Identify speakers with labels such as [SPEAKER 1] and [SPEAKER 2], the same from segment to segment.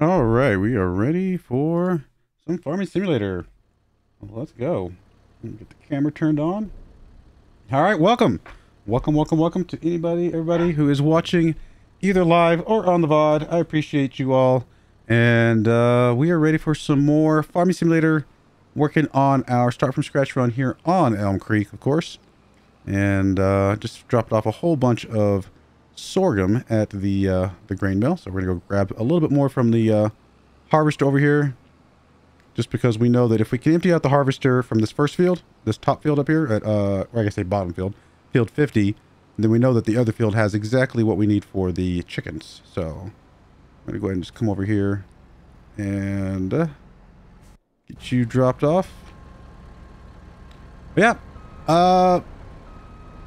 [SPEAKER 1] All right, we are ready for some farming simulator. Let's go. Get the camera turned on. All right, welcome. Welcome, welcome, welcome to anybody, everybody who is watching either live or on the VOD. I appreciate you all. And uh, we are ready for some more farming simulator, working on our start from scratch run here on Elm Creek, of course. And uh, just dropped off a whole bunch of sorghum at the uh, the grain mill. So we're going to go grab a little bit more from the uh, harvester over here. Just because we know that if we can empty out the harvester from this first field, this top field up here, at, uh, or I guess say bottom field, field 50, then we know that the other field has exactly what we need for the chickens. So I'm going to go ahead and just come over here and uh, get you dropped off. But yeah, uh,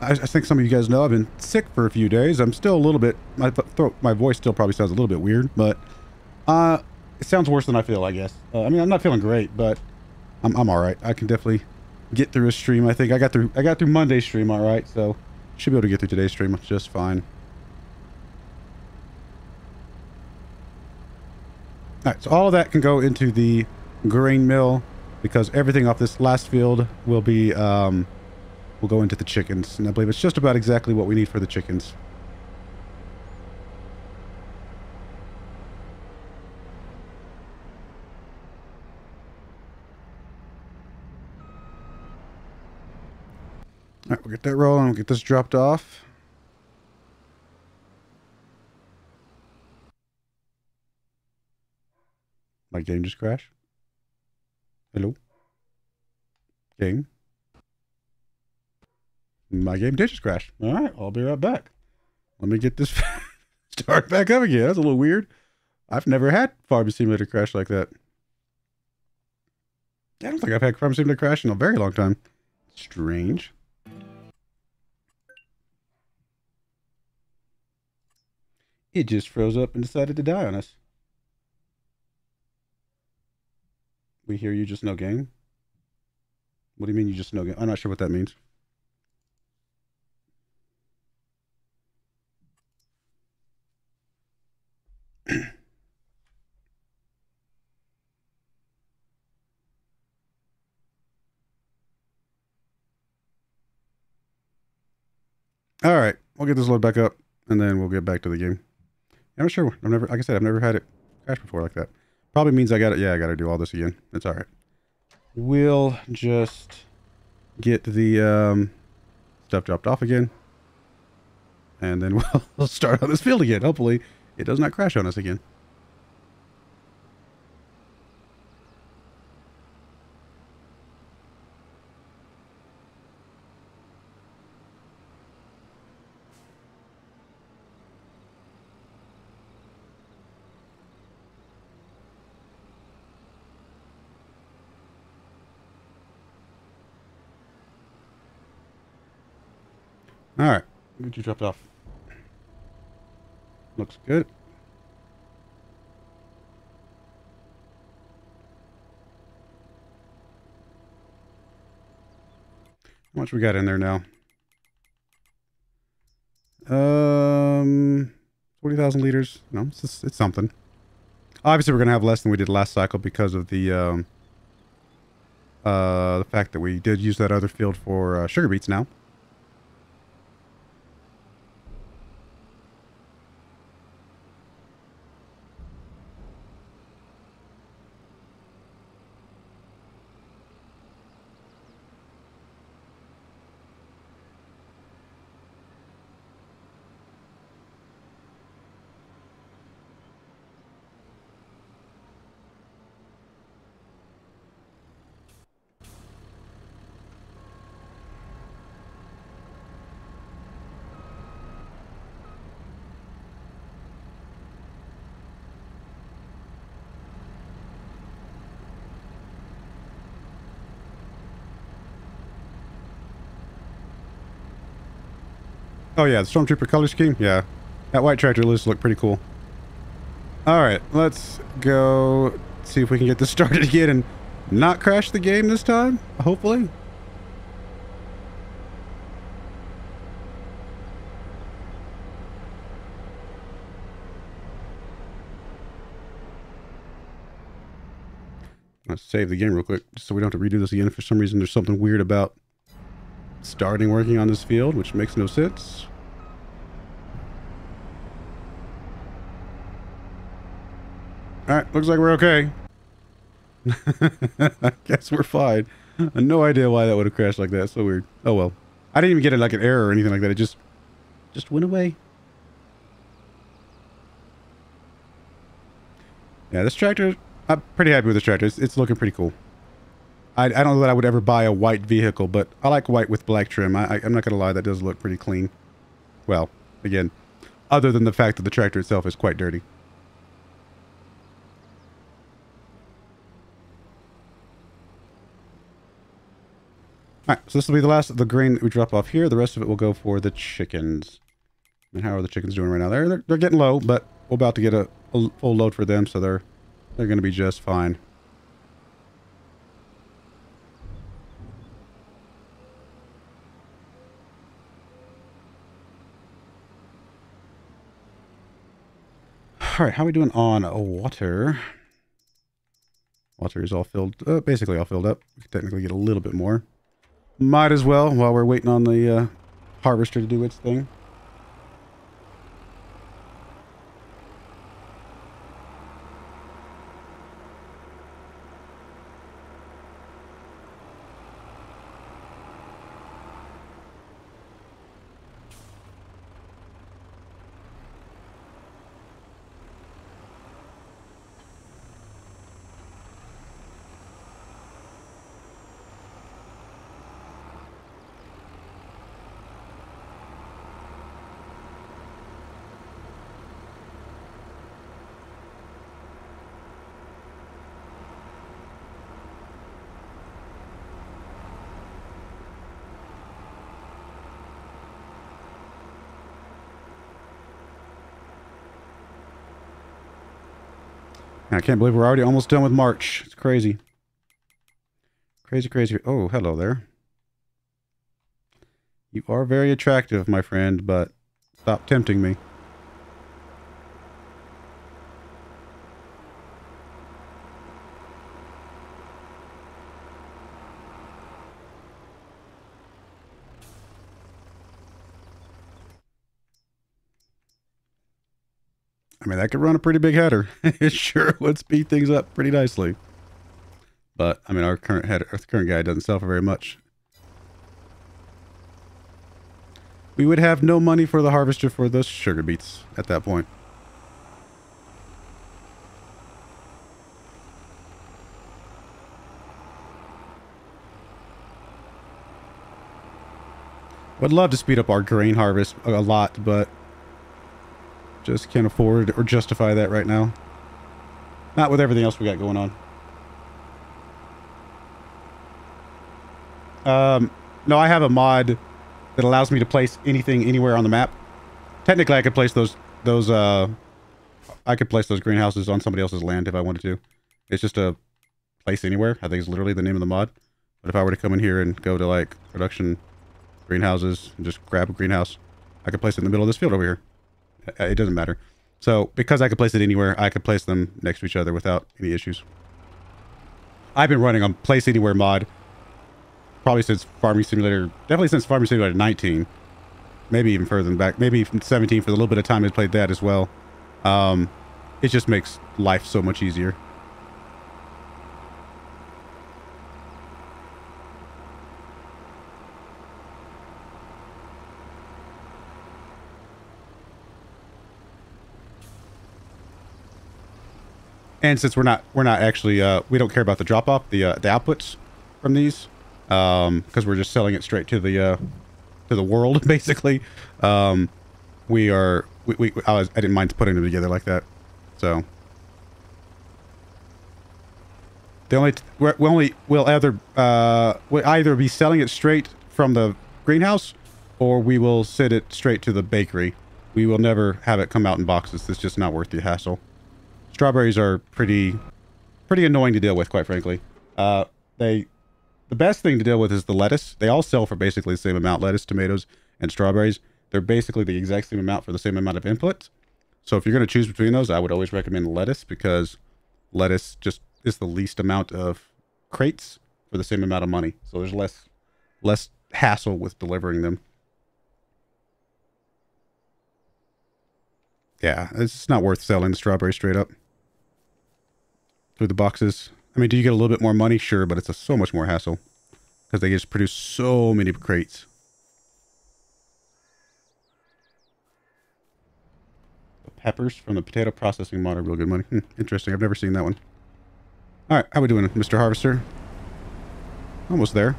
[SPEAKER 1] I, I, think some of you guys know I've been sick for a few days. I'm still a little bit, my throat, my voice still probably sounds a little bit weird, but uh, it sounds worse than I feel, I guess. Uh, I mean, I'm not feeling great, but I'm, I'm all right. I can definitely get through a stream. I think I got through, I got through Monday's stream all right, so should be able to get through today's stream just fine. All right, so all of that can go into the grain mill because everything off this last field will be um, will go into the chickens. And I believe it's just about exactly what we need for the chickens. All right, we'll get that rolling. We'll get this dropped off. My game just crashed. Hello? Game? My game did just crash. All right, I'll be right back. Let me get this start back up again. That's a little weird. I've never had Farming Simulator crash like that. I don't think I've had Farming Simulator crash in a very long time. Strange. It just froze up and decided to die on us. We hear you just no game. What do you mean you just no game? I'm not sure what that means. All right, we'll get this load back up, and then we'll get back to the game. I'm not sure. I've never, like I said, I've never had it crash before like that. Probably means I got it. Yeah, I got to do all this again. It's all right. We'll just get the um, stuff dropped off again, and then we'll, we'll start on this field again. Hopefully, it does not crash on us again. All right, get you dropped off. Looks good. How much we got in there now? Um, 40,000 liters. No, it's, just, it's something. Obviously, we're going to have less than we did last cycle because of the, um, uh, the fact that we did use that other field for uh, sugar beets now. Oh, yeah, the Stormtrooper color scheme? Yeah. That white tractor list looked pretty cool. Alright, let's go see if we can get this started again and not crash the game this time, hopefully. Let's save the game real quick, so we don't have to redo this again. For some reason there's something weird about starting working on this field, which makes no sense. Looks like we're okay. I guess we're fine. I no idea why that would have crashed like that. So weird. Oh well. I didn't even get it like an error or anything like that. It just just went away. Yeah, this tractor, I'm pretty happy with this tractor. It's, it's looking pretty cool. I, I don't know that I would ever buy a white vehicle, but I like white with black trim. I, I, I'm not going to lie, that does look pretty clean. Well, again, other than the fact that the tractor itself is quite dirty. Alright, so this will be the last of the grain we drop off here. The rest of it will go for the chickens. And how are the chickens doing right now? They're, they're, they're getting low, but we're about to get a, a full load for them, so they're they're going to be just fine. All right, how are we doing on water? Water is all filled, uh, basically all filled up. We can technically get a little bit more. Might as well while we're waiting on the uh, harvester to do its thing. I can't believe we're already almost done with March. It's crazy. Crazy, crazy. Oh, hello there. You are very attractive, my friend, but stop tempting me. Mean, that could run a pretty big header. it sure would speed things up pretty nicely. But, I mean, our current header, our current guy doesn't sell for very much. We would have no money for the harvester for those sugar beets at that point. Would love to speed up our grain harvest a lot, but just can't afford or justify that right now. Not with everything else we got going on. Um, no, I have a mod that allows me to place anything anywhere on the map. Technically, I could place those those uh, I could place those greenhouses on somebody else's land if I wanted to. It's just a place anywhere. I think it's literally the name of the mod. But if I were to come in here and go to like production greenhouses and just grab a greenhouse, I could place it in the middle of this field over here. It doesn't matter. So because I could place it anywhere, I could place them next to each other without any issues. I've been running on Place Anywhere mod probably since Farming Simulator, definitely since Farming Simulator 19. Maybe even further than back. Maybe from 17 for the little bit of time I played that as well. Um, it just makes life so much easier. And since we're not we're not actually uh, we don't care about the drop off the uh, the outputs from these because um, we're just selling it straight to the uh, to the world basically. Um, we are we, we I, was, I didn't mind putting them together like that. So the only we only will either uh, we either be selling it straight from the greenhouse or we will send it straight to the bakery. We will never have it come out in boxes. It's just not worth the hassle. Strawberries are pretty, pretty annoying to deal with, quite frankly. Uh, they, the best thing to deal with is the lettuce. They all sell for basically the same amount, lettuce, tomatoes, and strawberries. They're basically the exact same amount for the same amount of input. So if you're going to choose between those, I would always recommend lettuce because lettuce just is the least amount of crates for the same amount of money. So there's less less hassle with delivering them. Yeah, it's not worth selling the strawberry straight up through the boxes. I mean, do you get a little bit more money? Sure, but it's a, so much more hassle because they just produce so many crates. The peppers from the potato processing mod are real good money. Hmm, interesting. I've never seen that one. All right, how we doing, Mr. Harvester? Almost there.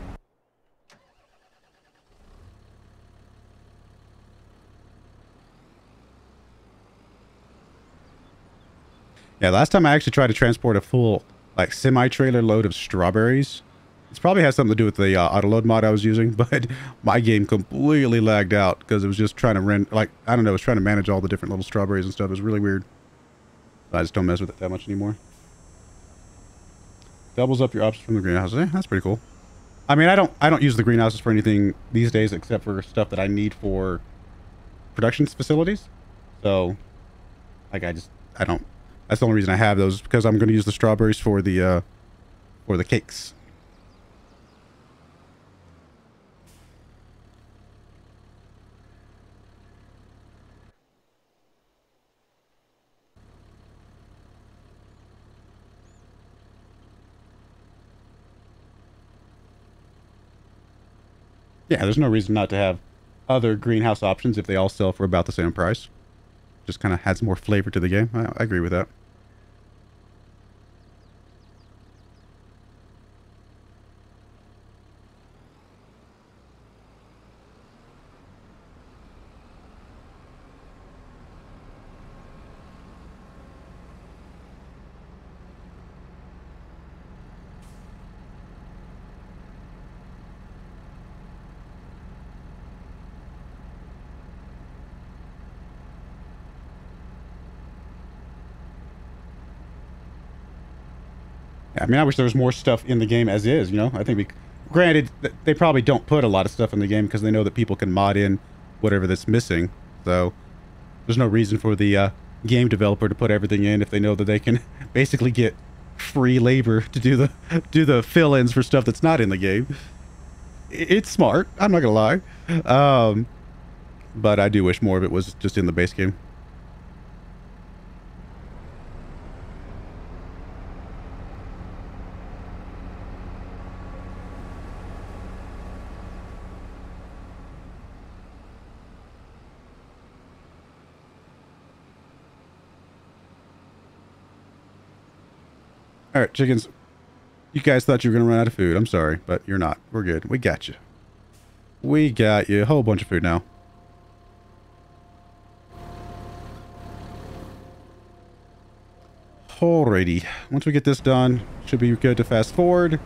[SPEAKER 1] Yeah, last time I actually tried to transport a full, like, semi-trailer load of strawberries. This probably has something to do with the uh, autoload mod I was using, but my game completely lagged out because it was just trying to rent, like, I don't know, it was trying to manage all the different little strawberries and stuff. It was really weird. I just don't mess with it that much anymore. Doubles up your options from the greenhouses. Eh, that's pretty cool. I mean, I don't, I don't use the greenhouses for anything these days except for stuff that I need for production facilities. So, like, I just, I don't that's the only reason I have those because I'm going to use the strawberries for the uh, for the cakes. Yeah, there's no reason not to have other greenhouse options if they all sell for about the same price. Just kind of adds more flavor to the game. I, I agree with that. I mean, I wish there was more stuff in the game as is, you know? I think we... Granted, they probably don't put a lot of stuff in the game because they know that people can mod in whatever that's missing. So, there's no reason for the uh, game developer to put everything in if they know that they can basically get free labor to do the do the fill-ins for stuff that's not in the game. It's smart. I'm not gonna lie, um, but I do wish more of it was just in the base game. All right, chickens. You guys thought you were going to run out of food. I'm sorry, but you're not. We're good. We got you. We got you. A whole bunch of food now. Alrighty. Once we get this done, should be good to fast forward.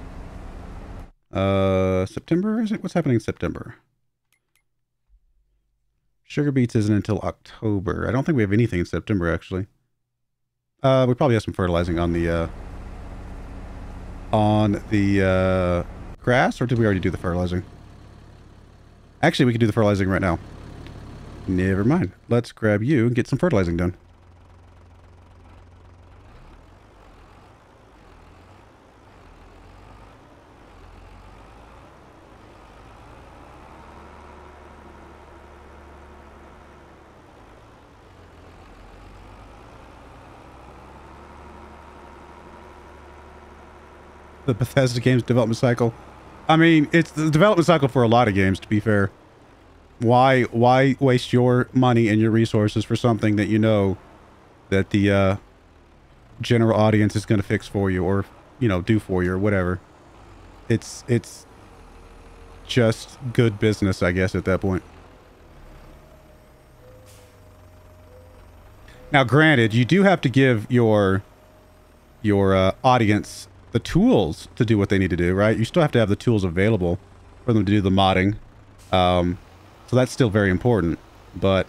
[SPEAKER 1] Uh, September, is it? What's happening in September? Sugar beets isn't until October. I don't think we have anything in September, actually. Uh, we probably have some fertilizing on the, uh, on the uh, grass, or did we already do the fertilizing? Actually, we can do the fertilizing right now. Never mind. Let's grab you and get some fertilizing done. The Bethesda games development cycle. I mean, it's the development cycle for a lot of games, to be fair. Why why waste your money and your resources for something that you know that the uh, general audience is going to fix for you or, you know, do for you or whatever. It's it's just good business, I guess, at that point. Now, granted, you do have to give your your uh, audience the tools to do what they need to do, right? You still have to have the tools available for them to do the modding. Um, so that's still very important. But,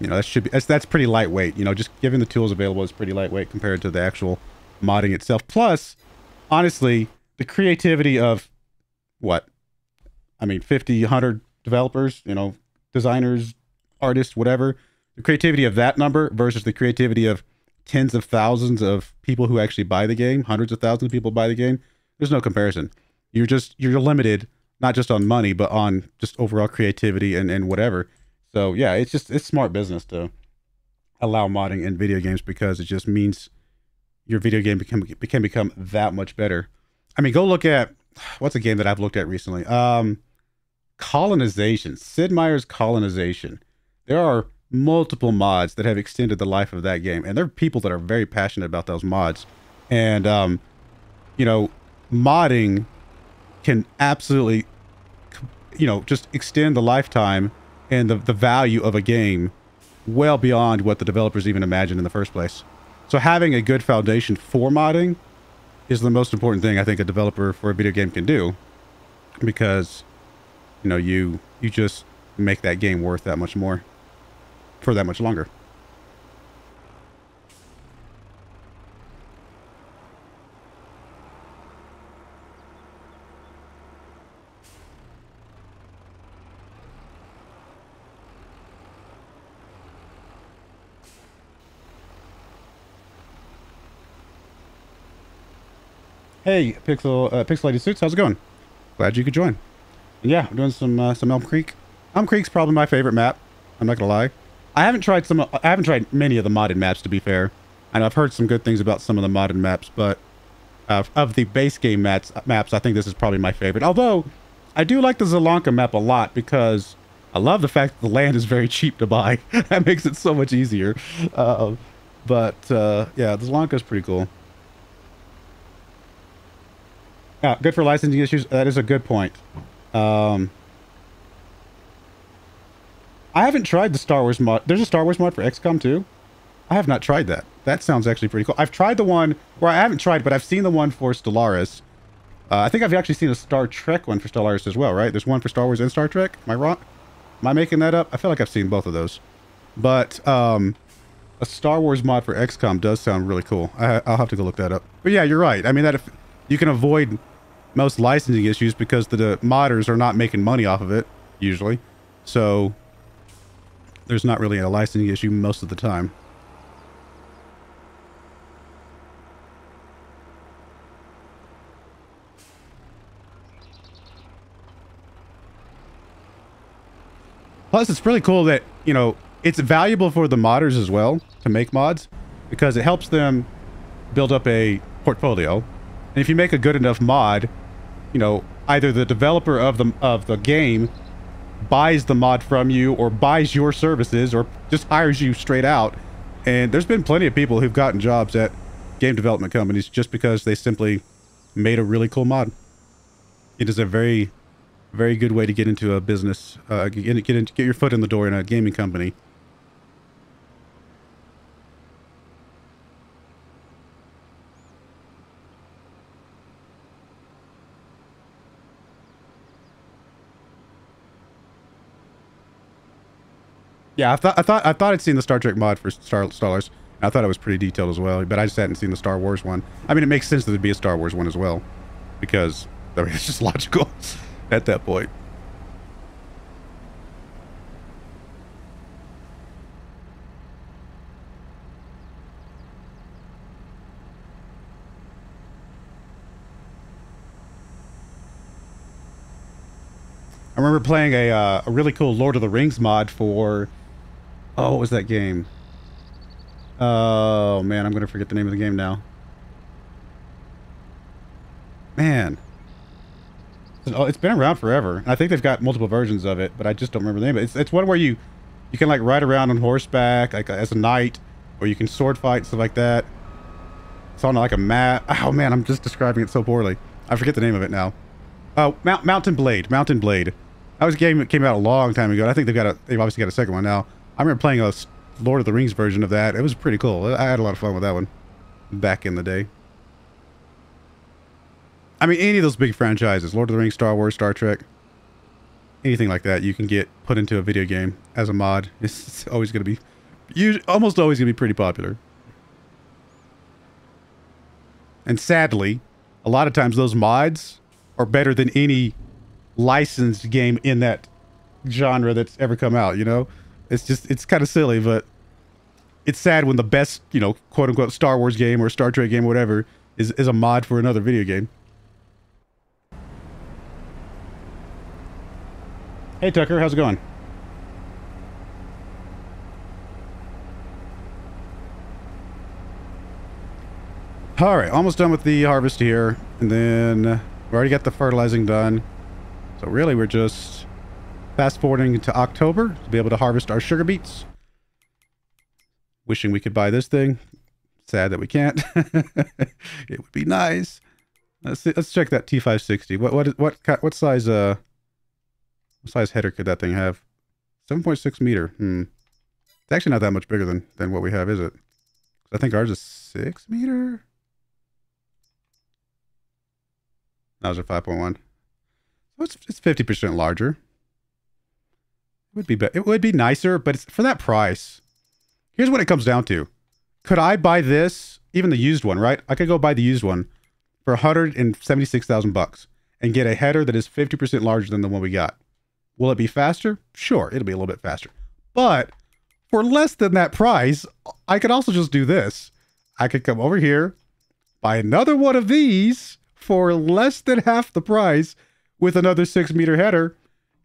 [SPEAKER 1] you know, that should be, that's, that's pretty lightweight. You know, just giving the tools available is pretty lightweight compared to the actual modding itself. Plus, honestly, the creativity of what? I mean, 50, 100 developers, you know, designers, artists, whatever. The creativity of that number versus the creativity of tens of thousands of people who actually buy the game, hundreds of thousands of people buy the game, there's no comparison. You're just you're limited not just on money, but on just overall creativity and, and whatever. So yeah, it's just it's smart business to allow modding in video games because it just means your video game become can become that much better. I mean, go look at what's a game that I've looked at recently. Um, colonization, Sid Meier's colonization. There are multiple mods that have extended the life of that game, and there are people that are very passionate about those mods. And um, you know, modding can absolutely, you know, just extend the lifetime and the, the value of a game well beyond what the developers even imagined in the first place. So having a good foundation for modding is the most important thing I think a developer for a video game can do because you know you you just make that game worth that much more for that much longer. Hey, Pixel uh, Pixelated Suits, how's it going? Glad you could join. Yeah, I'm doing some uh, some Elm Creek. Elm Creek's probably my favorite map. I'm not gonna lie. I haven't tried some. I haven't tried many of the modded maps, to be fair. And I've heard some good things about some of the modded maps, but uh, of the base game maps, maps, I think this is probably my favorite. Although, I do like the Zielonka map a lot because I love the fact that the land is very cheap to buy. that makes it so much easier. Uh, but uh, yeah, the is pretty cool. Yeah, good for licensing issues. That is a good point. Um, I haven't tried the Star Wars mod. There's a Star Wars mod for XCOM too. I have not tried that. That sounds actually pretty cool. I've tried the one where I haven't tried, but I've seen the one for Stellaris. Uh, I think I've actually seen a Star Trek one for Stellaris as well, right? There's one for Star Wars and Star Trek. Am I wrong? Am I making that up? I feel like I've seen both of those. But um, a Star Wars mod for XCOM does sound really cool. I, will have to go look that up. But yeah, you're right. I mean, that if you can avoid most licensing issues because the, the modders are not making money off of it usually. So there's not really a licensing issue most of the time. Plus, it's really cool that, you know, it's valuable for the modders as well to make mods because it helps them build up a portfolio. And if you make a good enough mod, you know, either the developer of the of the game buys the mod from you or buys your services or just hires you straight out. And there's been plenty of people who've gotten jobs at game development companies just because they simply made a really cool mod. It is a very, very good way to get into a business, uh, get, get, in, get your foot in the door in a gaming company. Yeah, I thought I thought I thought I'd seen the Star Trek mod for Star Stars. I thought it was pretty detailed as well, but I just hadn't seen the Star Wars one. I mean, it makes sense that there'd be a Star Wars one as well, because I mean, it's just logical at that point. I remember playing a, uh, a really cool Lord of the Rings mod for Oh, what was that game? Oh, man, I'm going to forget the name of the game now. Man. Oh, it's been around forever. I think they've got multiple versions of it, but I just don't remember the name. It's, it's one where you you can like ride around on horseback like as a knight, or you can sword fight, stuff like that. It's on like a map. Oh man, I'm just describing it so poorly. I forget the name of it now. Oh, Mount, Mount & Blade. Mount & Blade. That was a game that came out a long time ago. I think they've got a they've obviously got a second one now. I remember playing a Lord of the Rings version of that. It was pretty cool. I had a lot of fun with that one back in the day. I mean, any of those big franchises, Lord of the Rings, Star Wars, Star Trek, anything like that, you can get put into a video game as a mod. It's always going to be, usually, almost always going to be pretty popular. And sadly, a lot of times those mods are better than any licensed game in that genre that's ever come out, you know? It's just, it's kind of silly, but it's sad when the best, you know, quote unquote Star Wars game or Star Trek game or whatever is, is a mod for another video game. Hey Tucker, how's it going? All right, almost done with the harvest here. And then we already got the fertilizing done. So really we're just fast forwarding to October to be able to harvest our sugar beets. Wishing we could buy this thing. Sad that we can't. it would be nice. Let's see, let's check that T560. What what what what size uh what size header could that thing have? 7.6 meter. Hmm. It's actually not that much bigger than than what we have, is it? I think ours is 6 meter. That was a 5.1. So it's it's 50% larger. It would be it would be nicer, but it's for that price. Here's what it comes down to. Could I buy this, even the used one, right? I could go buy the used one for 176,000 bucks and get a header that is 50% larger than the one we got. Will it be faster? Sure, it'll be a little bit faster. But for less than that price, I could also just do this. I could come over here, buy another one of these, for less than half the price with another six meter header.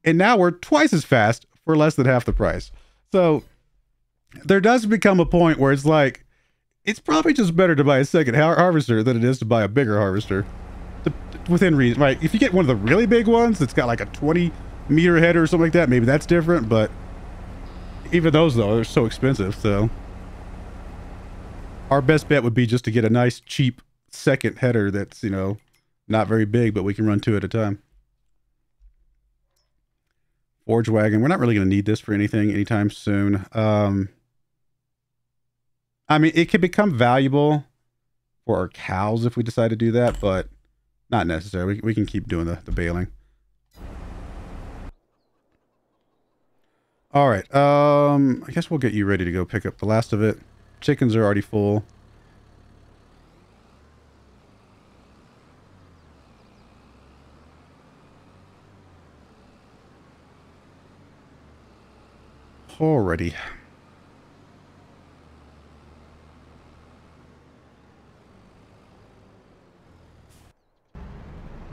[SPEAKER 1] And now we're twice as fast for less than half the price. So there does become a point where it's like, it's probably just better to buy a second har harvester than it is to buy a bigger harvester. To, within reason, right? If you get one of the really big ones that's got like a 20 meter header or something like that, maybe that's different. But even those, though, they're so expensive. So our best bet would be just to get a nice, cheap second header that's, you know, not very big, but we can run two at a time. Forage wagon. We're not really going to need this for anything anytime soon. Um, I mean, it could become valuable for our cows if we decide to do that, but not necessary. We, we can keep doing the, the baling. All right. Um, I guess we'll get you ready to go pick up the last of it. Chickens are already full. Alrighty.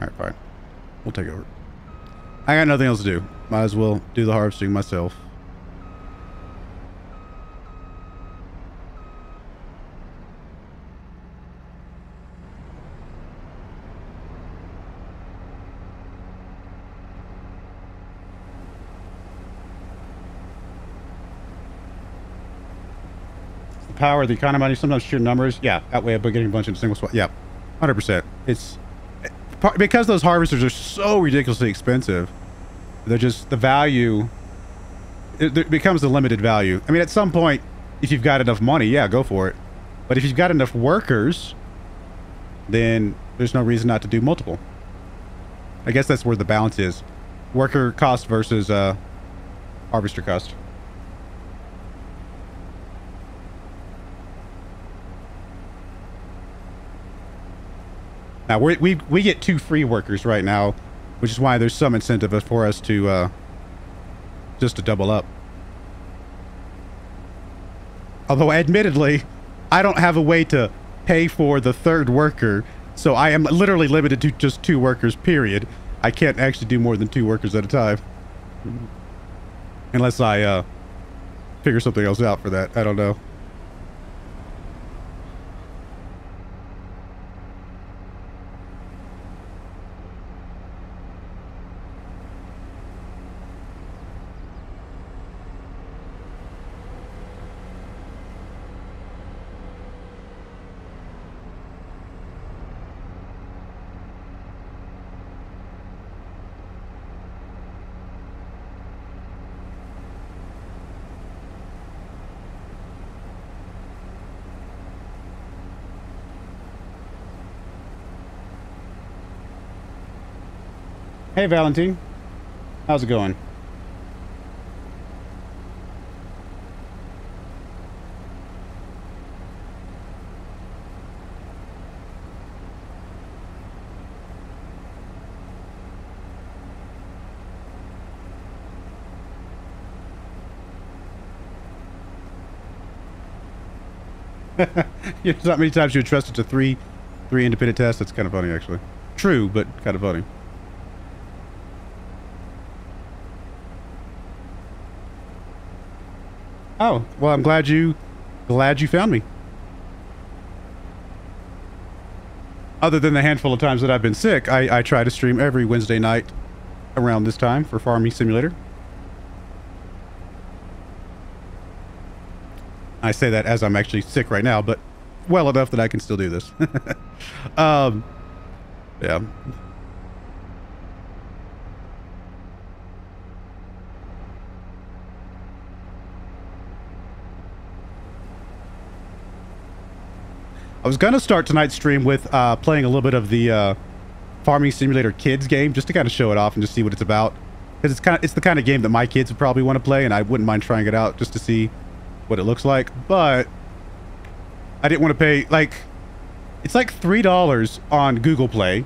[SPEAKER 1] Alright, fine. We'll take over. I got nothing else to do. Might as well do the harvesting myself. Power, the economy, sometimes sheer numbers, yeah, outweigh by getting a bunch in a single spot. Yeah, 100%. It's because those harvesters are so ridiculously expensive. They're just the value. It, it becomes the limited value. I mean, at some point, if you've got enough money, yeah, go for it. But if you've got enough workers, then there's no reason not to do multiple. I guess that's where the balance is. Worker cost versus uh, harvester cost. Now we we we get two free workers right now, which is why there's some incentive for us to uh, just to double up. Although, admittedly, I don't have a way to pay for the third worker, so I am literally limited to just two workers. Period. I can't actually do more than two workers at a time, unless I uh, figure something else out for that. I don't know. Hey, Valentine. How's it going? There's not many times you were trusted to three, three independent tests. That's kind of funny, actually. True, but kind of funny. Oh, well, I'm glad you, glad you found me. Other than the handful of times that I've been sick, I, I try to stream every Wednesday night around this time for Farming Simulator. I say that as I'm actually sick right now, but well enough that I can still do this. um, yeah. I was going to start tonight's stream with uh, playing a little bit of the uh, Farming Simulator Kids game, just to kind of show it off and just see what it's about. Because it's kind of it's the kind of game that my kids would probably want to play, and I wouldn't mind trying it out just to see what it looks like. But I didn't want to pay like it's like three dollars on Google Play,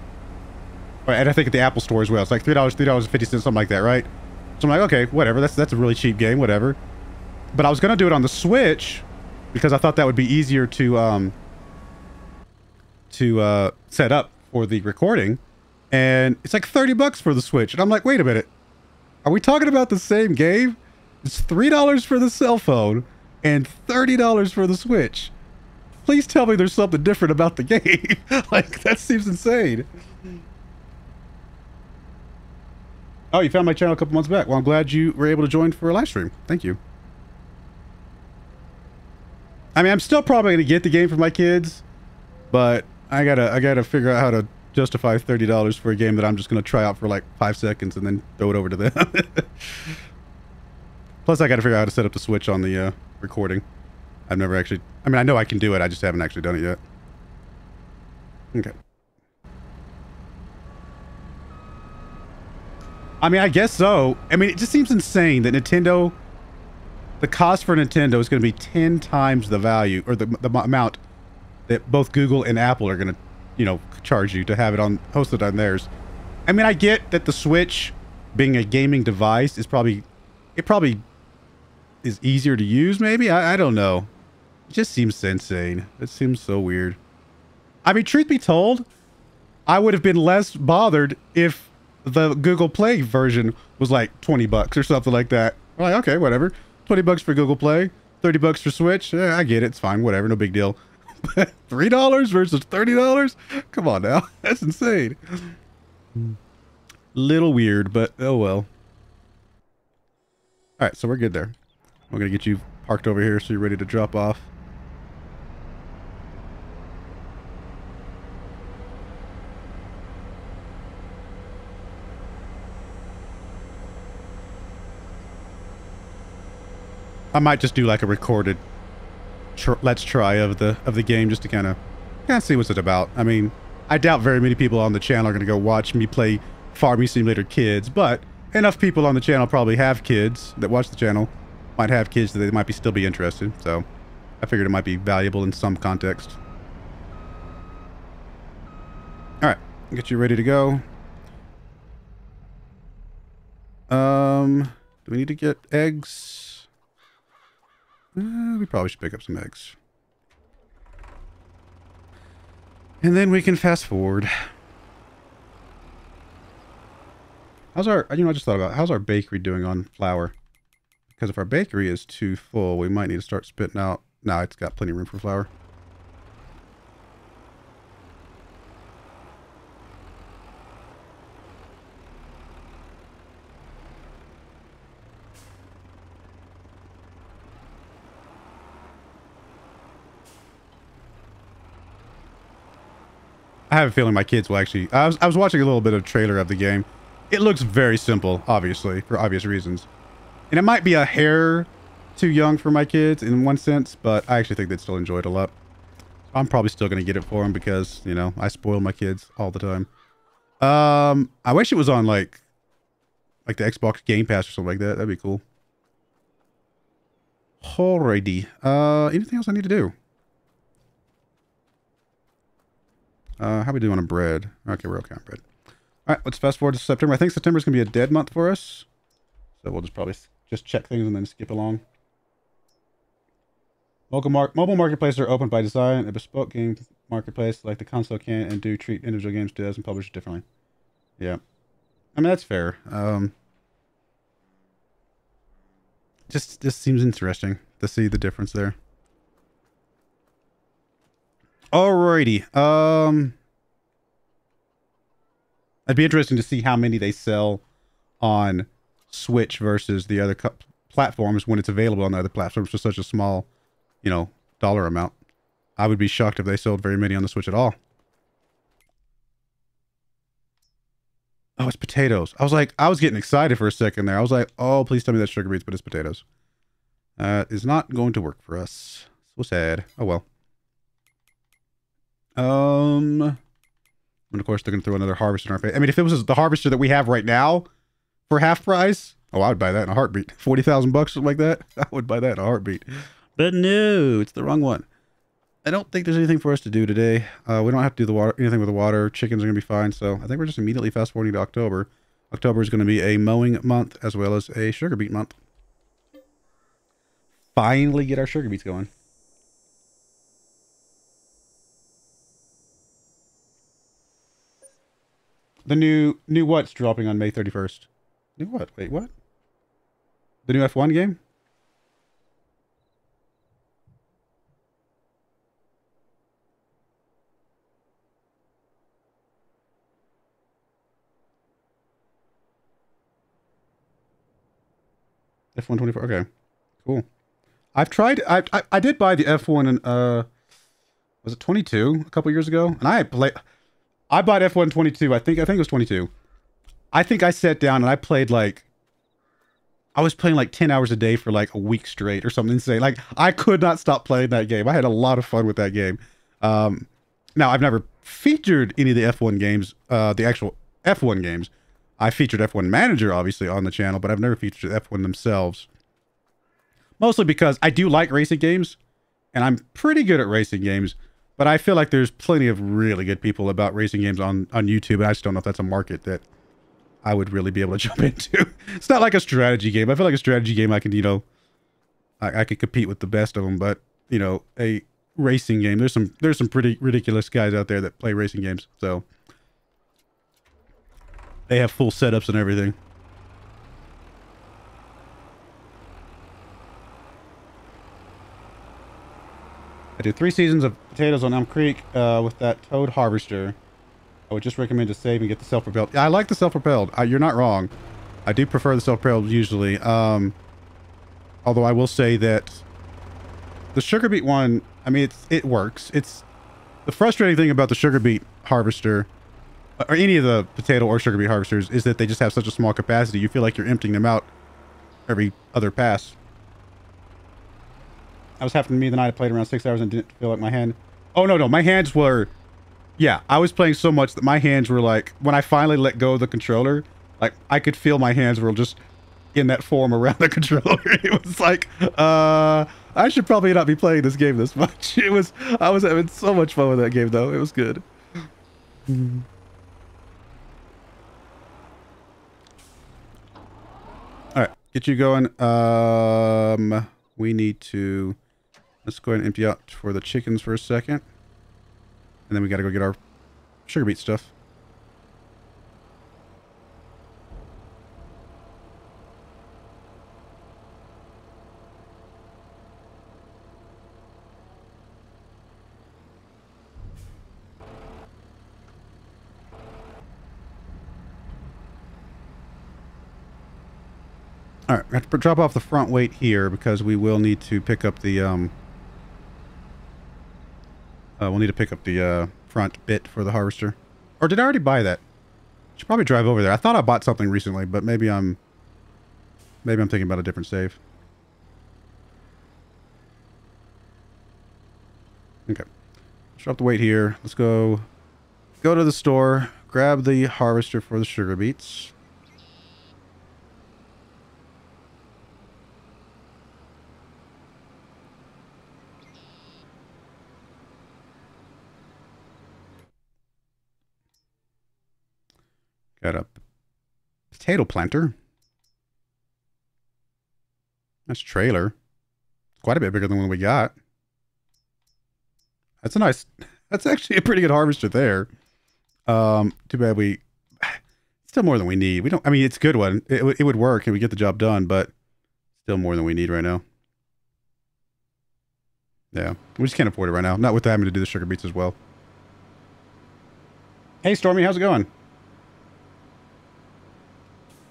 [SPEAKER 1] and I think at the Apple Store as well. It's like three dollars, three dollars and fifty cents, something like that, right? So I'm like, okay, whatever. That's that's a really cheap game, whatever. But I was gonna do it on the Switch because I thought that would be easier to um to uh, set up for the recording, and it's like 30 bucks for the Switch. And I'm like, wait a minute. Are we talking about the same game? It's $3 for the cell phone and $30 for the Switch. Please tell me there's something different about the game. like, that seems insane. Oh, you found my channel a couple months back. Well, I'm glad you were able to join for a live stream. Thank you. I mean, I'm still probably going to get the game for my kids, but I gotta I gotta figure out how to justify thirty dollars for a game that I'm just gonna try out for like five seconds and then throw it over to them. Plus, I gotta figure out how to set up the switch on the uh, recording. I've never actually. I mean, I know I can do it. I just haven't actually done it yet. Okay. I mean, I guess so. I mean, it just seems insane that Nintendo, the cost for Nintendo is going to be 10 times the value or the, the amount that both Google and Apple are going to, you know, charge you to have it on hosted on theirs. I mean, I get that the Switch being a gaming device is probably, it probably is easier to use. Maybe I, I don't know. It just seems insane. It seems so weird. I mean, truth be told, I would have been less bothered if the Google Play version was like 20 bucks or something like that. I'm like, okay, whatever. 20 bucks for Google Play, 30 bucks for Switch. Yeah, I get it. It's fine. Whatever. No big deal. Three dollars versus thirty dollars? Come on now, that's insane. Little weird, but oh well. All right, so we're good there. I'm gonna get you parked over here so you're ready to drop off. I might just do like a recorded tr let's try of the of the game just to kind of kind of see what's it about. I mean, I doubt very many people on the channel are going to go watch me play Farming Simulator Kids, but enough people on the channel probably have kids that watch the channel, might have kids that they might be still be interested. So I figured it might be valuable in some context. All right, get you ready to go. Um, do we need to get eggs? Uh, we probably should pick up some eggs. And then we can fast forward. How's our, you know, I just thought about, how's our bakery doing on flour? Because if our bakery is too full, we might need to start spitting out. No, it's got plenty of room for flour. Have a feeling my kids will actually... I was, I was watching a little bit of trailer of the game. It looks very simple, obviously, for obvious reasons. And it might be a hair too young for my kids in one sense, but I actually think they'd still enjoy it a lot. I'm probably still going to get it for them because, you know, I spoil my kids all the time. Um, I wish it was on, like, like the Xbox Game Pass or something like that. That'd be cool. Alrighty. Uh, anything else I need to do? Uh, how we doing on bread? Okay, we're okay on bread. All right, let's fast forward to September. I think September is going to be a dead month for us. So we'll just probably just check things and then skip along. Mobile, mar- mobile marketplaces are open by design. A bespoke game marketplace like the console can and do treat individual games to and publish differently. Yeah. I mean, that's fair. Um, just, just seems interesting to see the difference there. Alrighty. Um, it'd be interesting to see how many they sell on Switch versus the other platforms when it's available on the other platforms for such a small, you know, dollar amount. I would be shocked if they sold very many on the Switch at all. Oh, it's potatoes. I was like, I was getting excited for a second there. I was like, oh, please tell me that's sugar beets, but it's potatoes. That is not going to work for us. So sad. Oh, well. Um, and of course they're going to throw another harvester in our face. I mean, if it was the harvester that we have right now for half price, oh, I would buy that in a heartbeat. 40,000 bucks, something like that. I would buy that in a heartbeat. But no, it's the wrong one. I don't think there's anything for us to do today. Uh, we don't have to do the water, anything with the water. Chickens are going to be fine. So I think we're just immediately fast forwarding to October. October is going to be a mowing month as well as a sugar beet month. Finally get our sugar beets going. The new new what's dropping on May 31st? New what? Wait, what? The new F1 game? F1 24. Okay. Cool. I've tried I, I I did buy the F1 and uh was it 22 a couple years ago? And I played I bought F1 22. I think I think it was 22. I think I sat down and I played like I was playing like 10 hours a day for like a week straight or something insane. Like I could not stop playing that game. I had a lot of fun with that game. Um now I've never featured any of the F1 games, uh the actual F1 games. I featured F1 Manager obviously on the channel, but I've never featured F1 themselves. Mostly because I do like racing games and I'm pretty good at racing games. But I feel like there's plenty of really good people about racing games on, on YouTube, I just don't know if that's a market that I would really be able to jump into. it's not like a strategy game. I feel like a strategy game I can, you know, I, I could compete with the best of them, but, you know, a racing game, there's some there's some pretty ridiculous guys out there that play racing games, so they have full setups and everything. I did three seasons of potatoes on Elmcreek uh, with that Toad harvester. I would just recommend to save and get the self-propelled. I like the self-propelled. You're not wrong. I do prefer the self-propelled usually. Um, although I will say that the sugar beet one, I mean, it's, it works. It's the frustrating thing about the sugar beet harvester or any of the potato or sugar beet harvesters is that they just have such a small capacity. You feel like you're emptying them out every other pass. I was happening to me the night I played around six hours and didn't feel like my hand. Oh no, no, my hands were. Yeah, I was playing so much that my hands were like when I finally let go of the controller, like I could feel my hands were just in that form around the controller. It was like, uh, I should probably not be playing this game this much. It was, I was having so much fun with that game though. It was good. All right, get you going. Um, we need to Let's go ahead and empty out for the chickens for a second. And then we got to go get our sugar beet stuff. All right, I have to drop off the front weight here because we will need to pick up the um, uh, we'll need to pick up the uh, front bit for the harvester. Or did I already buy that? Should probably drive over there. I thought I bought something recently, but maybe I'm maybe I'm thinking about a different save. Okay. Drop the weight here. Let's go go to the store, grab the harvester for the sugar beets. Got a potato planter. That's trailer. Quite a bit bigger than the one we got. That's a nice. That's actually a pretty good harvester there. Um, too bad we. Still more than we need. We don't. I mean, it's a good one. It, it would work and we get the job done, but still more than we need right now. Yeah, we just can't afford it right now. Not with having to do the sugar beets as well. Hey, Stormy, how's it going?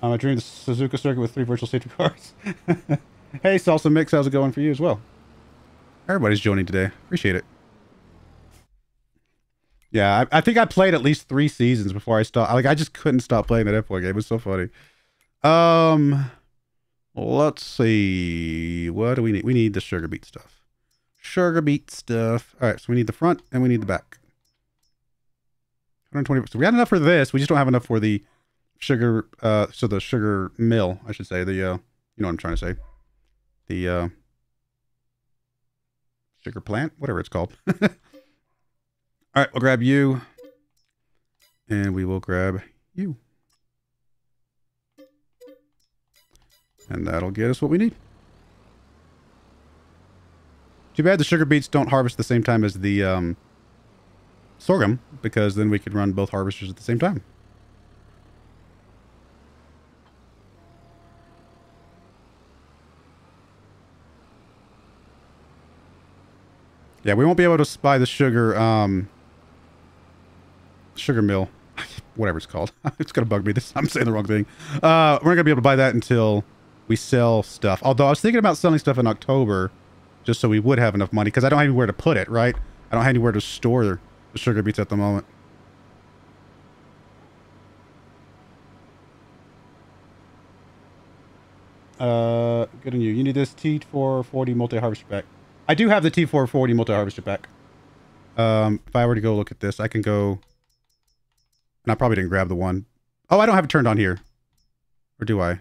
[SPEAKER 1] Um, I dreamed the Suzuka circuit with three virtual safety cars. hey, Salsa Mix, how's it going for you as well? Everybody's joining today. Appreciate it. Yeah, I, I, think I played at least three seasons before I stopped. Like, I just couldn't stop playing that F1 game. It was so funny. Um, let's see. What do we need? We need the sugar beet stuff. Sugar beet stuff. All right, so we need the front and we need the back. 120. So we got enough for this. We just don't have enough for the sugar. Uh, so the sugar mill, I should say. The uh, you know what I'm trying to say. The uh, sugar plant, whatever it's called. All right, we'll grab you, and we will grab you, and that'll get us what we need. Too bad the sugar beets don't harvest the same time as the um, sorghum, because then we could run both harvesters at the same time. Yeah, we won't be able to buy the sugar, um, sugar mill, whatever it's called. it's gonna bug me. This I'm saying the wrong thing. Uh, we're not gonna be able to buy that until we sell stuff. Although I was thinking about selling stuff in October, just so we would have enough money, because I don't have anywhere to put it. Right? I don't have anywhere to store the sugar beets at the moment. Uh, good on you. You need this T440 multi-harvester pack. I do have the T440 multi-harvester pack. Um, if I were to go look at this, I can go... And I probably didn't grab the one. Oh, I don't have it turned on here. Or do I?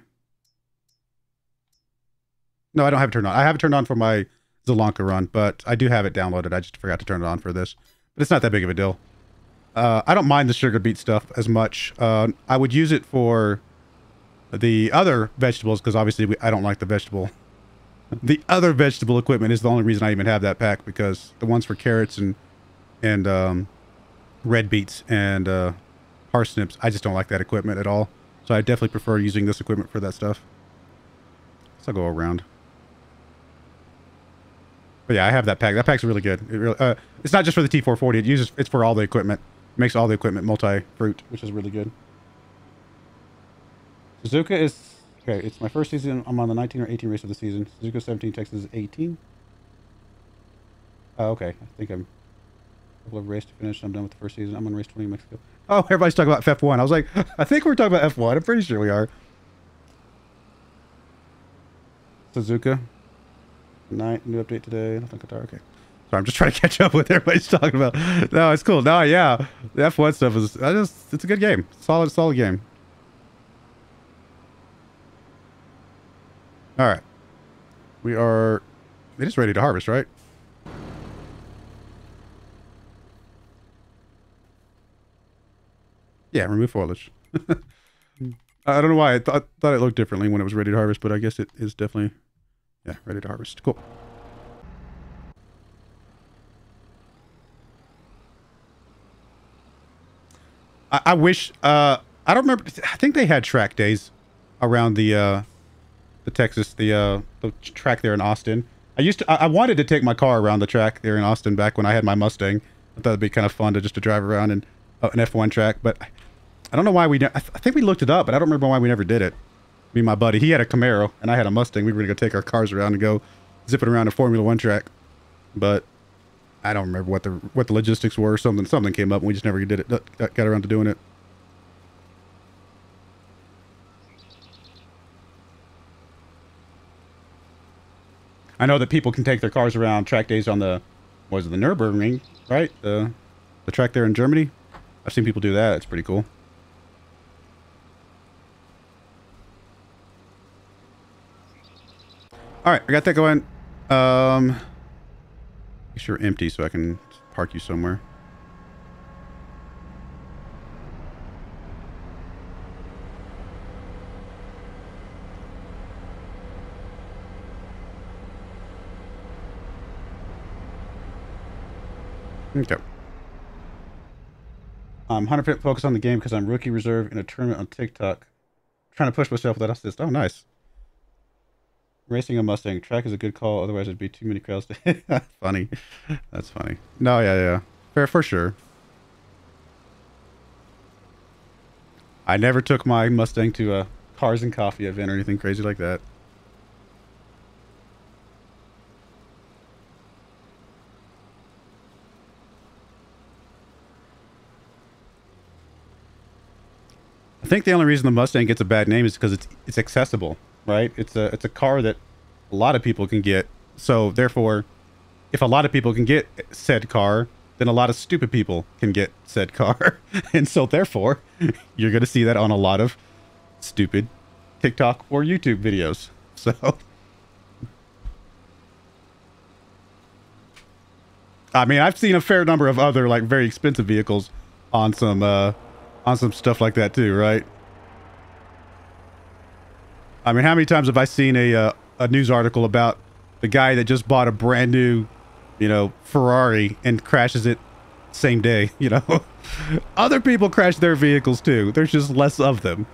[SPEAKER 1] No, I don't have it turned on. I have it turned on for my Zielonka run, but I do have it downloaded. I just forgot to turn it on for this. But it's not that big of a deal. Uh, I don't mind the sugar beet stuff as much. Uh, I would use it for the other vegetables because obviously we, I don't like the vegetable the other vegetable equipment is the only reason I even have that pack because the ones for carrots and and um, red beets and uh, parsnips, I just don't like that equipment at all. So I definitely prefer using this equipment for that stuff. So I'll go around. But yeah, I have that pack. That pack's really good. It really, uh, it's not just for the T440. It uses it's for all the equipment. It makes all the equipment multi-fruit, which is really good. Suzuka is Okay, it's my first season. I'm on the 19 or 18 race of the season. Suzuka 17, Texas 18. Oh, okay. I think I'm a couple of race to finish. I'm done with the first season. I'm on race 20 in Mexico. Oh, everybody's talking about F1. I was like, I think we're talking about F1. I'm pretty sure we are. Suzuka. Night, new update today. Nothing Qatar. Okay. So I'm just trying to catch up with everybody's talking about. No, it's cool. No, yeah. The F1 stuff is, I just, it's a good game. Solid, solid game. All right. We are... It is ready to harvest, right? Yeah, remove foliage. I don't know why. I th thought it looked differently when it was ready to harvest, but I guess it is definitely... Yeah, ready to harvest. Cool. I, I wish... Uh, I don't remember... I think they had track days around the... Uh, the Texas, the uh, the track there in Austin. I used to, I, I wanted to take my car around the track there in Austin back when I had my Mustang. I thought it'd be kind of fun to just to drive around in uh, an F1 track, but I don't know why we. I, th I think we looked it up, but I don't remember why we never did it. Me and my buddy, he had a Camaro and I had a Mustang. We were gonna go take our cars around and go zipping around a Formula One track, but I don't remember what the what the logistics were. Something something came up and we just never did it. Got around to doing it. I know that people can take their cars around track days on the, was it the Nürburgring, right? The, the track there in Germany. I've seen people do that. It's pretty cool. All right, I got that going. Um, make sure empty so I can park you somewhere. Okay. I'm 100% focused on the game because I'm rookie reserve in a tournament on TikTok. trying to push myself without assist. Oh, nice. Racing a Mustang. Track is a good call, otherwise it'd be too many crowds to funny. That's funny. No, yeah, yeah. Fair for sure. I never took my Mustang to a cars and coffee event or anything crazy like that. I think the only reason the Mustang gets a bad name is because it's it's accessible, right? It's a it's a car that a lot of people can get. So therefore, if a lot of people can get said car, then a lot of stupid people can get said car. and so therefore, you're going to see that on a lot of stupid TikTok or YouTube videos. So I mean, I've seen a fair number of other like very expensive vehicles on some uh on some stuff like that too, right? I mean, how many times have I seen a uh, a news article about the guy that just bought a brand new, you know, Ferrari and crashes it same day, you know? Other people crash their vehicles too. There's just less of them.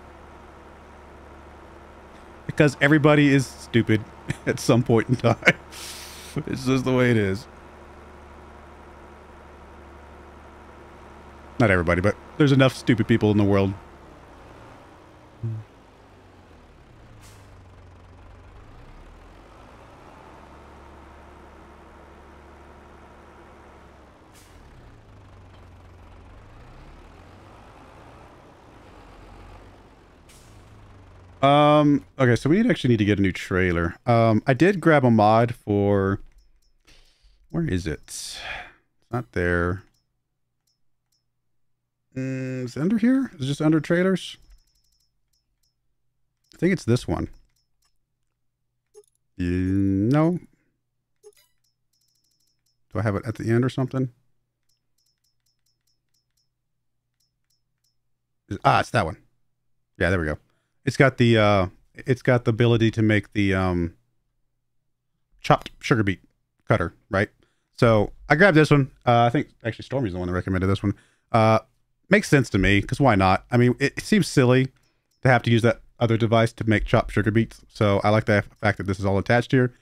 [SPEAKER 1] Because everybody is stupid at some point in time. it's just the way it is. Not everybody, but there's enough stupid people in the world. Um, okay, so we actually need to get a new trailer. Um, I did grab a mod for, where is it? It's not there. Mm, is it under here? Is it just under trailers? I think it's this one. no. Do I have it at the end or something? Ah, it's that one. Yeah, there we go. It's got the uh it's got the ability to make the um chopped sugar beet cutter, right? So I grabbed this one. Uh, I think actually Stormy's the one that recommended this one. Uh, makes sense to me because why not? I mean, it, it, seems silly to have to use that other device to make chopped sugar beets. So I like the fact that this is all attached here.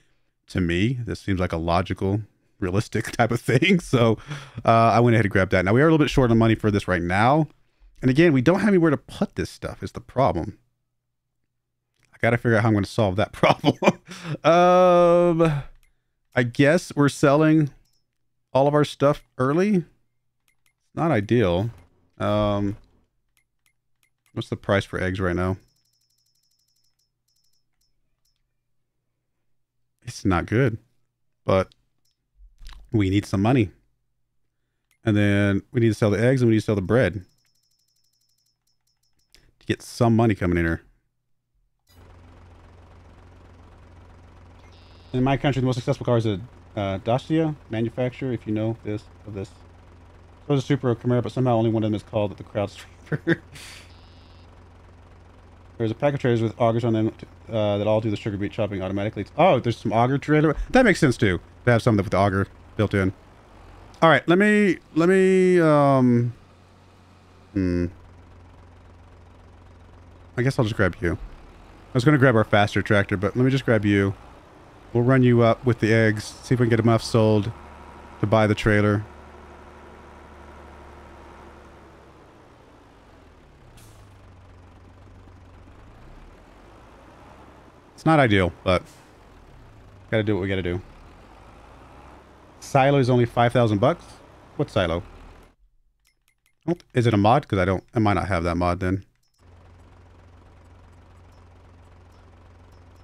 [SPEAKER 1] To me, this seems like a logical, realistic type of thing. So uh, I went ahead and grabbed that. Now we are a little bit short on money for this right now. And again, we don't have anywhere to put this stuff is the problem. I got to figure out how I'm going to solve that problem. um, I guess we're selling all of our stuff early. Not ideal. Um, what's the price for eggs right now? It's not good, but we need some money. And then we need to sell the eggs and we need to sell the bread to get some money coming in here. In my country, the most successful car is a uh, Dacia manufacturer, if you know this of this. So is a Supra Camaro, but somehow only one of them is called the Crowd Sweeper. There's a pack of trailers with augers on them uh, that all do the sugar beet chopping automatically. Oh, there's some auger trailer. That makes sense too. To have something with the auger built in. All right, let me let me um. Hmm. I guess I'll just grab you. I was going to grab our faster tractor, but let me just grab you. We'll run you up with the eggs, see if we can get enough sold to buy the trailer. It's not ideal, but gotta do what we gotta do. Silo is only 5,000 bucks? What silo? Oh, is it a mod? Because I don't, I might not have that mod then.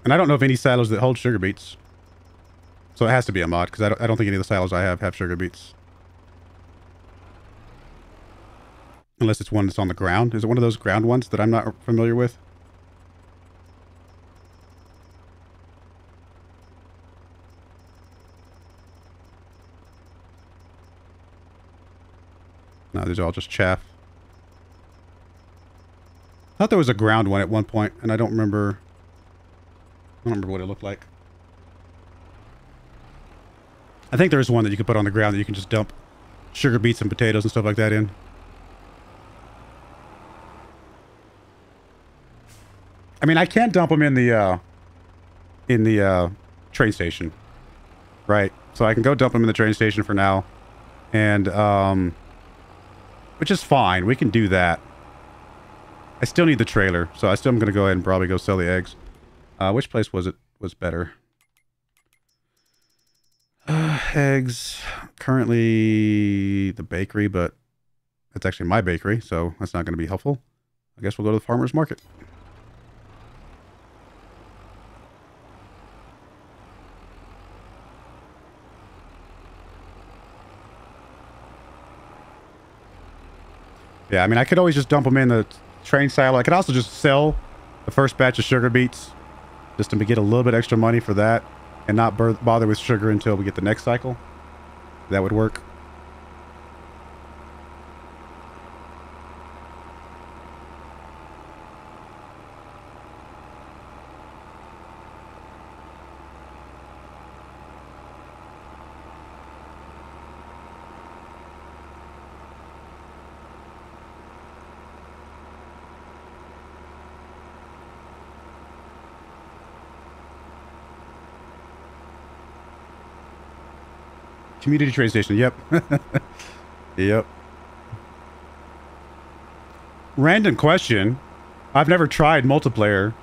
[SPEAKER 1] And I don't know of any silos that hold sugar beets. So it has to be a mod, because I don't, I don't think any of the silos I have have sugar beets. Unless it's one that's on the ground. Is it one of those ground ones that I'm not familiar with? No, these are all just chaff. I thought there was a ground one at one point, and I don't remember... I don't remember what it looked like. I think there is one that you can put on the ground that you can just dump sugar beets and potatoes and stuff like that in. I mean, I can't dump them in the uh, in the uh, train station, right? So I can go dump them in the train station for now, and um, which is fine. We can do that. I still need the trailer, so I still am going to go ahead and probably go sell the eggs. Uh, which place was it was better? Uh, eggs. Currently the bakery, but it's actually my bakery, so that's not going to be helpful. I guess we'll go to the farmer's market. Yeah, I mean, I could always just dump them in the train silo. I could also just sell the first batch of sugar beets just to get a little bit extra money for that and not bother with sugar until we get the next cycle. That would work. Community train station. Yep. yep. Random question. I've never tried multiplayer.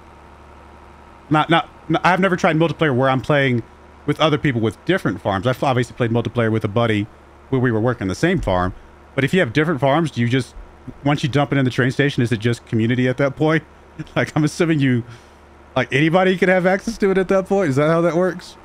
[SPEAKER 1] Not, not, I've never tried multiplayer where I'm playing with other people with different farms. I've obviously played multiplayer with a buddy where we were working the same farm. But if you have different farms, do you just, once you dump it in the train station, is it just community at that point? Like, I'm assuming you, like, anybody can have access to it at that point? Is that how that works?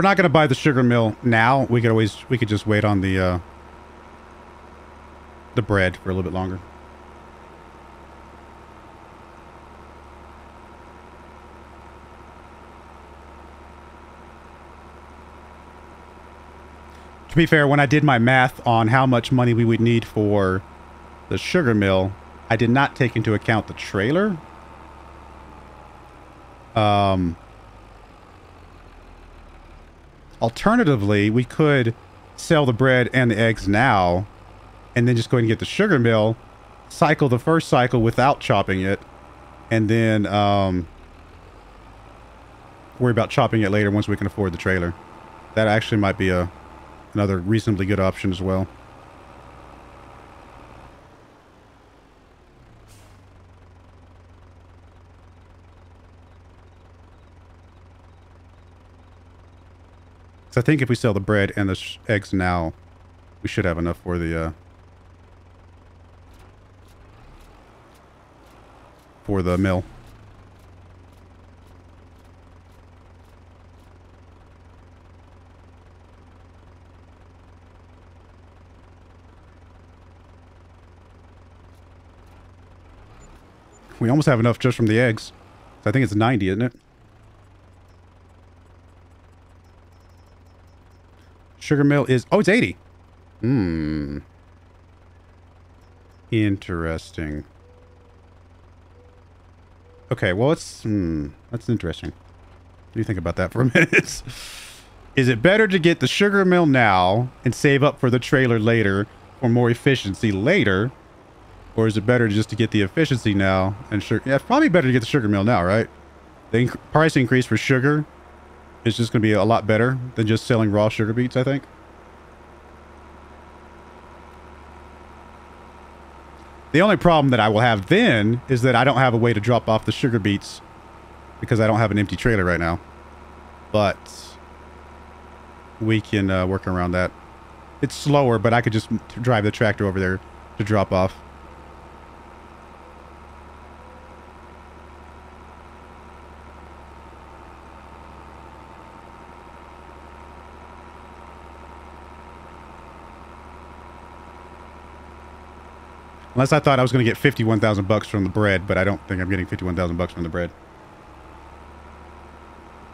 [SPEAKER 1] We're not going to buy the sugar mill now, we could always, we could just wait on the, uh, the bread for a little bit longer. To be fair, when I did my math on how much money we would need for the sugar mill, I did not take into account the trailer. Um, Alternatively, we could sell the bread and the eggs now and then just go and get the sugar mill, cycle the first cycle without chopping it, and then um, worry about chopping it later once we can afford the trailer. That actually might be a another reasonably good option as well. So I think if we sell the bread and the eggs now, we should have enough for the uh, for the mill. We almost have enough just from the eggs. I think it's 90, isn't it? Sugar mill is... Oh, it's 80. Hmm. Interesting. Okay, well, it's... Hmm, that's interesting. What do you think about that for a minute? is it better to get the sugar mill now and save up for the trailer later for more efficiency later? Or is it better just to get the efficiency now and sugar... Yeah, it's probably better to get the sugar mill now, right? The inc price increase for sugar it's just going to be a lot better than just selling raw sugar beets, I think. The only problem that I will have then is that I don't have a way to drop off the sugar beets because I don't have an empty trailer right now. But we can uh, work around that. It's slower, but I could just drive the tractor over there to drop off. Unless I thought I was going to get 51,000 bucks from the bread, but I don't think I'm getting 51,000 bucks from the bread.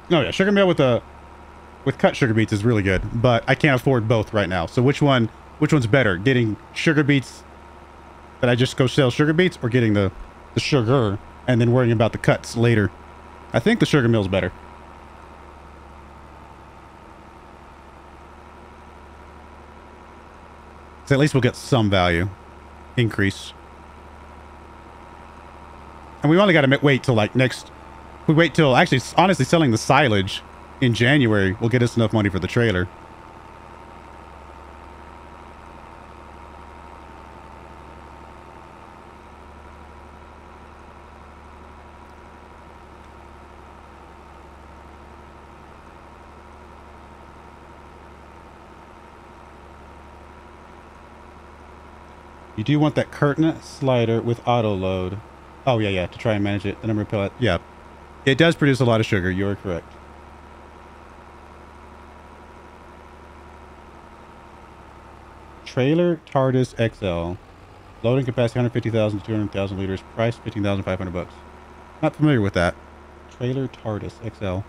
[SPEAKER 1] No, yeah, sugar meal with the with cut sugar beets is really good, but I can't afford both right now. So which one which one's better? Getting sugar beets that I just go sell sugar beets or getting the the sugar and then worrying about the cuts later? I think the sugar mill's better. So at least we'll get some value increase. And we only got to wait till like next. We wait till actually, honestly, selling the silage in January will get us enough money for the trailer. You do want that curtain slider with auto load. Oh, yeah, yeah, to try and manage it. The number of pellet. Yeah. It does produce a lot of sugar. You're correct. Trailer TARDIS XL. Loading capacity 150,000 to 200,000 liters. Price 15,500 bucks. Not familiar with that. Trailer TARDIS XL.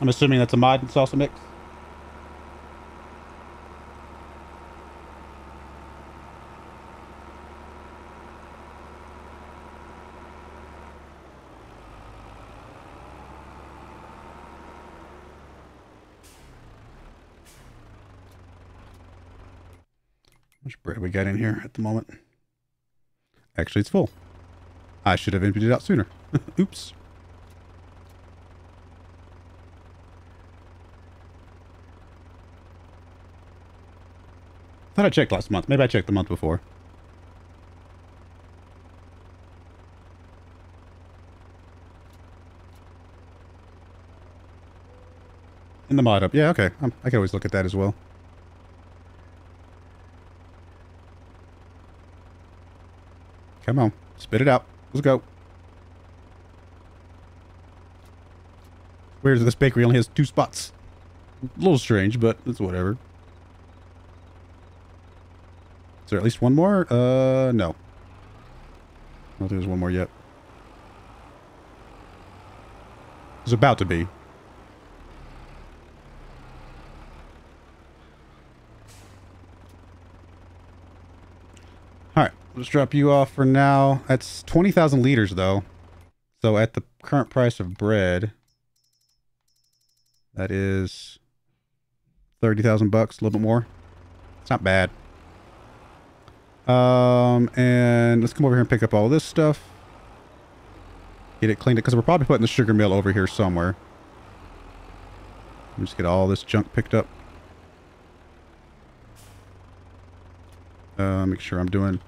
[SPEAKER 1] I'm assuming that's a mod and salsa mix. Much bread we got in here at the moment? Actually, it's full. I should have emptied it out sooner. Oops. thought I checked last month. Maybe I checked the month before. In the mod up. Yeah, okay. Um, I can always look at that as well. Come on. Spit it out. Let's go. That this bakery only has two spots. A little strange, but it's whatever. Is there at least one more? Uh, no. I don't think there's one more yet. There's about to be. Let's drop you off for now. That's 20,000 liters, though. So at the current price of bread, that is 30,000 bucks, a little bit more. It's not bad. Um, and let's come over here and pick up all this stuff. Get it cleaned up, because we're probably putting the sugar mill over here somewhere. Just get all this junk picked up. Uh, make sure I'm doing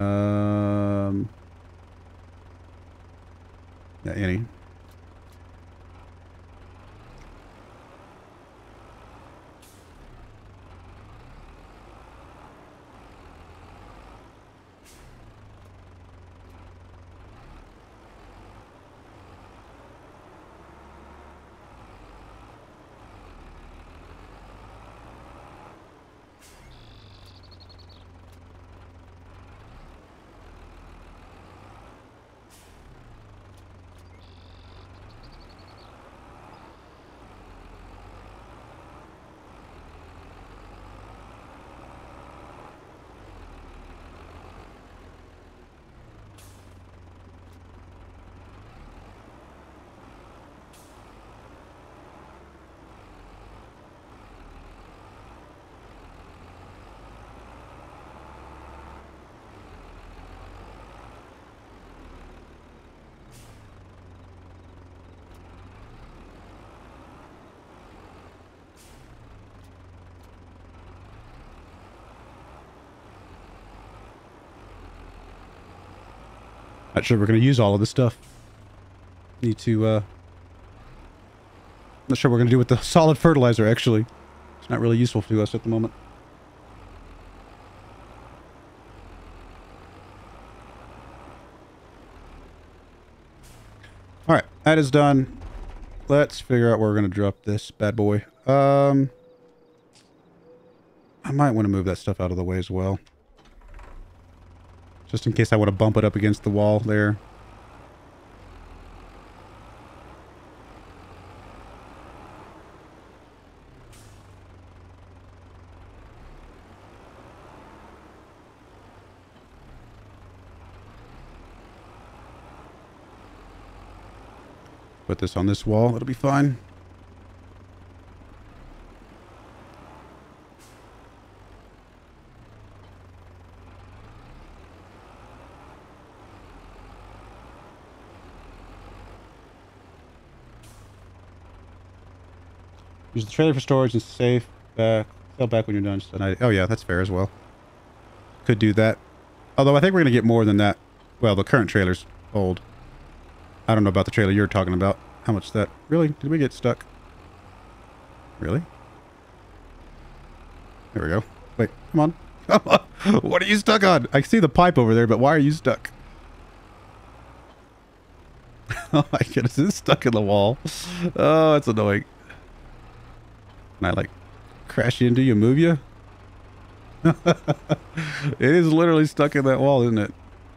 [SPEAKER 1] um, yeah, Annie. Not sure we're going to use all of this stuff. Need to, uh... Not sure we're going to do with the solid fertilizer, actually. It's not really useful to us at the moment. Alright, that is done. Let's figure out where we're going to drop this bad boy. Um... I might want to move that stuff out of the way as well. Just in case I want to bump it up against the wall there. Put this on this wall. It'll be fine. Use the trailer for storage and safe back. Sell back when you're done. Oh yeah, that's fair as well. Could do that. Although I think we're going to get more than that. Well, the current trailer's old. I don't know about the trailer you're talking about. How much that... Really? Did we get stuck? Really? There we go. Wait, come on. Come on. What are you stuck on? I see the pipe over there, but why are you stuck? oh my goodness, it's stuck in the wall. Oh, it's annoying. Can I like crash into you, move you? it is literally stuck in that wall, isn't it?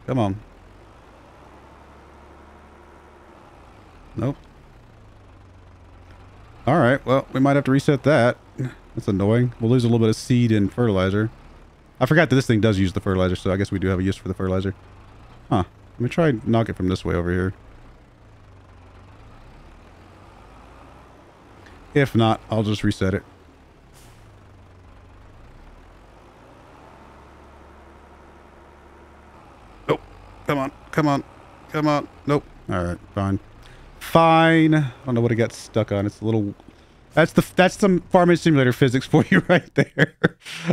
[SPEAKER 1] Come on. Nope. All right, well, we might have to reset that. That's annoying. We'll lose a little bit of seed and fertilizer. I forgot that this thing does use the fertilizer, so I guess we do have a use for the fertilizer. Huh. Let me try knock it from this way over here. If not, I'll just reset it. Oh, come on, come on, come on. Nope. All right, fine. Fine. I don't know what it got stuck on. It's a little... That's the that's some farming simulator physics for you right there.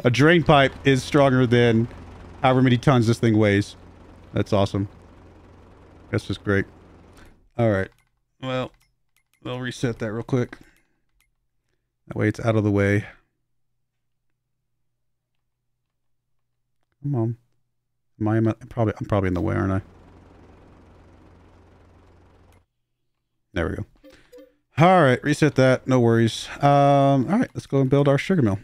[SPEAKER 1] a drain pipe is stronger than however many tons this thing weighs. That's awesome. That's just great. All right. Well, I'll reset that real quick. That way it's out of the way. Come on. Am I I'm probably I'm probably in the way, aren't I? There we go. All right, reset that. No worries. Um, all right, let's go and build our sugar mill.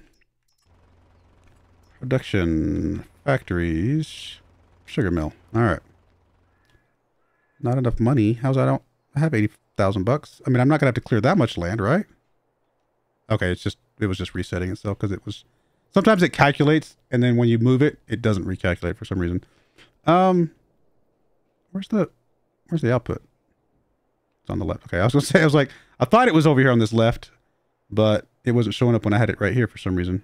[SPEAKER 1] Production factories, sugar mill. All right. Not enough money. How's I don't I have 80,000 bucks. I mean, I'm not to have to clear that much land, right? Okay, it's just, it was just resetting itself because it was, sometimes it calculates and then when you move it, it doesn't recalculate for some reason. Um, where's the, where's the output? It's on the left. Okay, I was to say, I was like, I thought it was over here on this left, but it wasn't showing up when I had it right here for some reason.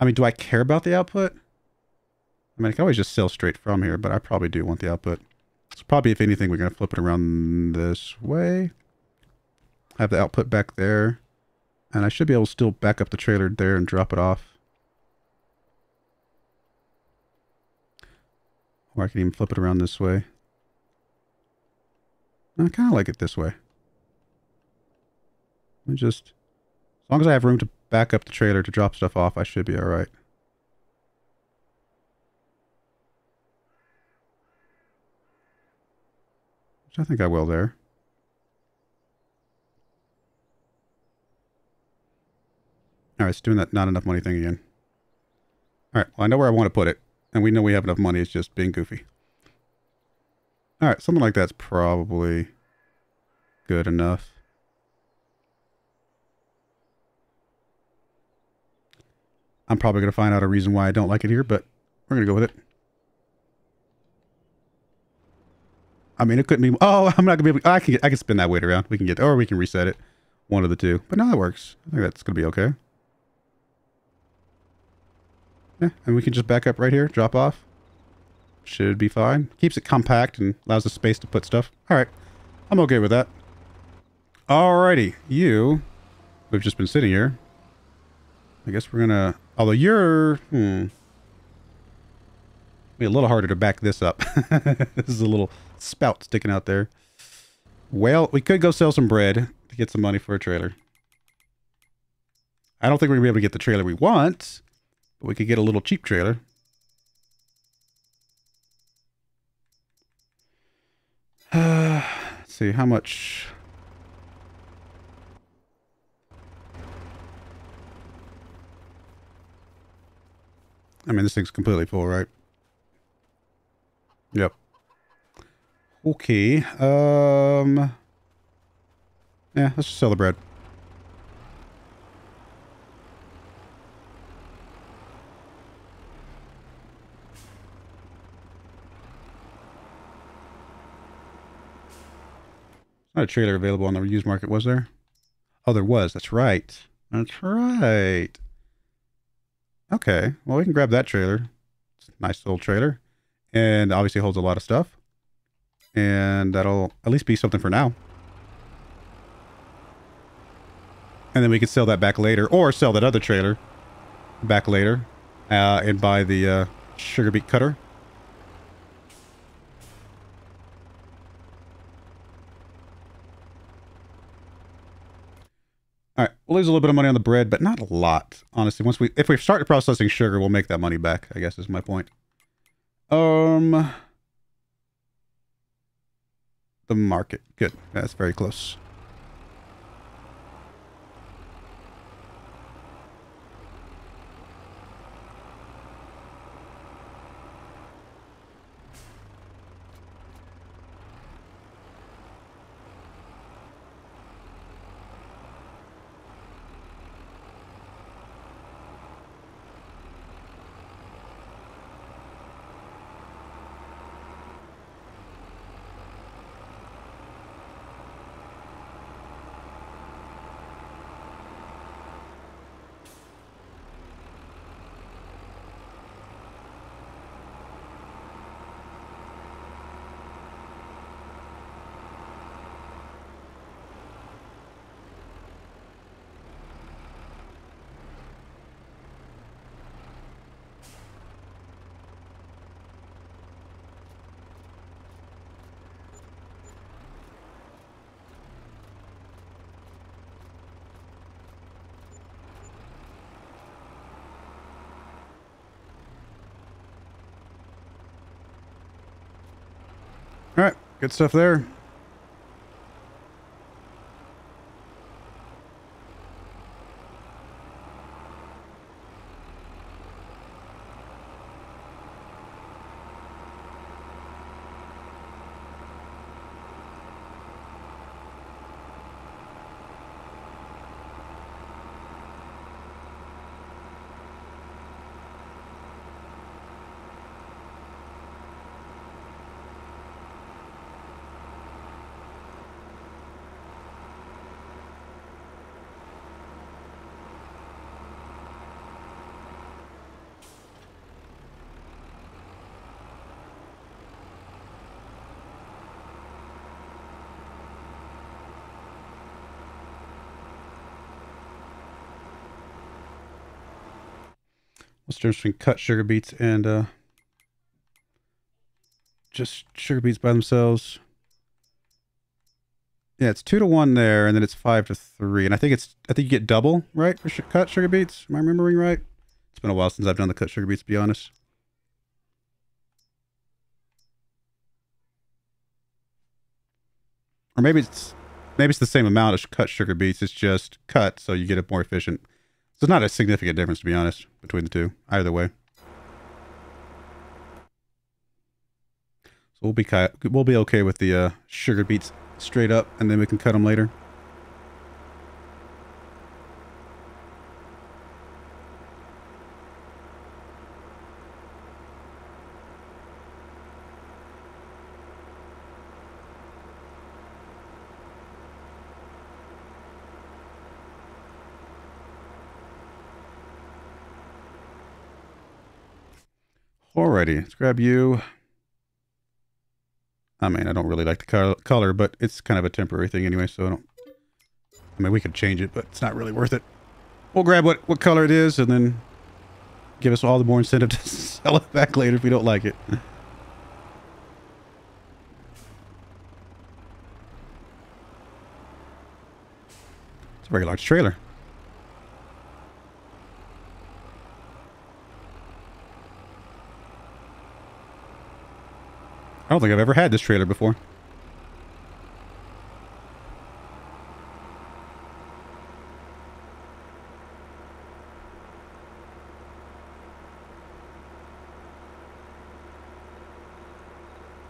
[SPEAKER 1] I mean, do I care about the output? I mean, I can always just sell straight from here, but I probably do want the output. So probably, if anything, we're going to flip it around this way. Have the output back there. And I should be able to still back up the trailer there and drop it off. Or I can even flip it around this way. I kind of like it this way. Me just... As long as I have room to back up the trailer to drop stuff off, I should be alright. Which I think I will there. Alright, it's doing that not enough money thing again. Alright, well I know where I want to put it. And we know we have enough money, it's just being goofy. Alright, something like that's probably good enough. I'm probably going to find out a reason why I don't like it here, but we're going to go with it. I mean, it couldn't be... Oh, I'm not going to be able... I can, get, I can spin that weight around. We can get... Or we can reset it. One of the two. But now that works. I think that's going to be okay. Yeah, and we can just back up right here, drop off. Should be fine. Keeps it compact and allows the space to put stuff. All right, I'm okay with that. Alrighty, you, we've just been sitting here. I guess we're gonna, although you're, hmm, be a little harder to back this up. this is a little spout sticking out there. Well, we could go sell some bread to get some money for a trailer. I don't think we're gonna be able to get the trailer we want, but we could get a little cheap trailer. Uh, let's see, how much... I mean, this thing's completely full, right? Yep. Okay. Um. Yeah, let's just sell the bread. Not a trailer available on the used market, was there? Oh, there was. That's right. That's right. Okay. Well, we can grab that trailer. Nice little trailer. And obviously holds a lot of stuff. And that'll at least be something for now. And then we can sell that back later. Or sell that other trailer back later. Uh, and buy the uh, sugar beet cutter. All right, we'll lose a little bit of money on the bread, but not a lot, honestly. Once we, if we start processing sugar, we'll make that money back. I guess is my point. Um, the market, good. That's very close. All right, good stuff there. Difference between cut sugar beets and uh, just sugar beets by themselves? Yeah, it's two to one there, and then it's five to three. And I think it's I think you get double right for cut sugar beets. Am I remembering right? It's been a while since I've done the cut sugar beets, to be honest. Or maybe it's maybe it's the same amount of cut sugar beets. It's just cut, so you get it more efficient. So it's not a significant difference, to be honest, between the two, either way. So we'll be we'll be okay with the uh, sugar beets straight up, and then we can cut them later. Alrighty, let's grab you. I mean, I don't really like the color, but it's kind of a temporary thing anyway, so I don't... I mean, we could change it, but it's not really worth it. We'll grab what, what color it is, and then give us all the more incentive to sell it back later if we don't like it. It's a very large trailer. I don't think I've ever had this trailer before.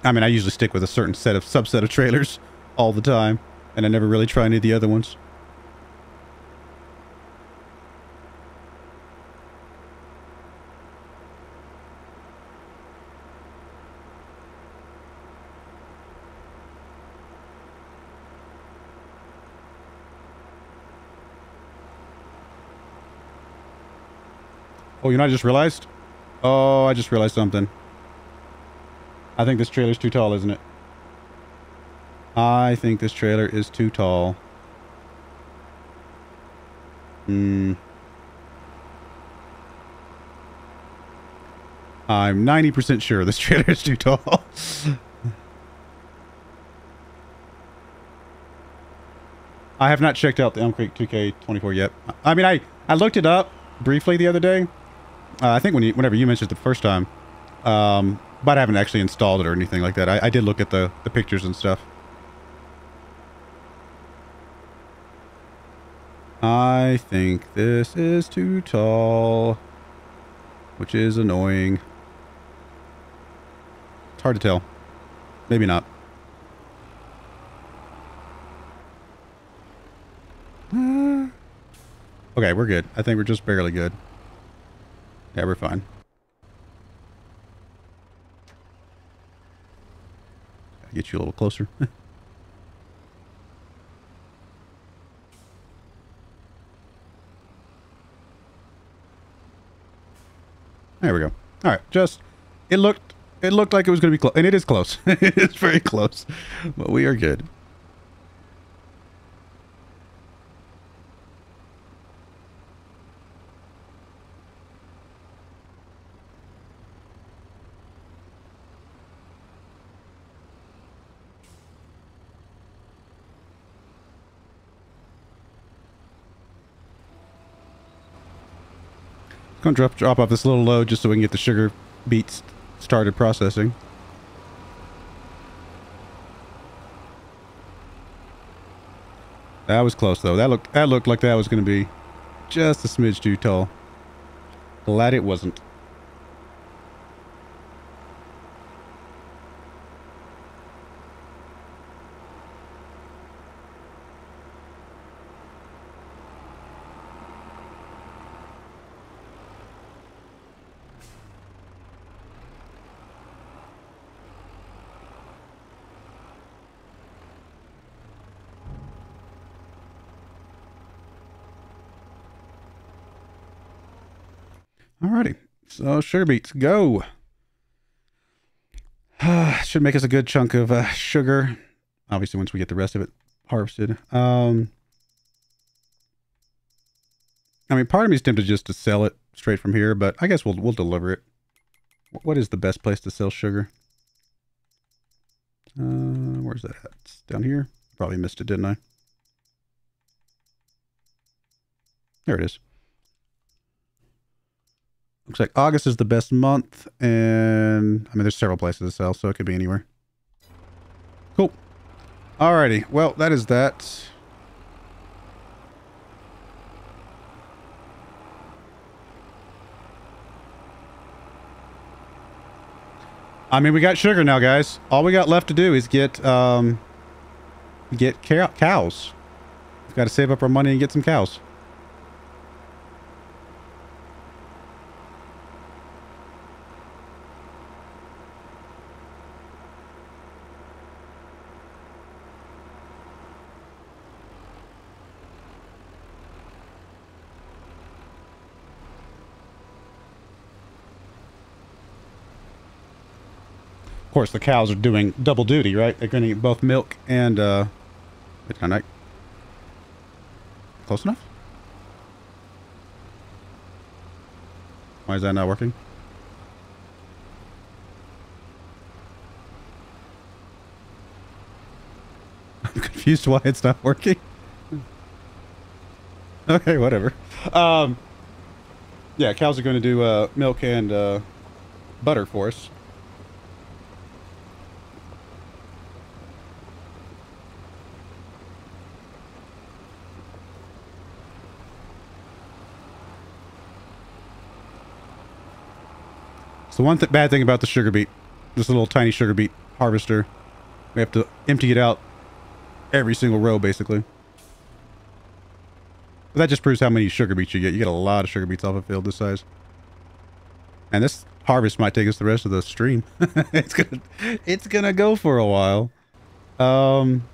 [SPEAKER 1] I mean, I usually stick with a certain set of subset of trailers all the time, and I never really try any of the other ones. Oh, you know, I just realized? Oh, I just realized something. I think this trailer's too tall, isn't it? I think this trailer is too tall. Hmm. I'm 90% sure this trailer is too tall. I have not checked out the Elmcreek 2K24 yet. I mean, I, I looked it up briefly the other day. Uh, I think when you, whenever you mentioned it the first time. Um, but I haven't actually installed it or anything like that. I, I did look at the, the pictures and stuff. I think this is too tall, which is annoying. It's hard to tell. Maybe not. Okay, we're good. I think we're just barely good. Yeah, we're fine. Get you a little closer. there we go. All right, just it looked it looked like it was going to be close, and it is close. it is very close, but we are good. Gonna drop, drop off this little load just so we can get the sugar beets started processing. That was close though. That looked that looked like that was gonna be just a smidge too tall. Glad it wasn't. Alrighty. So sugar beets, go. Should make us a good chunk of uh, sugar. Obviously, once we get the rest of it harvested. Um, I mean, part of me is tempted just to sell it straight from here, but I guess we'll we'll deliver it. What is the best place to sell sugar? Uh, where's that at? It's down here. Probably missed it, didn't I? There it is. Looks like August is the best month, and I mean, there's several places to sell, so it could be anywhere. Cool. Alrighty, well, that is that. I mean, we got sugar now, guys. All we got left to do is get, um, get cows. We've got to save up our money and get some cows. Course, the cows are doing double duty, right? They're going to eat both milk and, uh, wait, can close enough? Why is that not working? I'm confused why it's not working. okay, whatever. Um, yeah, cows are going to do, uh, milk and, uh, butter for us. The one th bad thing about the sugar beet. This little tiny sugar beet. harvester. We have to empty it out every single row, basically. But that just proves how many sugar beets you get. You get a lot of sugar beets off a field this size. And this harvest might take us the rest of the stream. it's gonna it's gonna go for a while. Um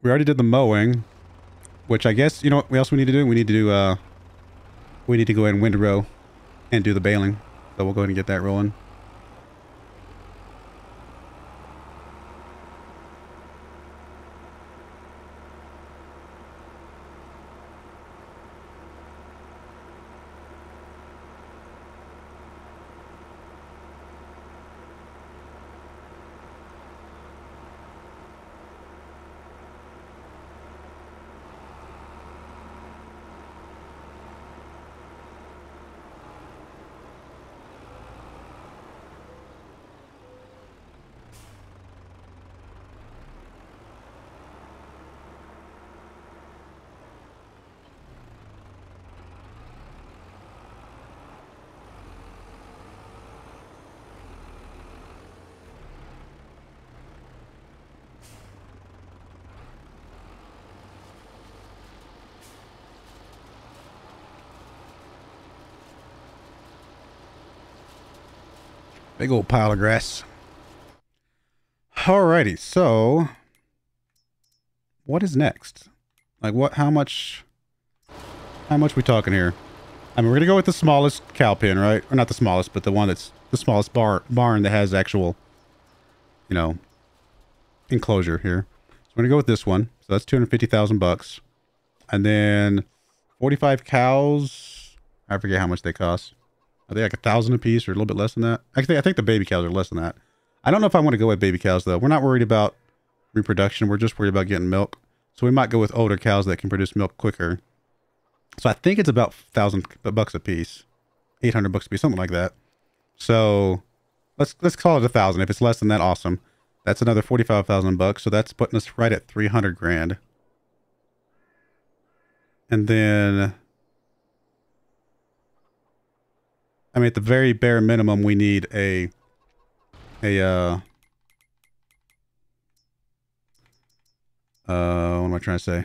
[SPEAKER 1] we already did the mowing, which I guess you know what we also need to do? We need to do uh we need to go ahead and windrow and do the baling. So we'll go ahead and get that rolling. Old pile of grass. Alrighty, so what is next? Like what how much how much we talking here? I mean we're gonna go with the smallest cow pen, right? Or not the smallest, but the one that's the smallest bar barn that has actual, you know, enclosure here. So we're gonna go with this one. So that's two hundred fifty thousand bucks. And then forty five cows. I forget how much they cost. Are they like a thousand a piece or a little bit less than that? Actually, I think the baby cows are less than that. I don't know if I want to go with baby cows though. We're not worried about reproduction. We're just worried about getting milk. So we might go with older cows that can produce milk quicker. So I think it's about thousand bucks a piece, eight hundred bucks a piece, something like that. So let's let's call it a thousand. If it's less than that, awesome. That's another forty-five thousand bucks. So that's putting us right at three hundred grand. And then I mean, at the very bare minimum, we need a, a, uh, uh, what am I trying to say?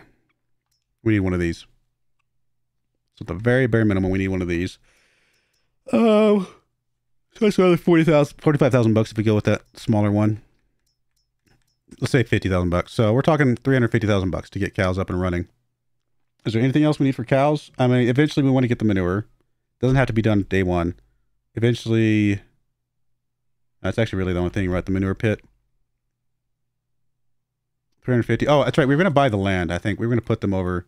[SPEAKER 1] We need one of these. So at the very bare minimum, we need one of these. Oh, so that's another 40,000, 45,000 bucks if we go with that smaller one. Let's say 50,000 bucks. So we're talking 350,000 bucks to get cows up and running. Is there anything else we need for cows? I mean, eventually we want to get the manure. Doesn't have to be done day one. Eventually, that's actually really the only thing, right? The manure pit. 350. Oh, that's right. We are going to buy the land, I think. We are going to put them over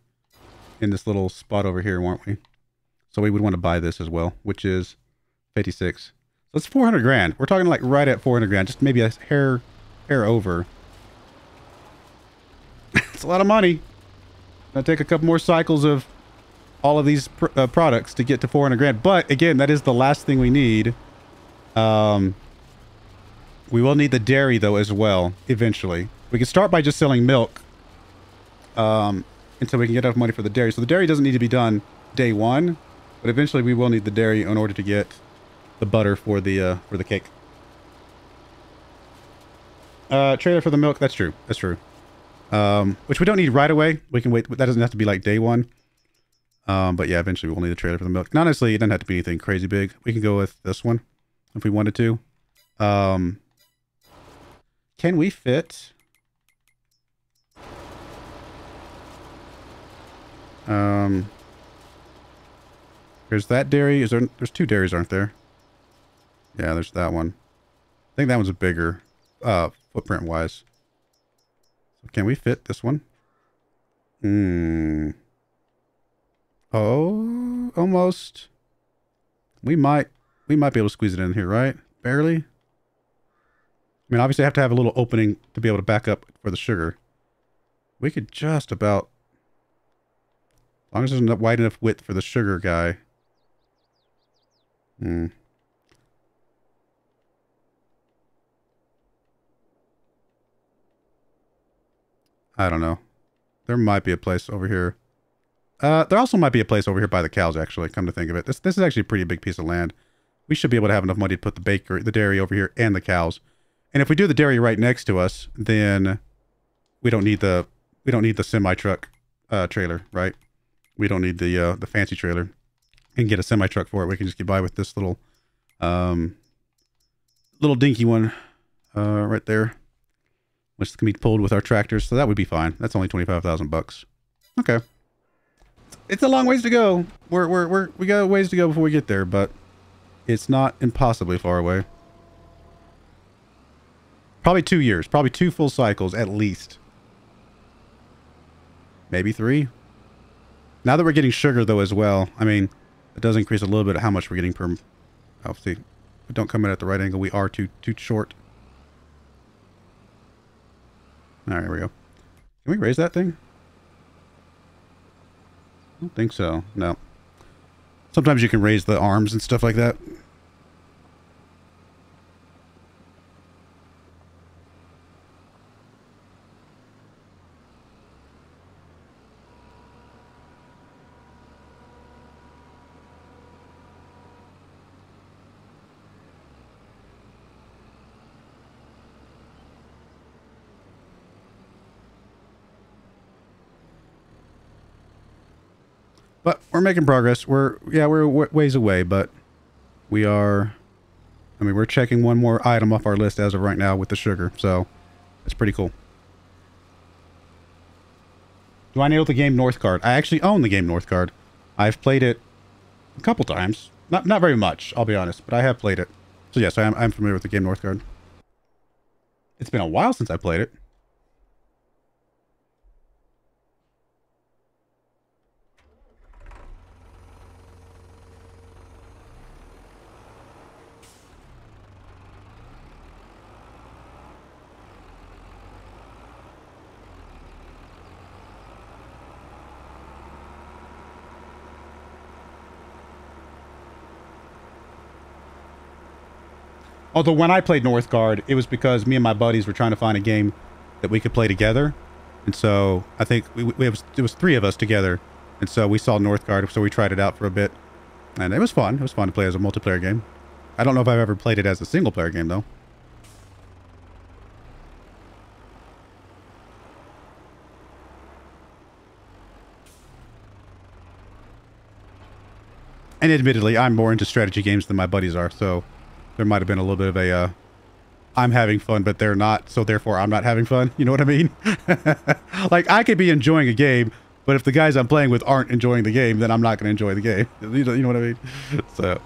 [SPEAKER 1] in this little spot over here, weren't we? So we would want to buy this as well, which is 56. So it's 400 grand. We're talking like right at 400 grand, just maybe a hair, hair over. it's a lot of money. Gonna take a couple more cycles of all of these pr uh, products to get to 400 grand. But again, that is the last thing we need. Um, we will need the dairy though as well eventually. We can start by just selling milk um, until we can get enough money for the dairy. So the dairy doesn't need to be done day one, but eventually we will need the dairy in order to get the butter for the uh, for the cake. Uh, trailer for the milk. That's true. That's true. Um, which we don't need right away. We can wait. That doesn't have to be like day one. Um, but yeah, eventually we'll need a trailer for the milk. And honestly, it doesn't have to be anything crazy big. We can go with this one if we wanted to. Um, can we fit? Um, there's that dairy. Is there? There's two dairies, aren't there? Yeah, there's that one. I think that one's a bigger uh, footprint wise. So can we fit this one? Hmm. Oh, almost. We might, we might be able to squeeze it in here, right? Barely. I mean, obviously I have to have a little opening to be able to back up for the sugar. We could just about, as long as there's enough wide enough width for the sugar guy. Hmm. I don't know. There might be a place over here. Uh, there also might be a place over here by the cows, actually, come to think of it. This this is actually a pretty big piece of land. we should be able to have enough money to put the bakery, the dairy over here, and the cows. And if we do the dairy right next to us, then we don't need the we don't need the semi truck uh, trailer, right? We don't need the uh, the fancy trailer. Can get a semi truck for it. We can just get by with this little um little dinky one uh, right there, which can be pulled with our tractors. So that would be fine. That's only twenty five thousand bucks. Okay. It's a long ways to go. We're we're we're we got ways to go before we get there, but it's not impossibly far away. Probably two years. Probably two full cycles at least. Maybe three. Now that we're getting sugar though as well, I mean, it does increase a little bit of how much we're getting per. If we don't come in at the right angle, we are too too short. All right, here we go. Can we raise that thing? I don't think so. No. Sometimes you can raise the arms and stuff like that. But we're making progress. We're yeah, we're ways away, but we are. I mean, we're checking one more item off our list as of right now with the sugar, so it's pretty cool. Do I know the game Northgard? I actually own the game Northgard. I've played it a couple times. Not not very much, I'll be honest, but I have played it. So yes, I am I'm familiar with the game Northgard. It's been a while since I played it. Although when I played Northgard, it was because me and my buddies were trying to find a game that we could play together, and so I think we, we it was it was three of us together, and so we saw Northgard, so we tried it out for a bit, and it was fun. It was fun to play as a multiplayer game. I don't know if I've ever played it as a single player game though. And admittedly, I'm more into strategy games than my buddies are, so there might have been a little bit of a, uh, I'm having fun, but they're not, so therefore I'm not having fun. You know what I mean? like, I could be enjoying a game, but if the guys I'm playing with aren't enjoying the game, then I'm not going to enjoy the game. You know, you know what I mean? So...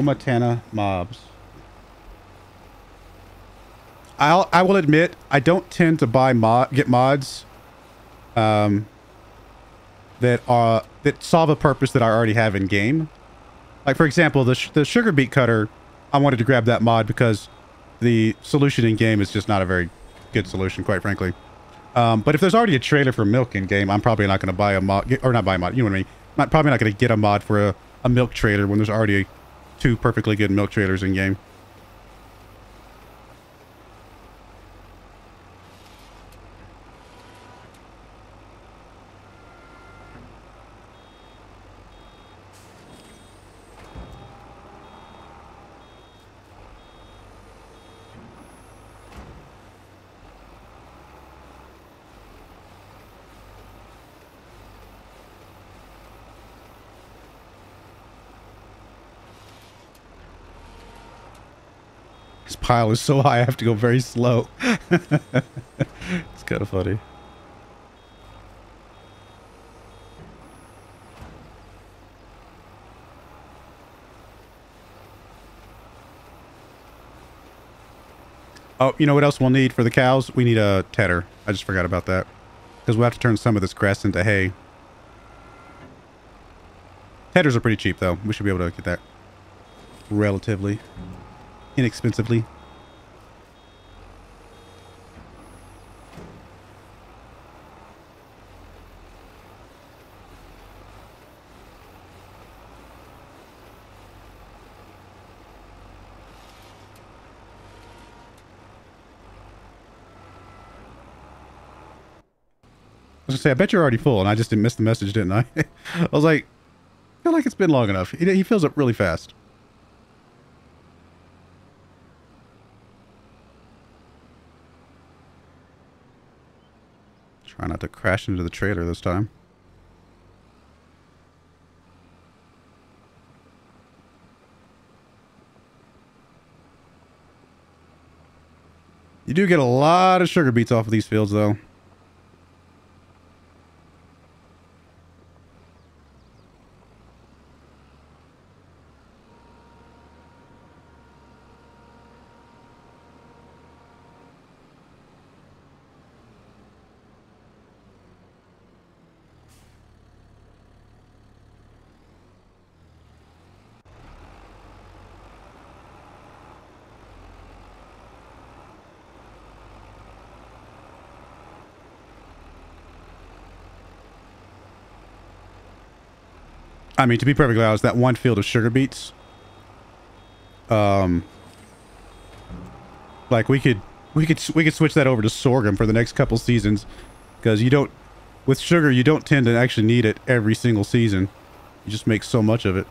[SPEAKER 1] Omatana mobs. I'll I will admit I don't tend to buy mod get mods um that are that solve a purpose that I already have in game. Like for example, the the sugar beet cutter, I wanted to grab that mod because the solution in game is just not a very good solution, quite frankly. Um, but if there's already a trailer for milk in game, I'm probably not going to buy a mod or not buy a mod. You know what I mean? I'm probably not going to get a mod for a, a milk trailer when there's already two perfectly good milk trailers in game. Pile is so high I have to go very slow. it's kind of funny. Oh, you know what else we'll need for the cows? We need a tedder. I just forgot about that. Because we'll have to turn some of this grass into hay. Tedders are pretty cheap, though. We should be able to get that relatively inexpensively. Say, I bet you're already full, and I just didn't miss the message, didn't I? I was like, I feel like it's been long enough. He, he fills up really fast. Try not to crash into the trailer this time. You do get a lot of sugar beets off of these fields, though. I mean, to be perfectly honest, that one field of sugar beets, um, like we could, we could, we could switch that over to sorghum for the next couple seasons, because you don't, with sugar, you don't tend to actually need it every single season. You just make so much of it.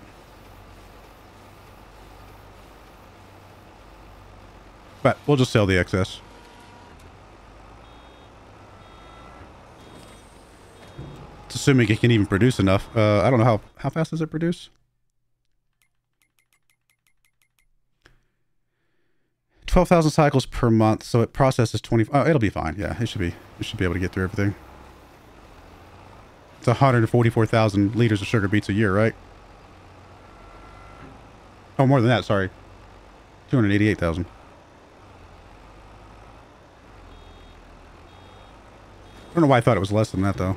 [SPEAKER 1] But we'll just sell the excess. Assuming it can even produce enough. Uh, I don't know how, how fast does it produce? Twelve thousand cycles per month, so it processes twenty. Oh, it'll be fine. Yeah, it should be. It should be able to get through everything. It's one hundred forty-four thousand liters of sugar beets a year, right? Oh, more than that. Sorry, two hundred eighty-eight thousand. I don't know why I thought it was less than that, though.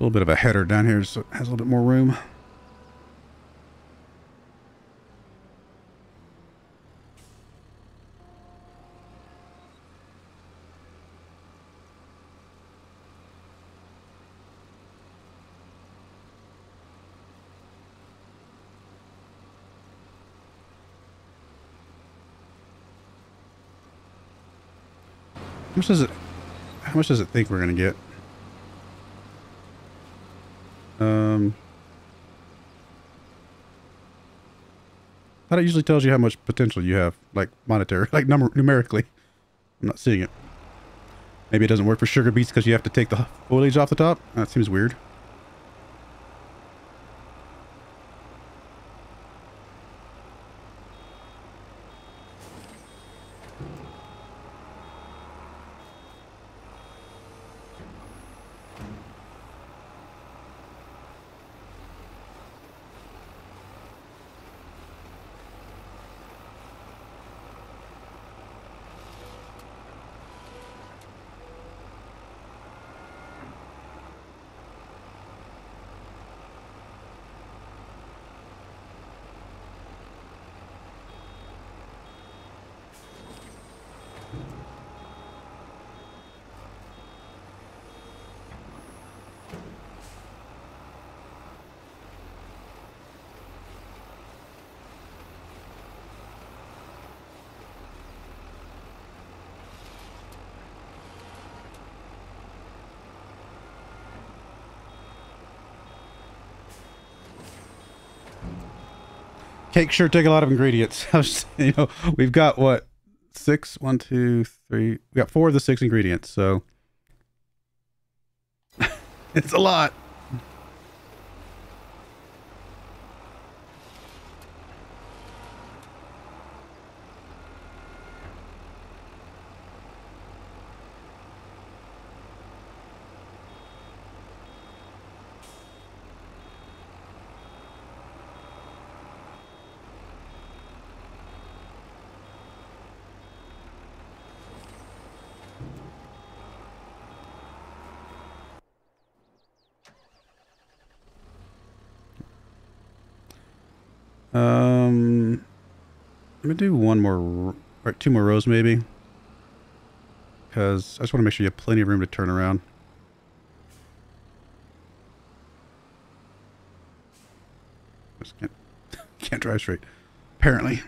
[SPEAKER 1] Little bit of a header down here, so it has a little bit more room. How much does it? How much does it think we're gonna get? Um, That usually tells you how much potential you have, like monetary, like number numerically. I'm not seeing it. Maybe it doesn't work for sugar beets because you have to take the foliage off the top. That seems weird. Sure take a lot of ingredients. you know, we've got what six, one, two, three. We got four of the six ingredients, so it's a lot. Um, I'm gonna do one more, or two more rows maybe, because I just want to make sure you have plenty of room to turn around. Just can't, can't drive straight, apparently.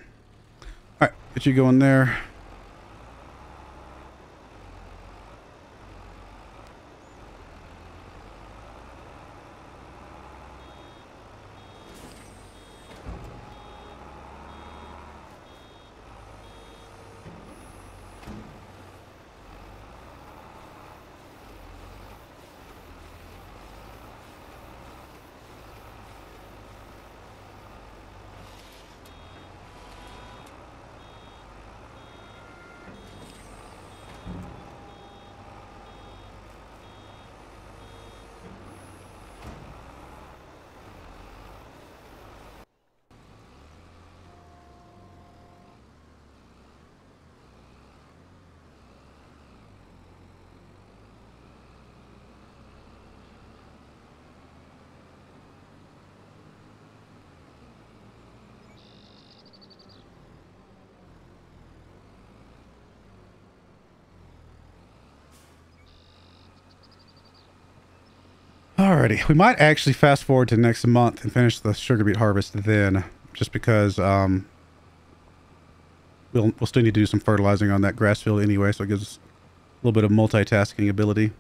[SPEAKER 1] All right, get you going there. Alrighty, we might actually fast forward to next month and finish the sugar beet harvest then, just because um, we'll we'll still need to do some fertilizing on that grass field anyway, so it gives us a little bit of multitasking ability.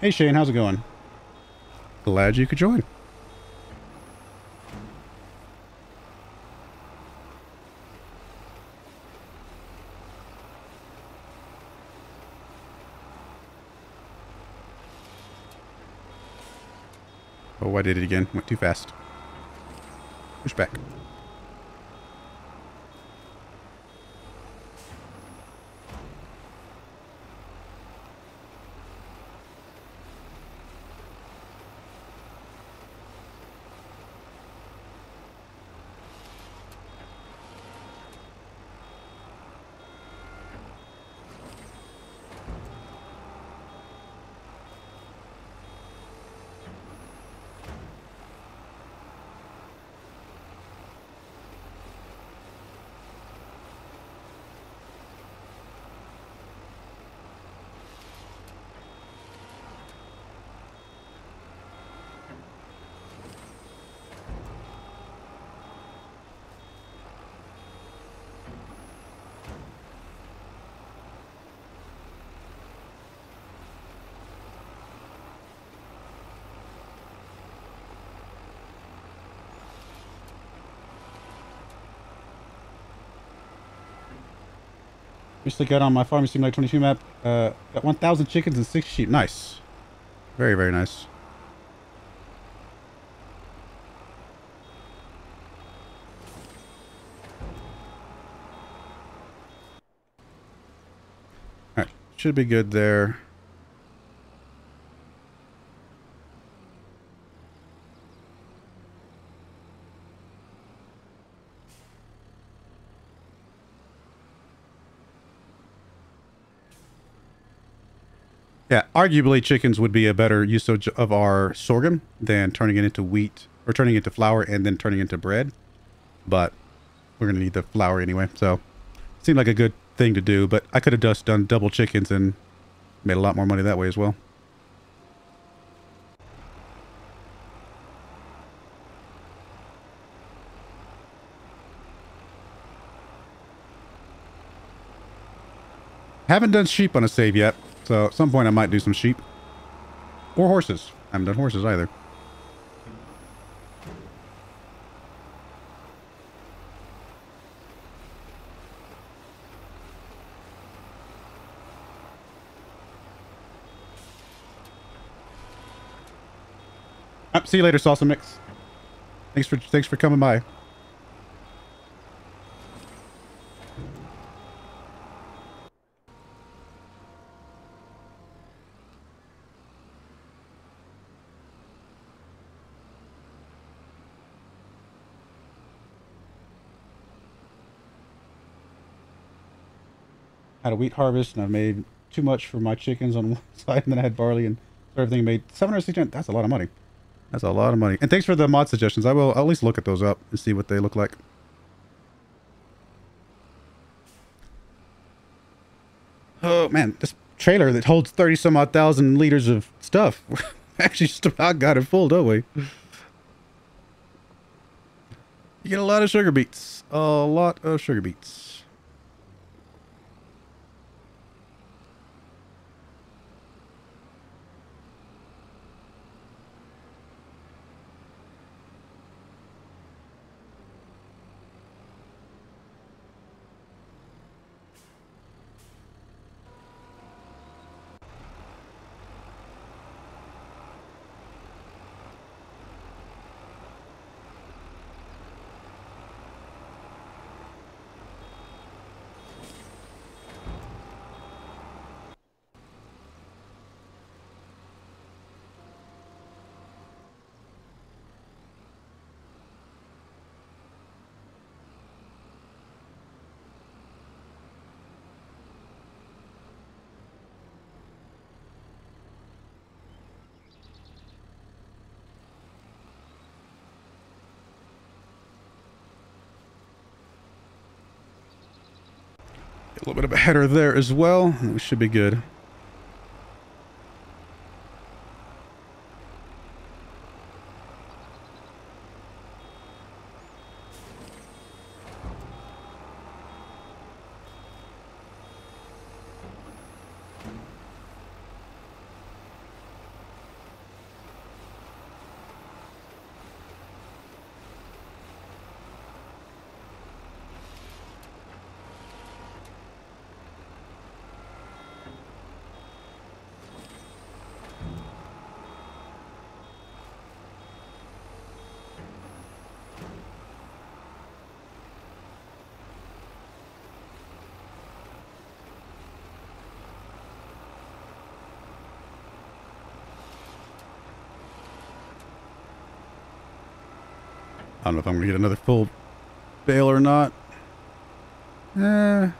[SPEAKER 1] Hey Shane, how's it going? Glad you could join. Oh, I did it again. Went too fast. Push back. Recently got on my Farming Simulator 22 map. Uh, got 1,000 chickens and 6 sheep. Nice. Very, very nice. Alright, should be good there. Yeah, arguably chickens would be a better usage of our sorghum than turning it into wheat or turning it into flour and then turning it into bread. But we're going to need the flour anyway. So seemed like a good thing to do, but I could have just done double chickens and made a lot more money that way as well. Haven't done sheep on a save yet. So at some point I might do some sheep. Or horses. I haven't done horses either. Oh, see you later, Salsa Mix. Thanks for thanks for coming by. Had a wheat harvest and I made too much for my chickens on one side and then I had barley and everything made 760 that's a lot of money. That's a lot of money. And thanks for the mod suggestions. I will I'll at least look at those up and see what they look like. Oh man this trailer that holds 30 some odd thousand liters of stuff actually just about got it full don't we? You get a lot of sugar beets. A lot of sugar beets A little bit of a header there as well. We should be good. Don't know if I'm going to get another full bale or not. Eh.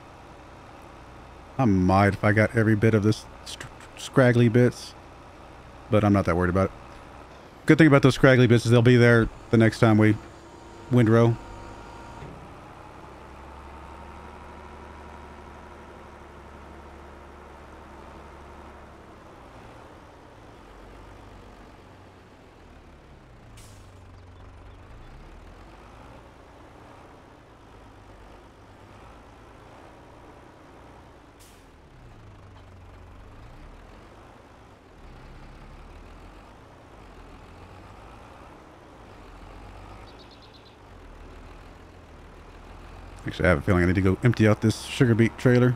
[SPEAKER 1] I might if I got every bit of this scraggly bits. But I'm not that worried about it. Good thing about those scraggly bits is they'll be there the next time we windrow. Actually, I have a feeling I need to go empty out this sugar beet trailer.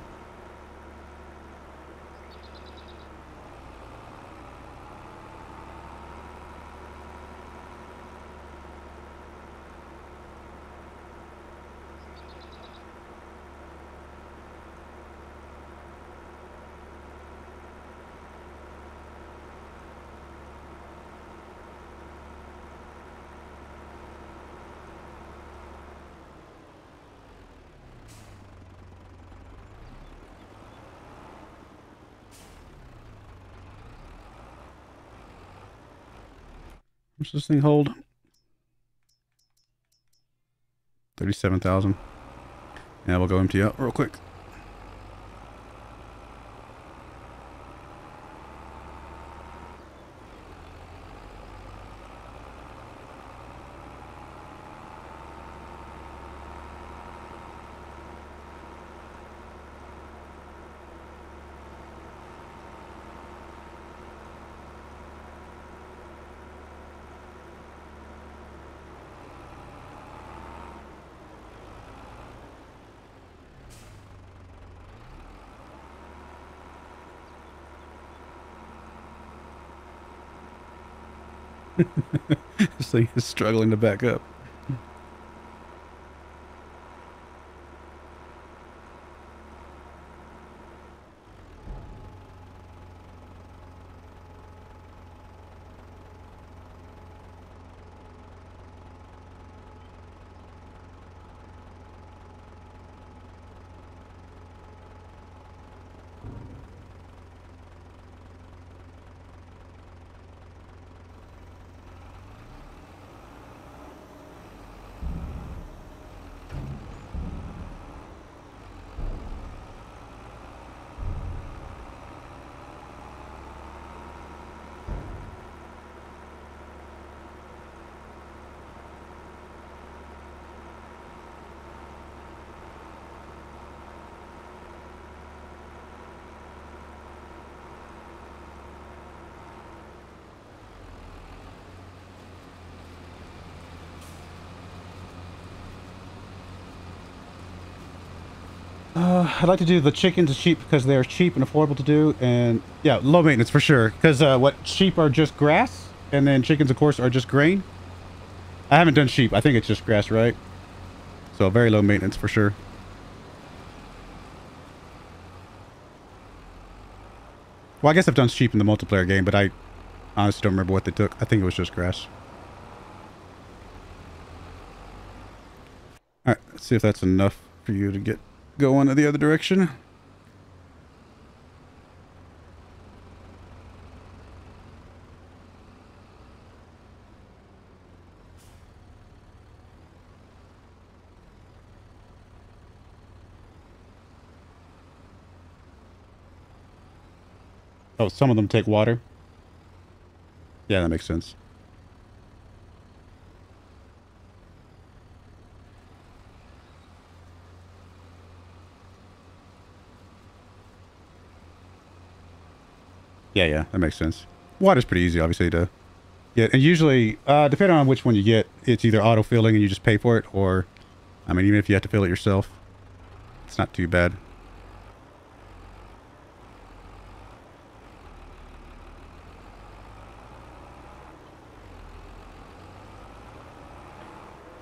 [SPEAKER 1] This thing hold? 37,000. Yeah, we'll go empty out real quick. is struggling to back up. I'd like to do the chickens and sheep because they're cheap and affordable to do, and yeah, low maintenance for sure. Because uh, what sheep are just grass, and then chickens, of course, are just grain. I haven't done sheep. I think it's just grass, right? So very low maintenance for sure. Well, I guess I've done sheep in the multiplayer game, but I honestly don't remember what they took. I think it was just grass. All right, let's see if that's enough for you to get going in the other direction. Oh, some of them take water. Yeah, that makes sense. Yeah, yeah, that makes sense. Water's pretty easy, obviously, to get. And usually, uh, depending on which one you get, it's either auto-filling and you just pay for it, or, I mean, even if you have to fill it yourself, it's not too bad.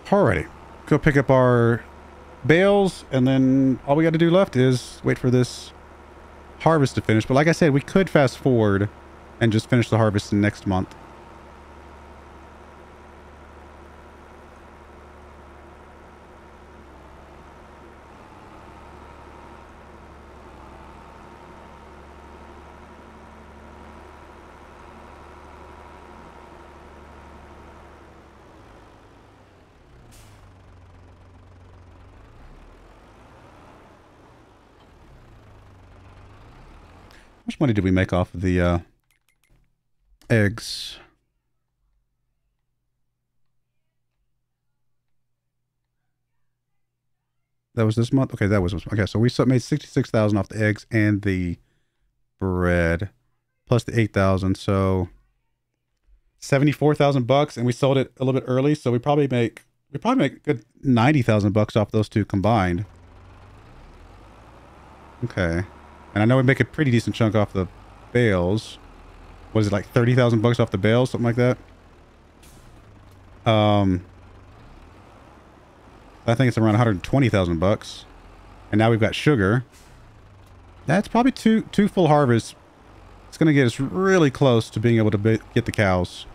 [SPEAKER 1] Alrighty. Go pick up our bales, and then all we got to do left is wait for this harvest to finish. But like I said, we could fast forward and just finish the harvest in next month. Money did we make off of the uh, eggs? That was this month? Okay, that was okay. So we made 66000 off the eggs and the bread plus the 8000 So 74,000 bucks and we sold it a little bit early. So we probably make, we probably make good 90,000 bucks off those two combined. Okay. And I know we make a pretty decent chunk off the bales. Was it like 30,000 bucks off the bales? Something like that? Um, I think it's around 120,000 bucks. And now we've got sugar. That's probably two, two full harvests. It's going to get us really close to being able to get the cows.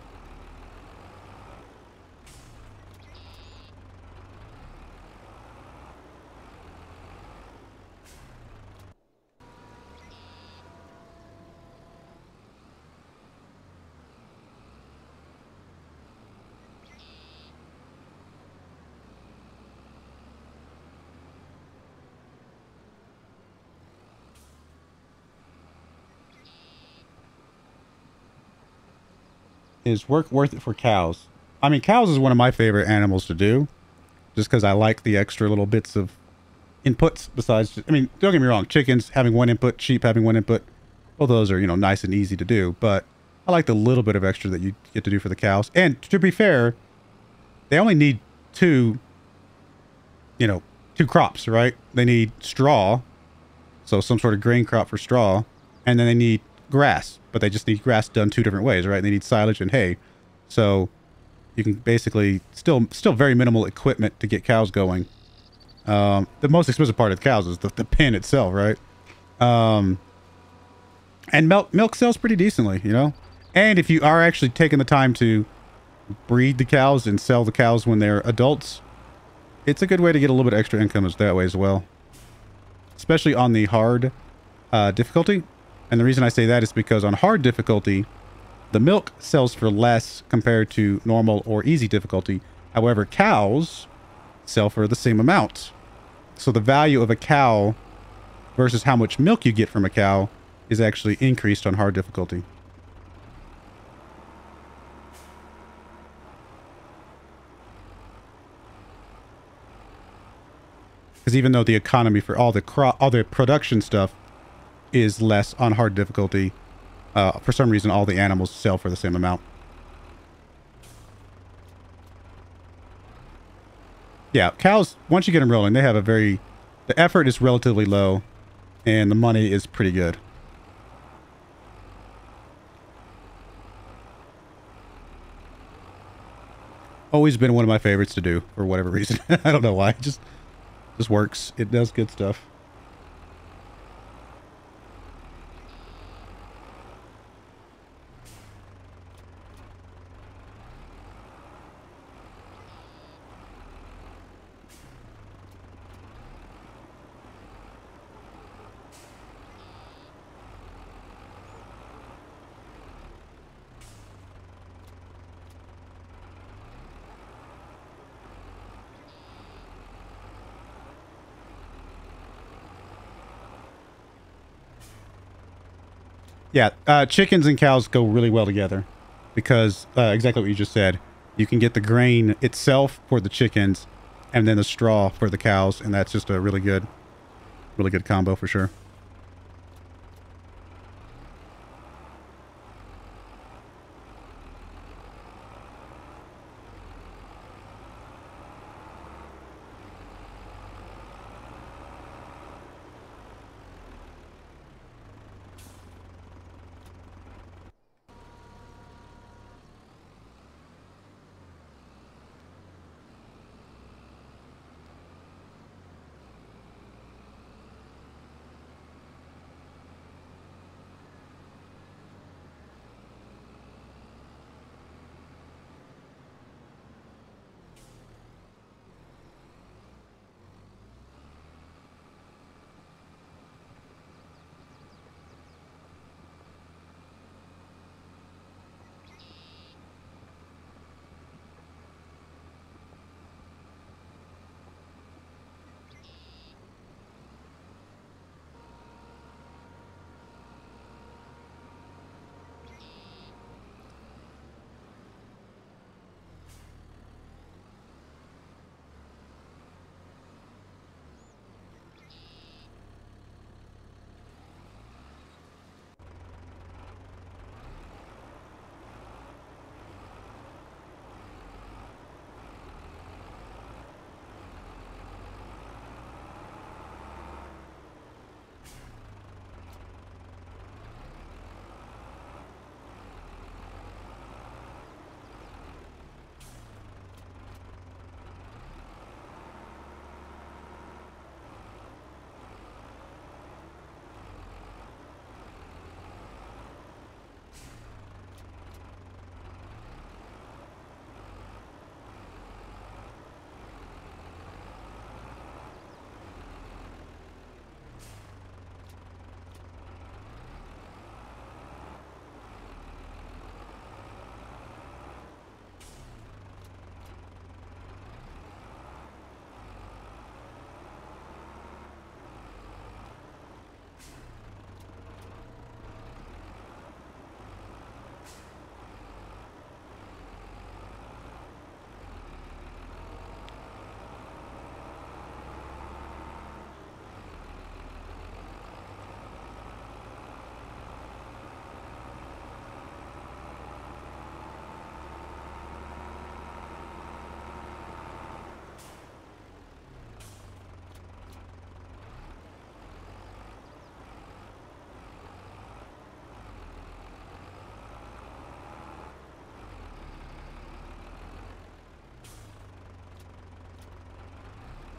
[SPEAKER 1] Is work worth it for cows. I mean, cows is one of my favorite animals to do, just because I like the extra little bits of inputs. Besides, I mean, don't get me wrong, chickens having one input, sheep having one input, both those are you know nice and easy to do. But I like the little bit of extra that you get to do for the cows. And to be fair, they only need two, you know, two crops, right? They need straw, so some sort of grain crop for straw, and then they need grass, but they just need grass done two different ways, right? They need silage and hay. So you can basically still still very minimal equipment to get cows going. Um, the most expensive part of the cows is the, the pen itself, right? Um, and milk milk sells pretty decently, you know. And if you are actually taking the time to breed the cows and sell the cows when they're adults, it's a good way to get a little bit extra income as that way as well. Especially on the hard uh, difficulty. And the reason I say that is because on hard difficulty, the milk sells for less compared to normal or easy difficulty. However, cows sell for the same amount. So the value of a cow versus how much milk you get from a cow is actually increased on hard difficulty. Because even though the economy for all the crop, all the production stuff is less on hard difficulty, uh, for some reason all the animals sell for the same amount. Yeah, cows, once you get them rolling, they have a very... The effort is relatively low, and the money is pretty good. Always been one of my favorites to do, for whatever reason. I don't know why. It Just this works. It does good stuff. Yeah, uh, chickens and cows go really well together because uh, exactly what you just said. You can get the grain itself for the chickens and then the straw for the cows, and that's just a really good, really good combo for sure.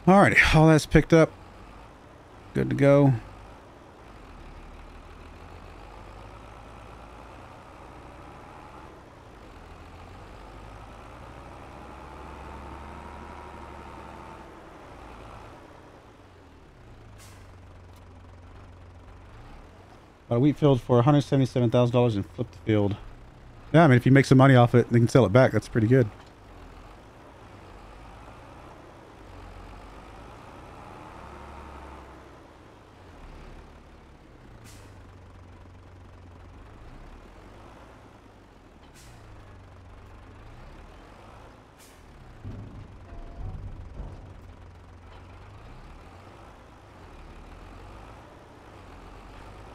[SPEAKER 1] Alrighty, all that's picked up. Good to go. Bought a wheat field for $177,000 and flip the field. Yeah, I mean, if you make some money off it and they can sell it back, that's pretty good.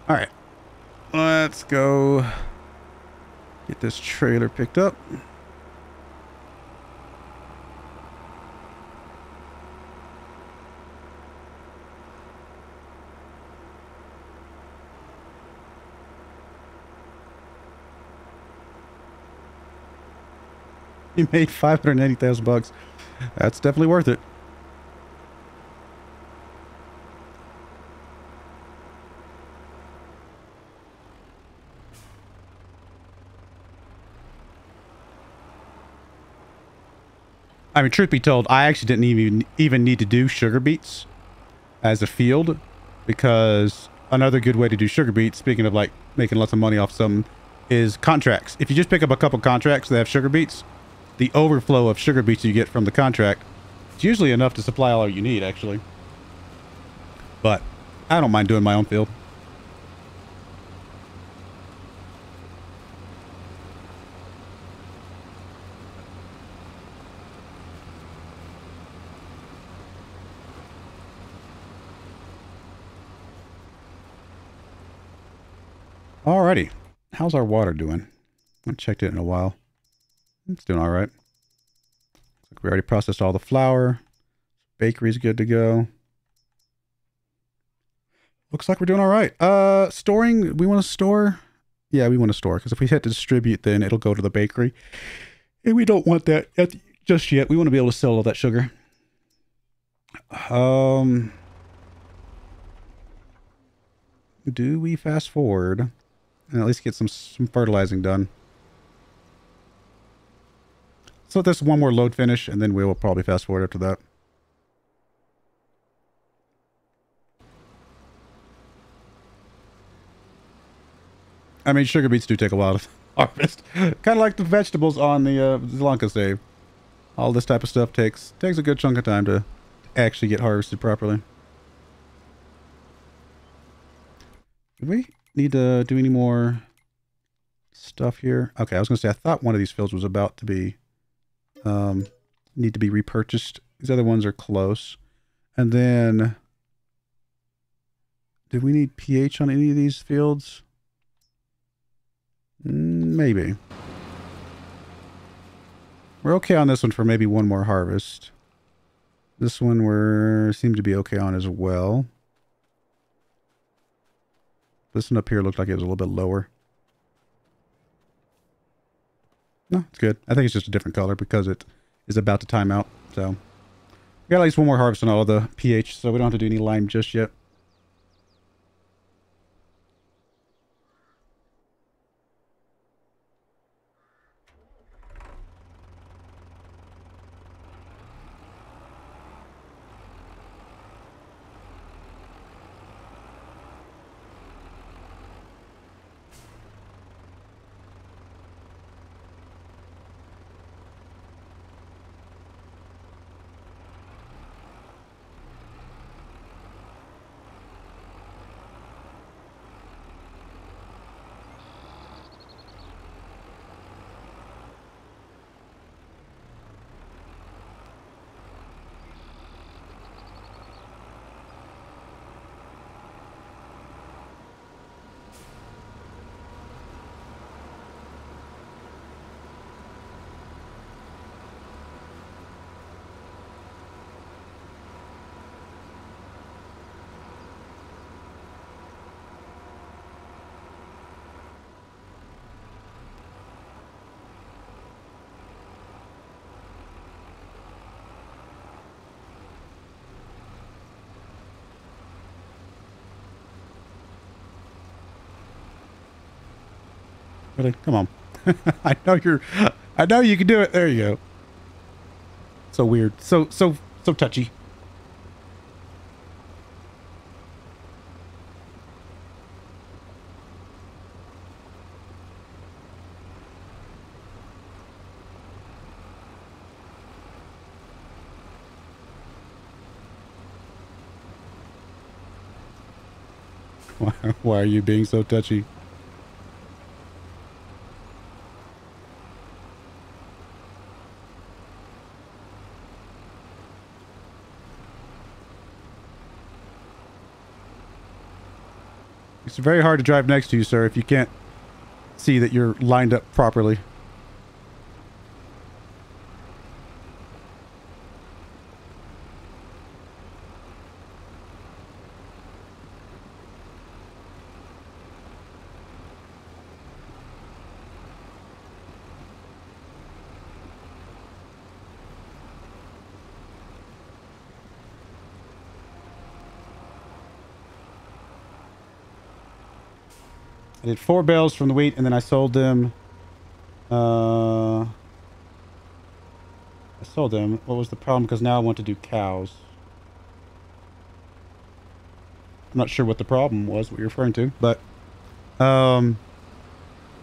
[SPEAKER 1] All right. Let's go get this trailer picked up. He made 580,000 bucks. That's definitely worth it. I mean, truth be told, I actually didn't even even need to do sugar beets as a field because another good way to do sugar beets, speaking of like making lots of money off some, is contracts. If you just pick up a couple contracts that have sugar beets, the overflow of sugar beets you get from the contract, it's usually enough to supply all you need, actually. But I don't mind doing my own field. Alrighty. How's our water doing? I checked it in a while. It's doing alright. Like we already processed all the flour. Bakery's good to go. Looks like we're doing alright. Uh, storing, we want to store? Yeah, we want to store, because if we hit distribute, then it'll go to the bakery. And we don't want that the, just yet. We want to be able to sell all that sugar. Um, do we fast forward? And at least get some, some fertilizing done. So this one more load finish, and then we will probably fast forward after that. I mean, sugar beets do take a while to harvest. kind of like the vegetables on the uh, Sri save. All this type of stuff takes takes a good chunk of time to actually get harvested properly. Did we need to do any more stuff here? Okay, I was going to say, I thought one of these fields was about to be, um, need to be repurchased. These other ones are close. And then, do we need pH on any of these fields? Mm, maybe. We're okay on this one for maybe one more harvest. This one we're seem to be okay on as well. This one up here looked like it was a little bit lower. No, it's good. I think it's just a different color because it is about to time out. So, we got at least one more harvest on all the pH, so we don't have to do any lime just yet. Really? Come on. I know you're... I know you can do it. There you go. So weird. So, so, so touchy. Why, why are you being so touchy? Very hard to drive next to you, sir, if you can't see that you're lined up properly. Did four bales from the wheat, and then I sold them. Uh, I sold them. What was the problem? Because now I want to do cows. I'm not sure what the problem was, what you're referring to, but um,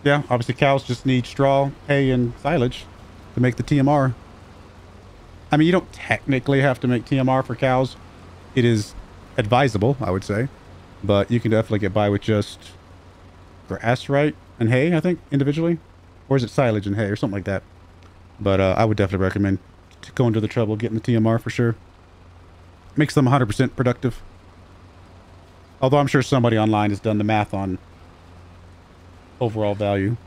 [SPEAKER 1] yeah, obviously cows just need straw, hay, and silage to make the TMR. I mean, you don't technically have to make TMR for cows. It is advisable, I would say, but you can definitely get by with just grass, right? And hay, I think, individually. Or is it silage and hay or something like that? But uh, I would definitely recommend going to the trouble getting the TMR for sure. Makes them 100% productive. Although I'm sure somebody online has done the math on overall value.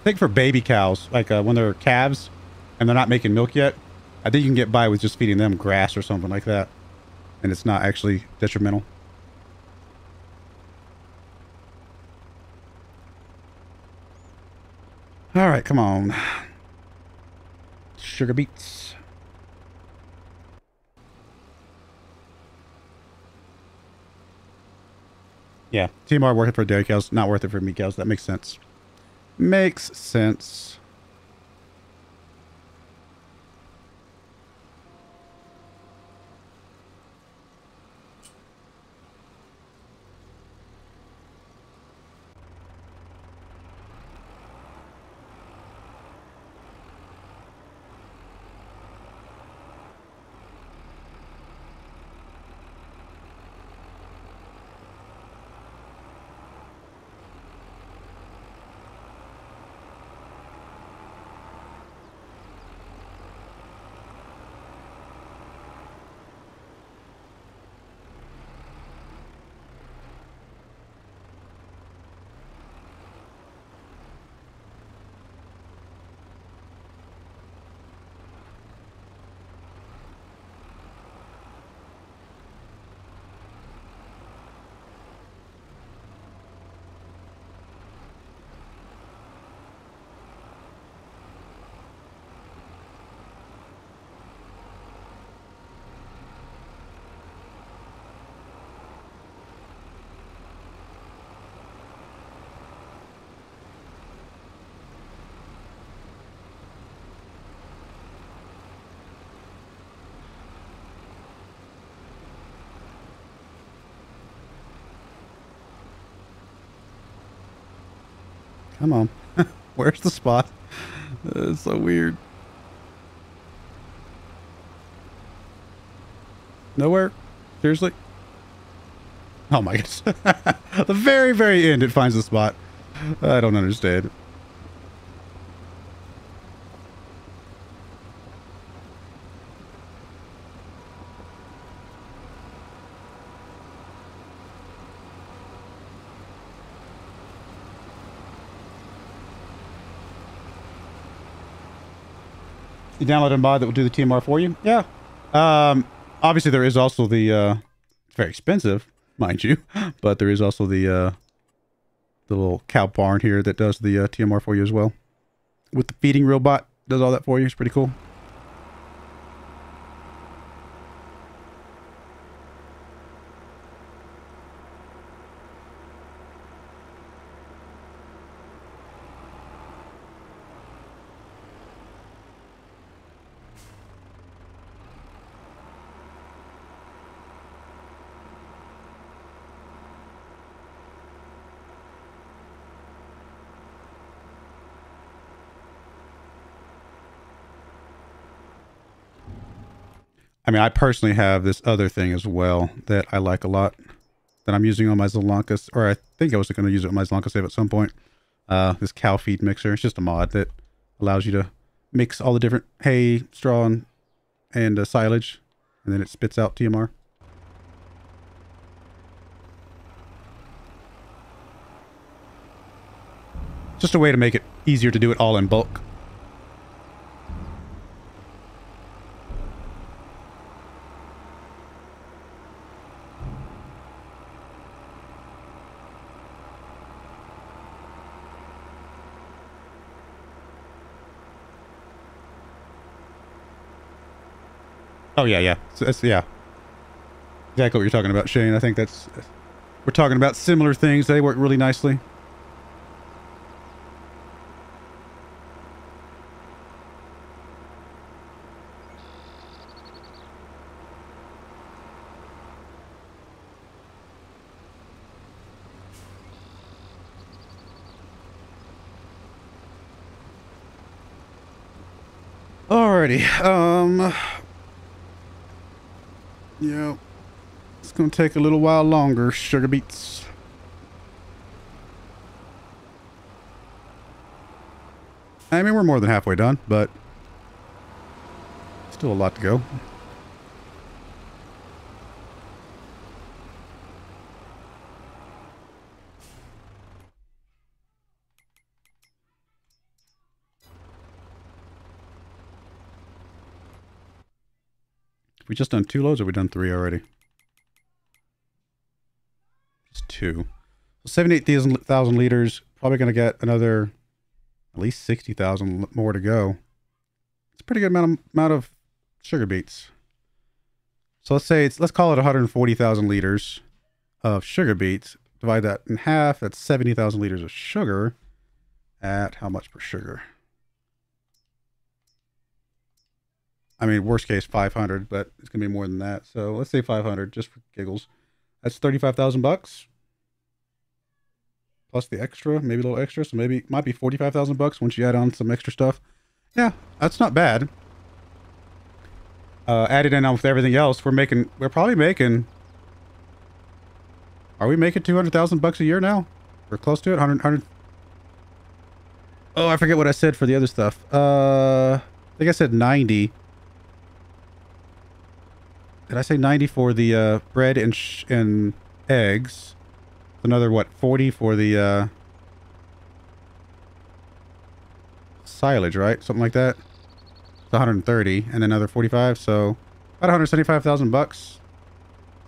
[SPEAKER 1] I think for baby cows, like uh, when they're calves and they're not making milk yet, I think you can get by with just feeding them grass or something like that. And it's not actually detrimental. All right, come on. Sugar beets. Yeah, TMR worth it for dairy cows, not worth it for meat cows. That makes sense. Makes sense. Come on. Where's the spot? Uh, it's so weird. Nowhere? Seriously? Oh my gosh. the very, very end it finds the spot. I don't understand. You download a mod that will do the TMR for you? Yeah. Um, obviously, there is also the, uh, it's very expensive, mind you, but there is also the, uh, the little cow barn here that does the uh, TMR for you as well. With the feeding robot, does all that for you. It's pretty cool. Mean, I personally have this other thing as well that I like a lot that I'm using on my Zielonka, or I think I was going to use it on my Zielonka save at some point. Uh, this cow feed mixer. It's just a mod that allows you to mix all the different hay, straw, and, and uh, silage, and then it spits out TMR. Just a way to make it easier to do it all in bulk. Oh yeah, yeah, so that's, yeah. Exactly what you're talking about, Shane. I think that's we're talking about similar things. They work really nicely. Alrighty, um, yeah. It's going to take a little while longer, sugar beets. I mean, we're more than halfway done, but still a lot to go. We just done two loads or we done three already? Just two. So 78,000 liters. Probably going to get another at least 60,000 more to go. It's a pretty good amount of, amount of sugar beets. So let's say it's, let's call it 140,000 liters of sugar beets. Divide that in half. That's 70,000 liters of sugar at how much per sugar? I mean, worst case 500, but it's gonna be more than that. So let's say 500 just for giggles. That's 35,000 bucks plus the extra, maybe a little extra. So maybe it might be 45,000 bucks once you add on some extra stuff. Yeah, that's not bad. Uh, added in with everything else, we're making, we're probably making, are we making 200,000 bucks a year now? We're close to it, 100, 100. Oh, I forget what I said for the other stuff. Uh, I think I said 90. Did I say 90 for the uh, bread and and eggs? Another, what, 40 for the uh, silage, right? Something like that. It's 130 and another 45, so about 175,000 bucks.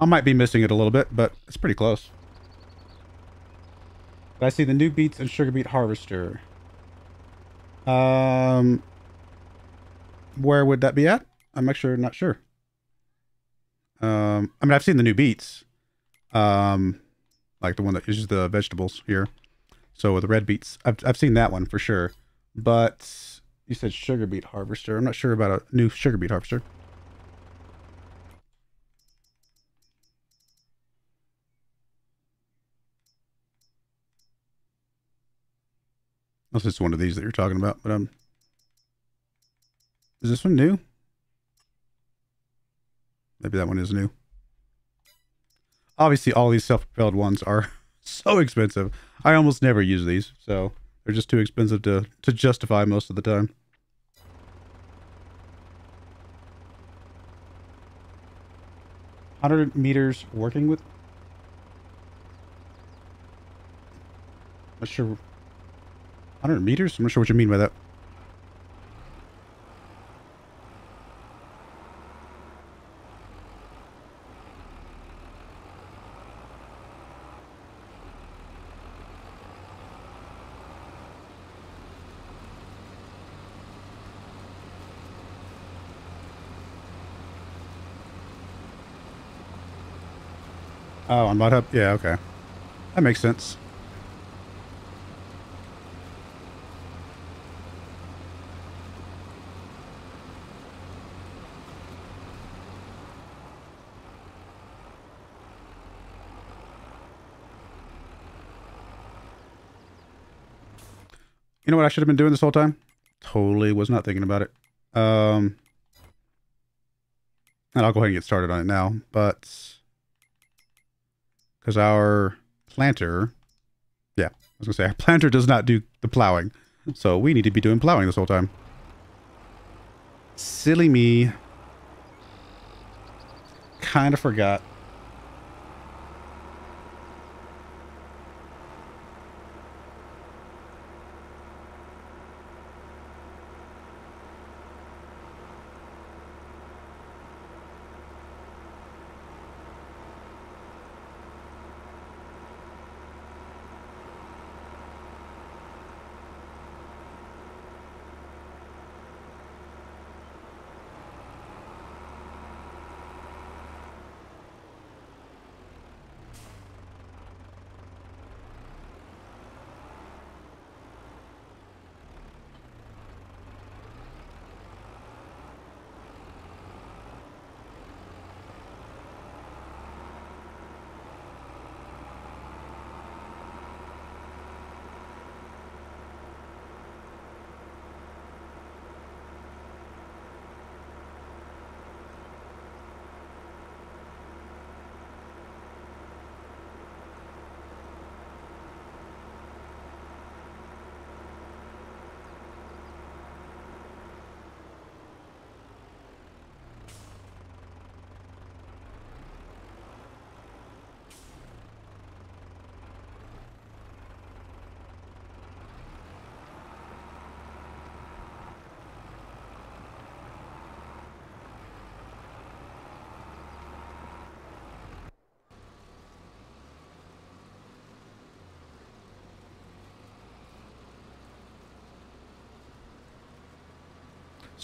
[SPEAKER 1] I might be missing it a little bit, but it's pretty close. But I see the new beets and sugar beet harvester. Um, where would that be at? I'm actually not sure. Um, I mean, I've seen the new beets, um, like the one that uses the vegetables here. So the red beets, I've I've seen that one for sure. But you said sugar beet harvester. I'm not sure about a new sugar beet harvester. Unless it's one of these that you're talking about, but um, is this one new? Maybe that one is new. Obviously, all these self-propelled ones are so expensive. I almost never use these, so they're just too expensive to, to justify most of the time. Hundred meters working with. Not sure. Hundred meters. I'm not sure what you mean by that. On ModHub? Yeah, okay. That makes sense. You know what I should have been doing this whole time? Totally was not thinking about it. Um, And I'll go ahead and get started on it now. But because our planter, yeah, I was gonna say our planter does not do the plowing, so we need to be doing plowing this whole time. Silly me. Kind of forgot.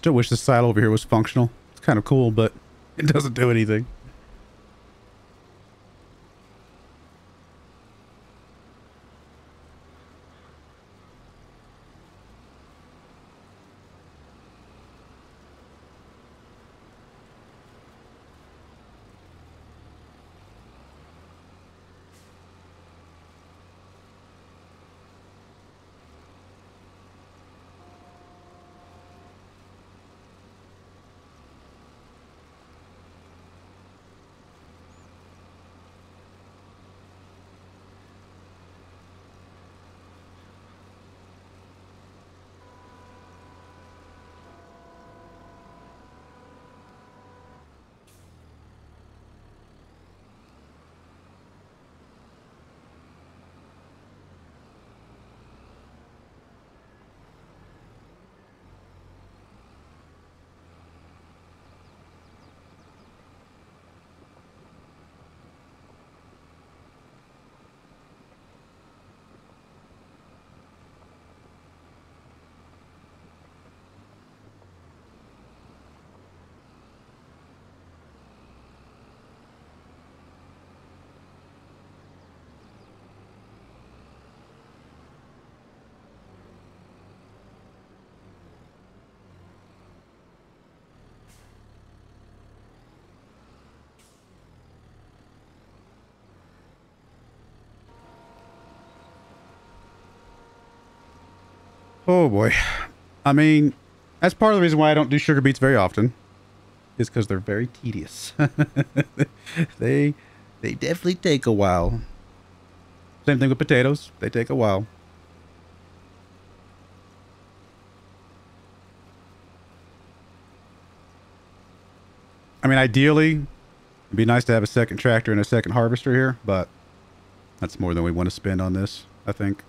[SPEAKER 1] Still wish the silo over here was functional. It's kind of cool, but it doesn't do anything. Oh boy. I mean, that's part of the reason why I don't do sugar beets very often. Is because they're very tedious. they they definitely take a while. Same thing with potatoes. They take a while. I mean, ideally, it'd be nice to have a second tractor and a second harvester here, but that's more than we want to spend on this, I think.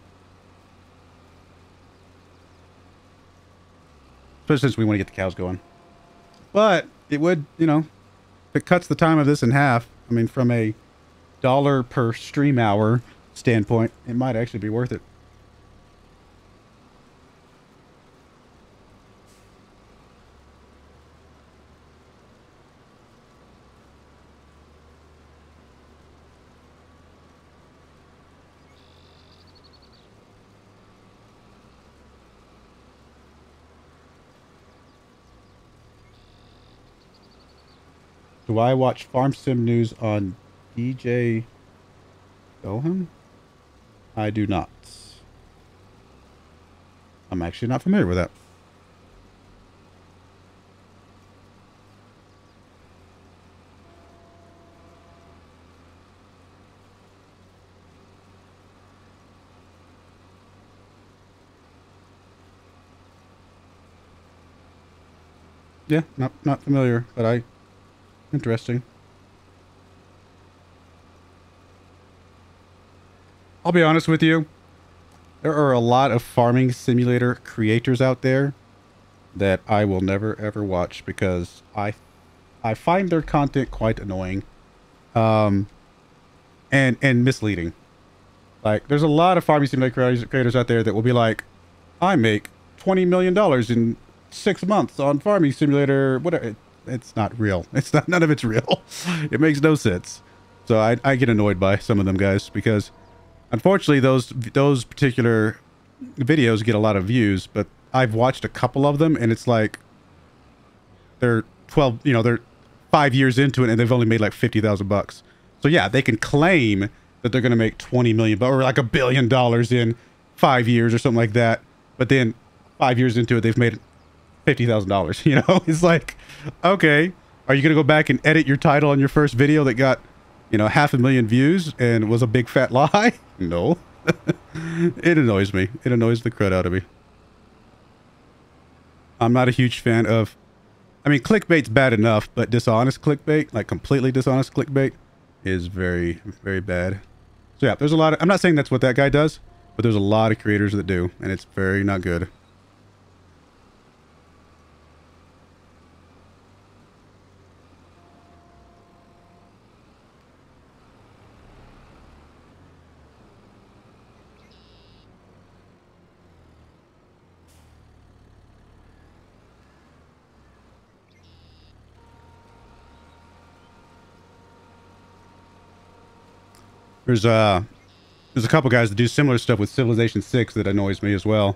[SPEAKER 1] Especially since we want to get the cows going. But it would, you know, if it cuts the time of this in half, I mean, from a dollar per stream hour standpoint, it might actually be worth it. do I watch Farm Sim News on DJ Dohem? I do not. I'm actually not familiar with that. Yeah, not not familiar, but I interesting. I'll be honest with you. There are a lot of farming simulator creators out there that I will never ever watch because I I find their content quite annoying. Um and and misleading. Like there's a lot of farming simulator creators out there that will be like I make 20 million dollars in 6 months on farming simulator whatever it's not real. It's not none of it's real. it makes no sense. So I I get annoyed by some of them guys because Unfortunately, those those particular videos get a lot of views, but I've watched a couple of them, and it's like they're twelve, you know, they're five years into it, and they've only made like fifty thousand bucks. So yeah, they can claim that they're going to make twenty million, or like a billion dollars in five years or something like that. But then five years into it, they've made fifty thousand dollars. You know, it's like, okay, are you to go back and edit your title on your first video that got you know, half a million views and was a big fat lie? No. it annoys me. It annoys the crud out of me. I'm not a huge fan of... I mean, clickbait's bad enough, but dishonest clickbait, like completely dishonest clickbait, is very, very bad. So yeah, there's a lot of... I'm not saying that's what that guy does, but there's a lot of creators that do, and it's very not good. There's uh there's a couple guys that do similar stuff with Civilization 6 that annoys me as well.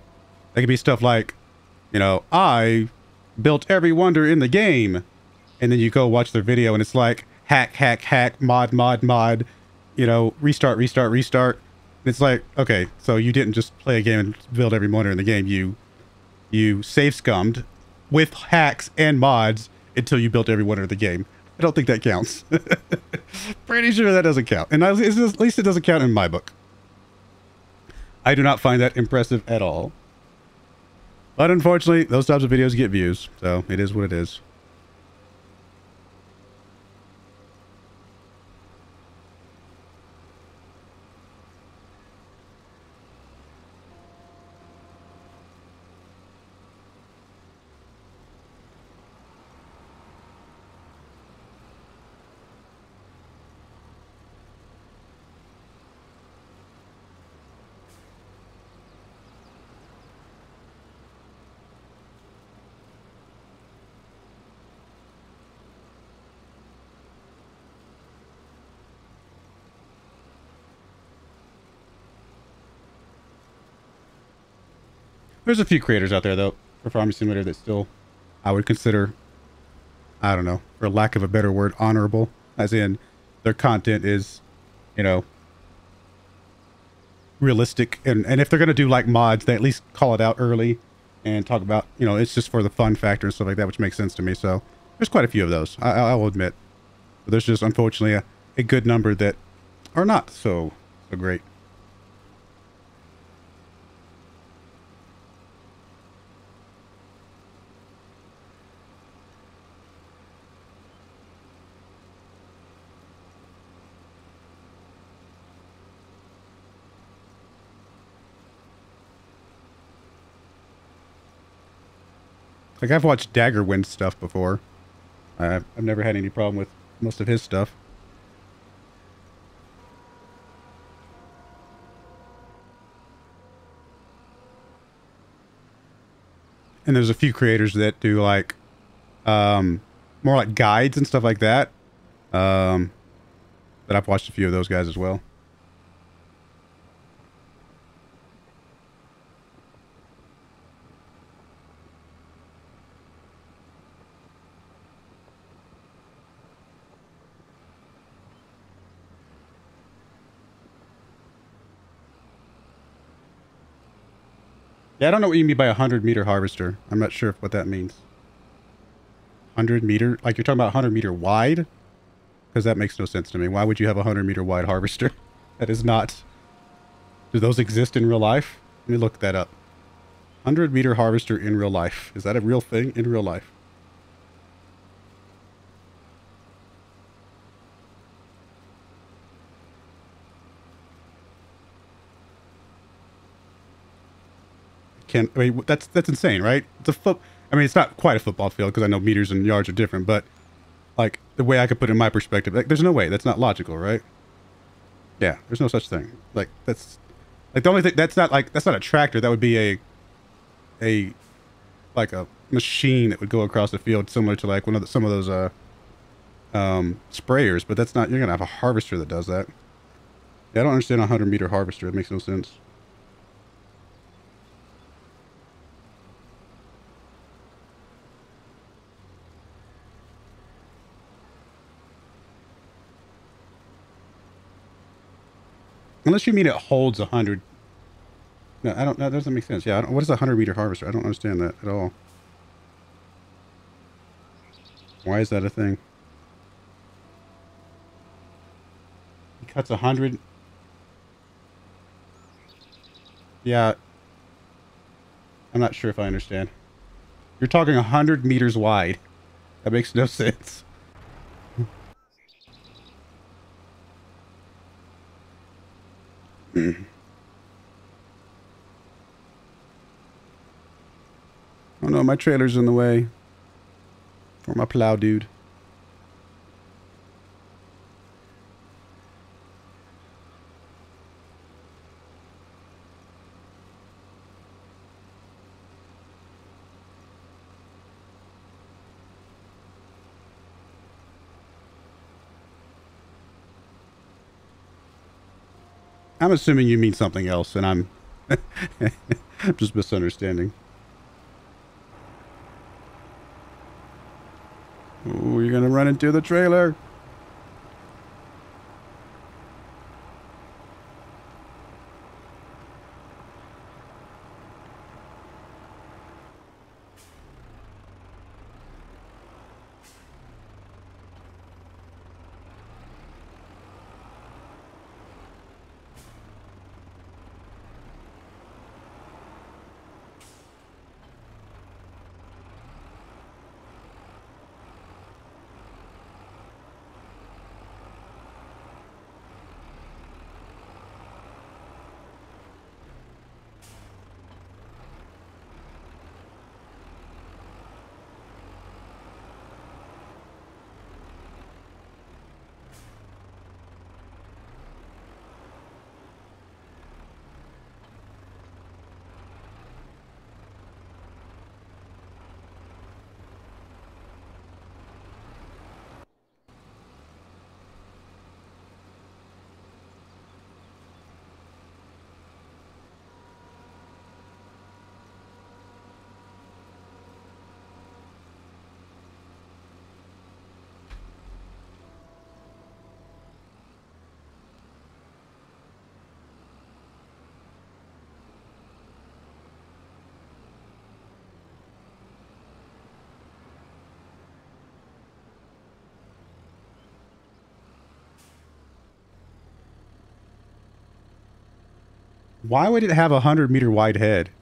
[SPEAKER 1] It could be stuff like, you know, I built every wonder in the game. And then you go watch their video and it's like hack, hack, hack, mod, mod, mod, you know, restart, restart, restart. And it's like, okay, so you didn't just play a game and build every wonder in the game. You you save scummed with hacks and mods until you built every wonder in the game. I don't think that counts. Pretty sure that doesn't count. And at least it doesn't count in my book. I do not find that impressive at all. But unfortunately, those types of videos get views. So it is what it is. There's a few creators out there, though, for Farming Simulator that still I would consider, I don't know, for lack of a better word, honorable. As in, their content is, you know, realistic. And, and if they're to do, like, mods, they at least call it out early and talk about, you know, it's just for the fun factor and stuff like that, which makes sense to me. So there's quite a few of those, I, I will admit. But there's just, unfortunately, a, a good number that are not so, so great. Like, I've watched Daggerwin stuff before. I've never had any problem with most of his stuff. And there's a few creators that do, like, um, more like guides and stuff like that. Um, but I've watched a few of those guys as well. Yeah, I don't know what you mean by a 100 meter harvester. I'm not sure what that means. 100 meter? Like you're talking about 100 meter wide? Because that makes no sense to me. Why would you have a 100 meter wide harvester? That is not... Do those exist in real life? Let me look that up. 100 meter harvester in real life. Is that a real thing in real life? Can. I mean, that's that's insane, right? A foot. I mean, it's not quite a football field because I know meters and yards are different, but like the way I could put it in my perspective, like there's no way that's not logical, right? Yeah, there's no such thing. Like that's like the only thing that's not like that's not a tractor. That would be a a like a machine that would go across the field, similar to like one of the, some of those uh um sprayers. But that's not. You're gonna have a harvester that does that. Yeah, I don't understand a hundred meter harvester. It makes no sense. Unless you mean it holds a hundred. No, I don't. That doesn't make sense. Yeah, what is a hundred meter harvester? I don't understand that at all. Why is that a thing? He cuts a hundred. Yeah. I'm not sure if I understand. You're talking a hundred meters wide. That makes no sense. Mm-hmm. oh no, my trailer's in the way. For my plow dude. I'm assuming you mean something else, and I'm just misunderstanding. Oh, you're gonna run into the trailer. Why would it have a hundred meter wide head?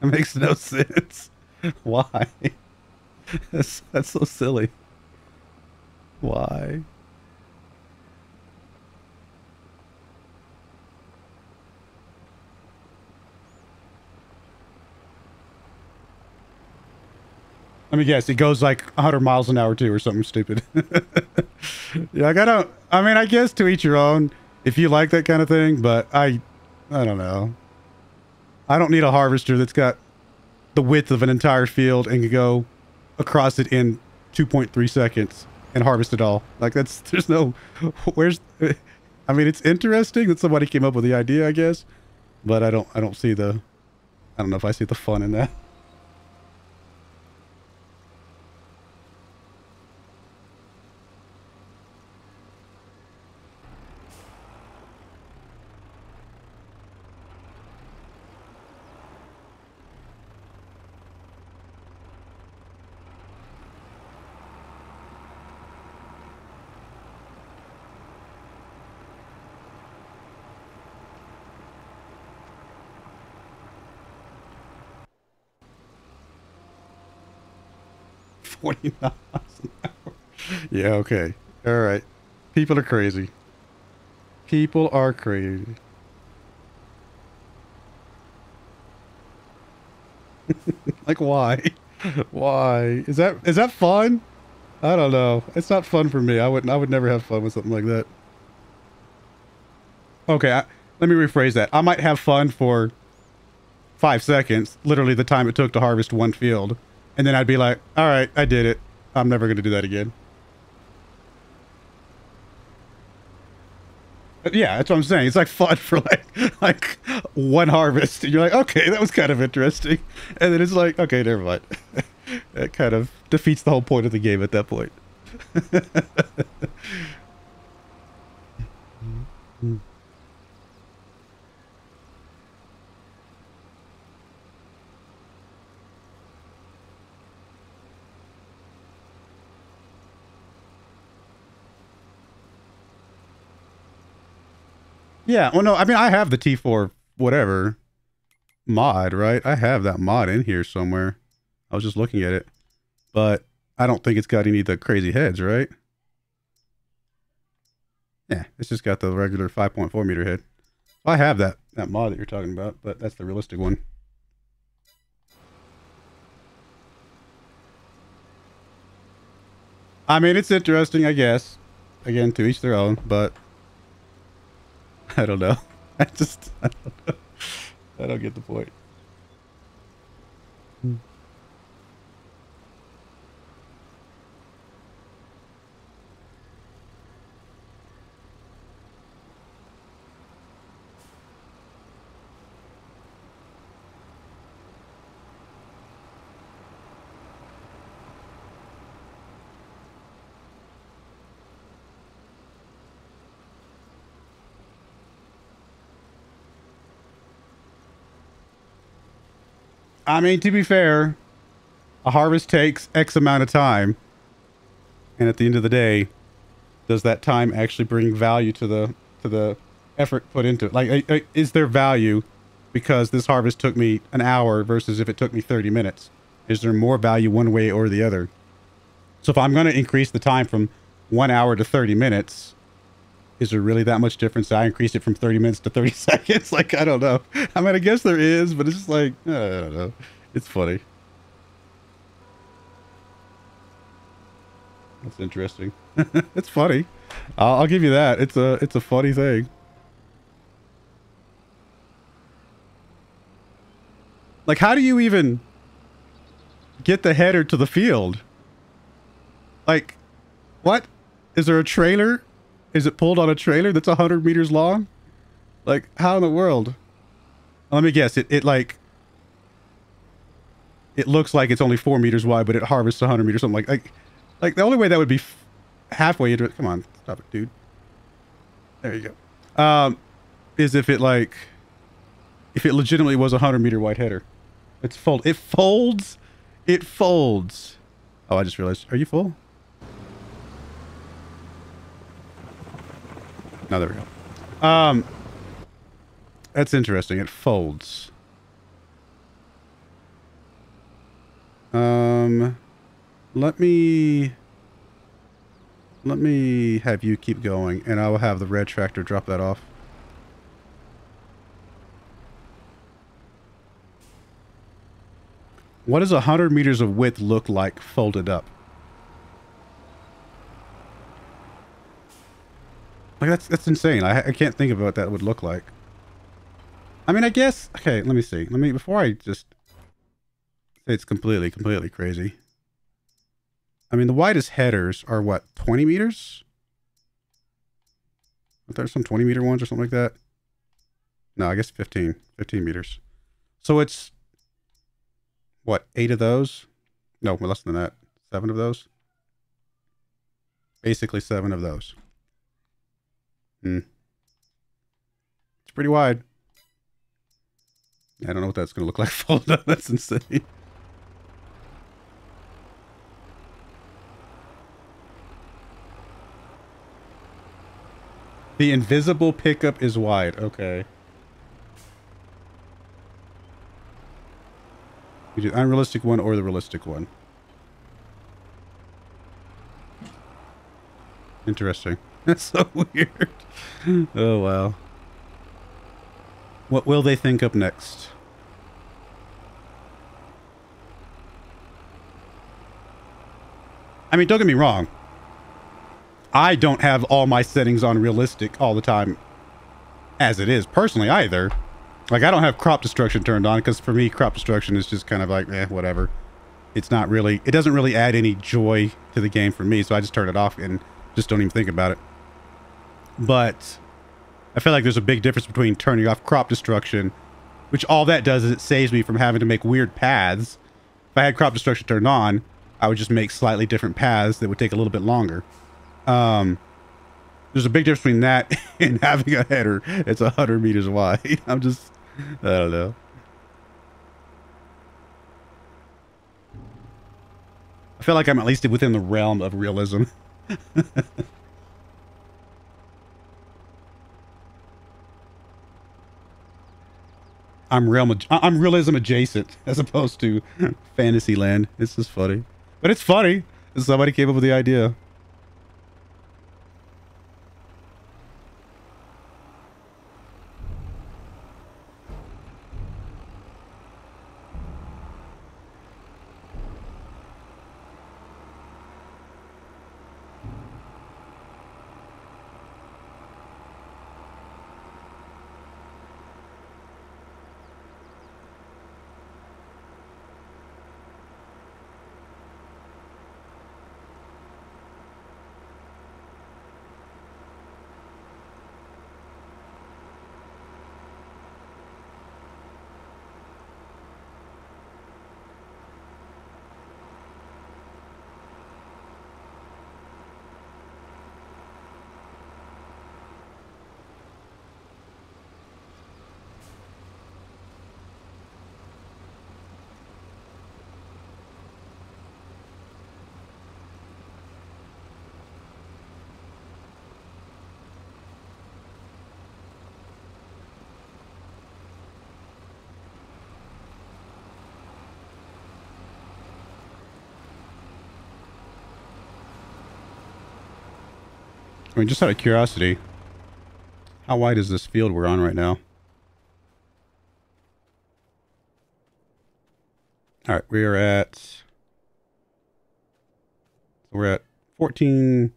[SPEAKER 1] That makes no sense. Why? That's, that's so silly. Why? Let me guess. It goes like 100 miles an hour too, or something stupid. yeah, I gotta. I mean, I guess to each your own. If you like that kind of thing, but I I don't know. I don't need a harvester that's got the width of an entire field and can go across it in 2.3 seconds and harvest it all. Like that's, there's no, where's, I mean, it's interesting that somebody came up with the idea, I guess, but I don't, I don't see the, I don't know if I see the fun in that. 20 miles an hour. Yeah, okay. All right. People are crazy. People are crazy. like why? Why? Is that is that fun? I don't know. It's not fun for me. I wouldn't I would never have fun with something like that. Okay, I, let me rephrase that. I might have fun for five seconds, literally the time it took to harvest one field, and then I'd be like, "All right, I did it. I'm never going to do that again." Yeah, that's what I'm saying. It's like fun for like like one harvest, and you're like, okay, that was kind of interesting, and then it's like, okay, never mind. that kind of defeats the whole point of the game at that point. Yeah, well, no, I mean, I have the T4 whatever mod, right? I have that mod in here somewhere. I was just looking at it, but I don't think it's got any of the crazy heads, right? Yeah, it's just got the regular 5.4 meter head. I have that, that mod that you're talking about, but that's the realistic one. I mean, it's interesting, I guess. Again, to each their own, but I don't know. I just, I don't, know. I don't get the point. I mean, to be fair, a harvest takes X amount of time. And at the end of the day, does that time actually bring value to the to the effort put into it? Like, uh, uh, is there value because this harvest took me an hour versus if it took me 30 minutes? Is there more value one way or the other? So if I'm going to increase the time from one hour to 30 minutes, is there really that much difference? I increased it from 30 minutes to 30 seconds. Like, I don't know. I mean, I guess there is, but it's just like, I don't know. It's funny. That's interesting. it's funny. I'll, I'll give you that. It's a, it's a funny thing. Like, how do you even get the header to the field? Like, what? Is there a trailer is it pulled on a trailer that's 100 meters long? Like, how in the world? Let me guess. It, it like... It looks like it's only 4 meters wide, but it harvests 100 meters, something like... Like, like the only way that would be halfway into it... Come on. Stop it, dude. There you go. Um, is if it, like... If it legitimately was a 100 meter wide header. It's fold. It folds. It folds. Oh, I just realized. Are you full? Now there we go. Um, that's interesting. It folds. Um, let me let me have you keep going, and I will have the red tractor drop that off. What does 100 meters of width look like folded up? Like that's that's insane. I I can't think of what that would look like. I mean, I guess. Okay, let me see. Let me before I just say it's completely completely crazy. I mean, the widest headers are what 20 meters. There's some 20 meter ones or something like that. No, I guess 15, 15 meters. So it's what eight of those? No, less than that. Seven of those. Basically, seven of those. Hmm. It's pretty wide. I don't know what that's going to look like folded up. That's insane. The invisible pickup is wide. Okay. You do the unrealistic one or the realistic one. Interesting. That's so weird. Oh, well. What will they think up next? I mean, don't get me wrong. I don't have all my settings on realistic all the time as it is personally either. Like, I don't have crop destruction turned on because for me, crop destruction is just kind of like, eh, whatever. It's not really, it doesn't really add any joy to the game for me, so I just turn it off and just don't even think about it. But I feel like there's a big difference between turning off crop destruction, which all that does is it saves me from having to make weird paths. If I had crop destruction turned on, I would just make slightly different paths that would take a little bit longer. Um, there's a big difference between that and having a header that's 100 meters wide. I'm just, I don't know. I feel like I'm at least within the realm of realism. I'm I'm realism adjacent as opposed to fantasy land. It's just funny. But it's funny. Somebody came up with the idea. I mean, just out of curiosity, how wide is this field we're on right now? All right, we are at, we're at 14,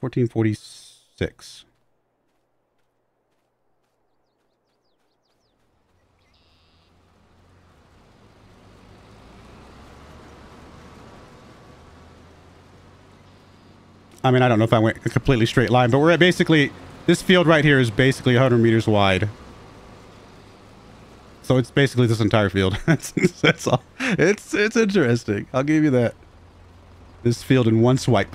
[SPEAKER 1] 1446. I mean, I don't know if I went a completely straight line, but we're at basically, this field right here is basically 100 meters wide. So it's basically this entire field. that's, that's all. It's, it's interesting. I'll give you that. This field in one swipe.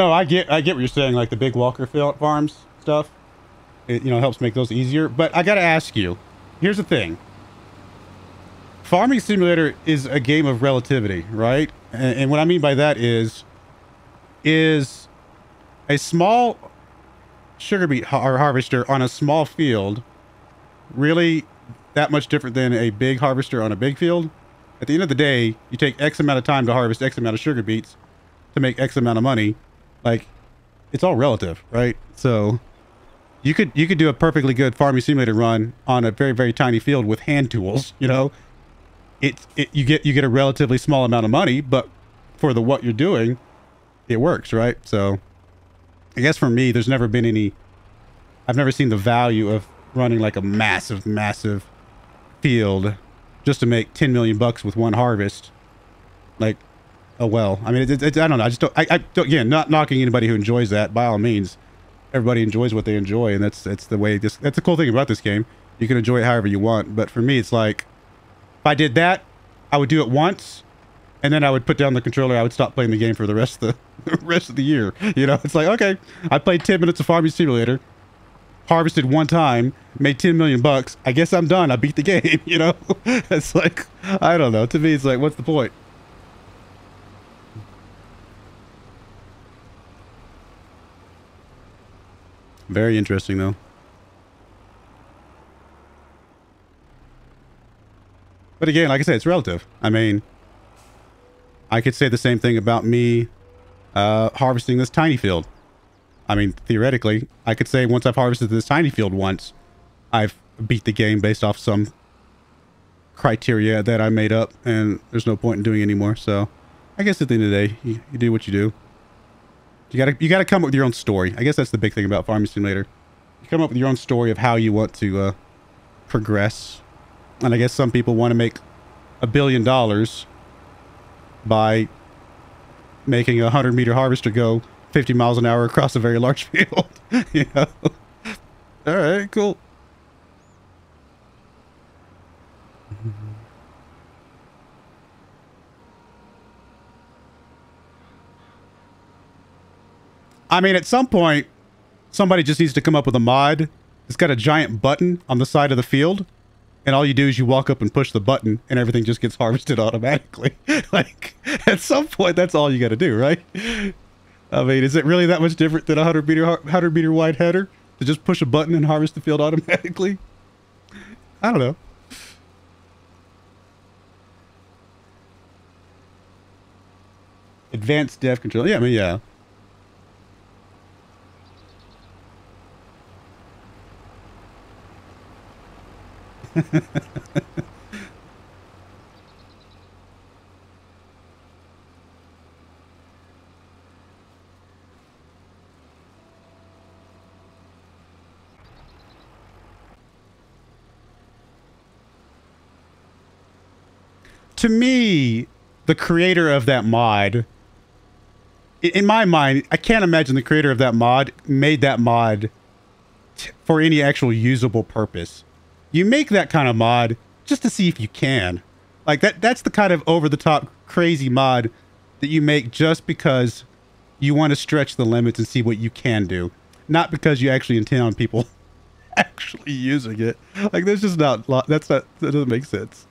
[SPEAKER 1] No, I get I get what you're saying, like the big Walker farms stuff. It you know helps make those easier. But I gotta ask you, here's the thing. Farming Simulator is a game of relativity, right? And, and what I mean by that is, is a small sugar beet har harvester on a small field really that much different than a big harvester on a big field? At the end of the day, you take X amount of time to harvest X amount of sugar beets to make X amount of money like, it's all relative, right? So you could you could do a perfectly good farming simulator run on a very very tiny field with hand tools. You know, it, it you get you get a relatively small amount of money, but for the what you're doing, it works, right? So I guess for me, there's never been any. I've never seen the value of running like a massive, massive field just to make 10 million bucks with one harvest. Like oh well. I mean, it, it, I don't know. I just don't. I, I don't, again, not knocking anybody who enjoys that. By all means, everybody enjoys what they enjoy, and that's that's the way. This that's the cool thing about this game. You can enjoy it however you want. But for me, it's like if I did that, I would do it once, and then I would put down the controller. I would stop playing the game for the rest of the rest of the year. You know, it's like okay, I played ten minutes of Farming Simulator, harvested one time, made 10 million bucks. I guess I'm done. I beat the game, you know? it's like, I don't know. To me, it's like, what's the point? Very interesting, though. But again, like I said, it's relative. I mean, I could say the same thing about me uh, harvesting this tiny field. I mean, theoretically, I could say once I've harvested this tiny field once, I've beat the game based off some criteria that I made up, and there's no point in doing anymore. So, I guess at the end of the day, you, you do what you do. You gotta you gotta come up with your own story. I guess that's the big thing about Farming Simulator. You come up with your own story of how you want to uh, progress. And I guess some people want to make a billion dollars by making a 100 meter harvester go 50 miles an hour across a very large field. you know? All right, cool. I mean, at some point, somebody just needs to come up with a mod. It's got a giant button on the side of the field, and all you do is you walk up and push the button, and everything just gets harvested automatically. like, at some point, that's all you got to do, right? I mean, is it really that much different than a 100 meter, 100 meter wide header to just push a button and harvest the field automatically? I don't know. Advanced depth control. Yeah, I mean, yeah. to me, the creator of that mod, in my mind, I can't imagine the creator of that mod made that mod for any actual usable purpose. You make that kind of mod just to see if you can. Like that that's the kind of over the top crazy mod that you make just because you want to stretch the limits and see what you can do. Not because you actually intend on people actually using it. Like that's just not that's not that doesn't make sense.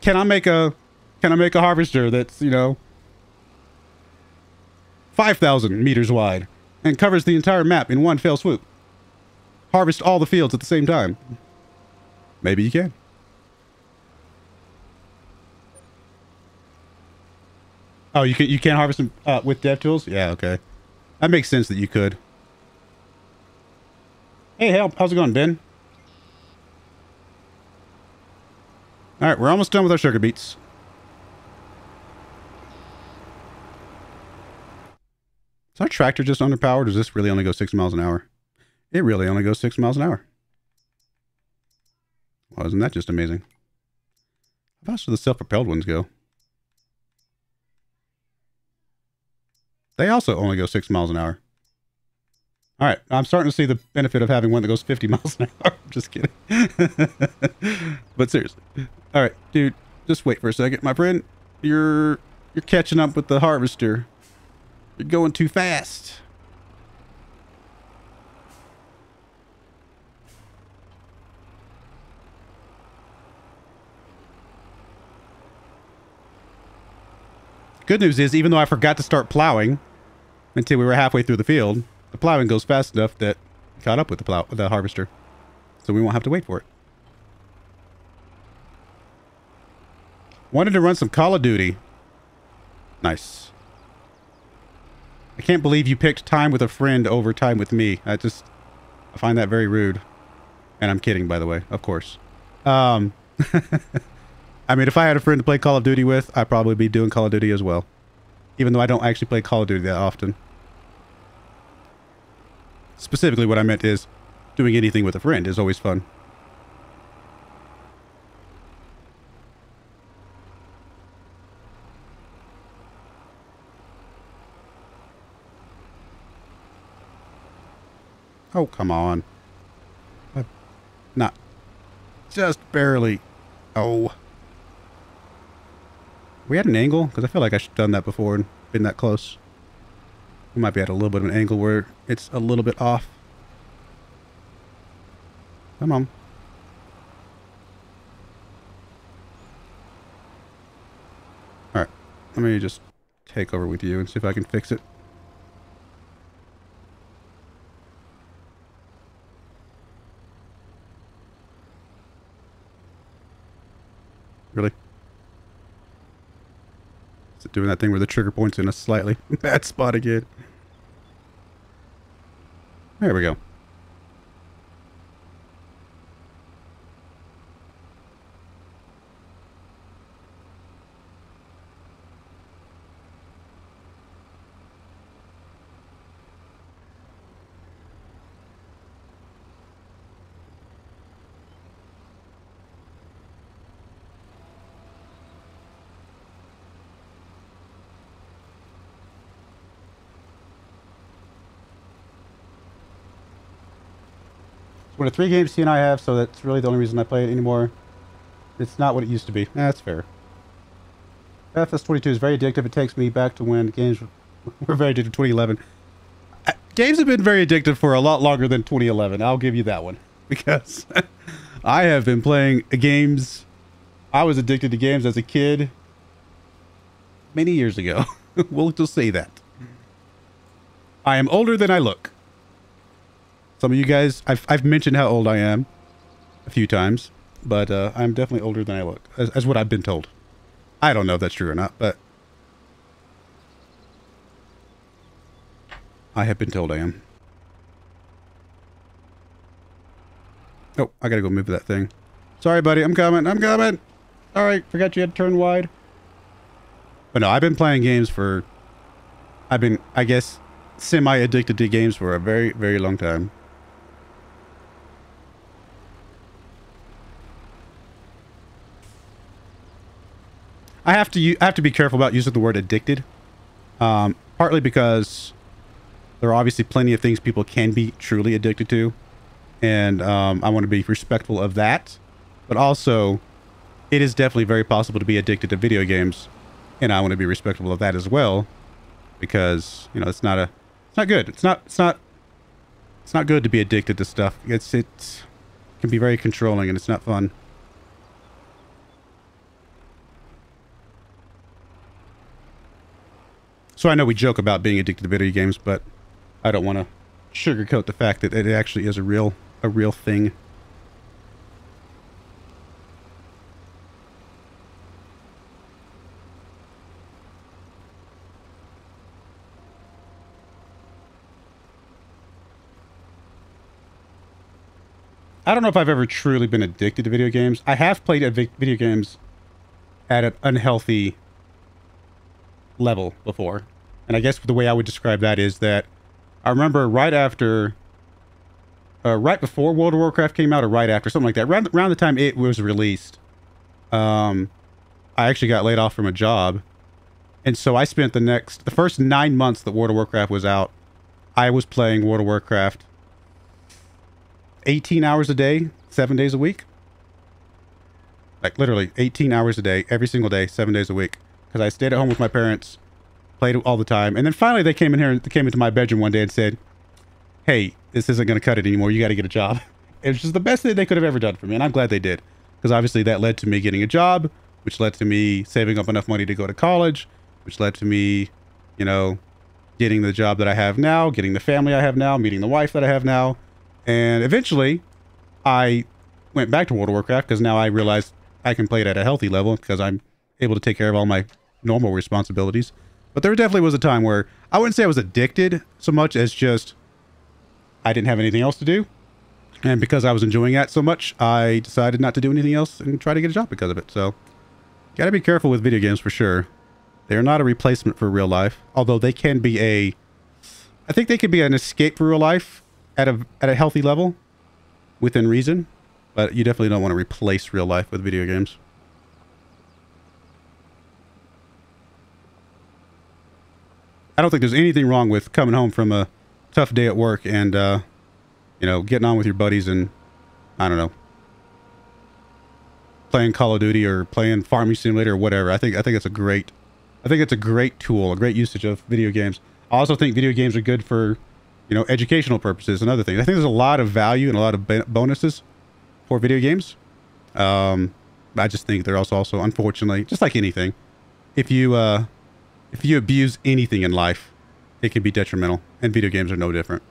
[SPEAKER 1] Can I make a can I make a harvester that's, you know, 5,000 meters wide and covers the entire map in one fell swoop? Harvest all the fields at the same time. Maybe you can. Oh, you can you can't harvest them uh, with dev tools? Yeah, okay. That makes sense that you could. Hey, help! How's it going, Ben? All right, we're almost done with our sugar beets. Is our tractor just underpowered? does this really only go six miles an hour? It really only goes six miles an hour. Well, isn't that just amazing? How fast do the self-propelled ones go? They also only go six miles an hour. All right, I'm starting to see the benefit of having one that goes 50 miles an hour. I'm just kidding. but seriously. All right, dude, just wait for a second. My friend, you're you're catching up with the harvester. You're going too fast. Good news is, even though I forgot to start plowing until we were halfway through the field, the plowing goes fast enough that caught up with the plow, the harvester. So we won't have to wait for it. Wanted to run some Call of Duty. Nice. I can't believe you picked time with a friend over time with me. I just, I find that very rude. And I'm kidding, by the way, of course. Um, I mean, if I had a friend to play Call of Duty with, I'd probably be doing Call of Duty as well. Even though I don't actually play Call of Duty that often. Specifically, what I meant is doing anything with a friend is always fun. Oh, come on. I'm not just barely. Oh we had an angle? Because I feel like I should done that before and been that close. We might be at a little bit of an angle where it's a little bit off. Come on. Alright. Let me just take over with you and see if I can fix it. Really? Doing that thing where the trigger point's in a slightly bad spot again? There we go. One of three games he and I have, so that's really the only reason I play it anymore. It's not what it used to be. That's fair. FS22 is very addictive. It takes me back to when games were very addictive 2011. Uh, games have been very addictive for a lot longer than 2011. I'll give you that one. Because I have been playing games. I was addicted to games as a kid many years ago. we'll just say that. I am older than I look. Some of you guys, I've, I've mentioned how old I am a few times, but uh, I'm definitely older than I look, as, as what I've been told. I don't know if that's true or not, but I have been told I am. Oh, I gotta go move that thing. Sorry, buddy. I'm coming. I'm coming. All right. Forgot you had to turn wide. But no, I've been playing games for... I've been, I guess, semi-addicted to games for a very, very long time. I have to I have to be careful about using the word addicted. Um, partly because there are obviously plenty of things people can be truly addicted to. And um, I want to be respectful of that. But also, it is definitely very possible to be addicted to video games. And I want to be respectful of that as well. Because, you know, it's not a... It's not good. It's not... It's not... It's not good to be addicted to stuff. It's... It can be very controlling and it's not fun. So I know we joke about being addicted to video games, but I don't want to sugarcoat the fact that it actually is a real a real thing. I don't know if I've ever truly been addicted to video games. I have played video games at an unhealthy level before. And I guess the way I would describe that is that I remember right after, uh, right before World of Warcraft came out, or right after, something like that, around, around the time it was released, um, I actually got laid off from a job. And so I spent the next, the first nine months that World of Warcraft was out, I was playing World of Warcraft 18 hours a day, seven days a week. Like literally 18 hours a day, every single day, seven days a week. Because I stayed at home with my parents played all the time. And then finally they came in here, and came into my bedroom one day and said, hey, this isn't going to cut it anymore. You got to get a job. It was just the best thing they could have ever done for me. And I'm glad they did. Because obviously that led to me getting a job, which led to me saving up enough money to go to college, which led to me, you know, getting the job that I have now, getting the family I have now, meeting the wife that I have now. And eventually I went back to World of Warcraft because now I realized I can play it at a healthy level because I'm able to take care of all my normal responsibilities. But there definitely was a time where I wouldn't say I was addicted so much as just I didn't have anything else to do. And because I was enjoying that so much, I decided not to do anything else and try to get a job because of it. So, got to be careful with video games for sure. They're not a replacement for real life, although they can be a I think they could be an escape for real life at a at a healthy level within reason, but you definitely don't want to replace real life with video games. I don't think there's anything wrong with coming home from a tough day at work and, uh, you know, getting on with your buddies and, I don't know, playing Call of Duty or playing Farming Simulator or whatever. I think I think it's a great, I think it's a great tool, a great usage of video games. I also think video games are good for, you know, educational purposes and other things. I think there's a lot of value and a lot of bonuses for video games. Um, I just think they're also also unfortunately just like anything, if you uh, if you abuse anything in life, it can be detrimental, and video games are no different.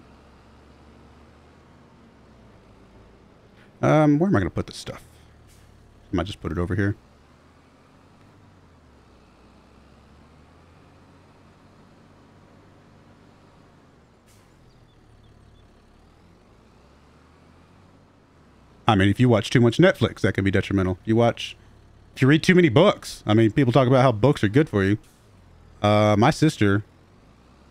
[SPEAKER 1] Um, where am I going to put this stuff? I might just put it over here. I mean, if you watch too much Netflix, that can be detrimental. You watch, if you read too many books. I mean, people talk about how books are good for you. Uh, my sister,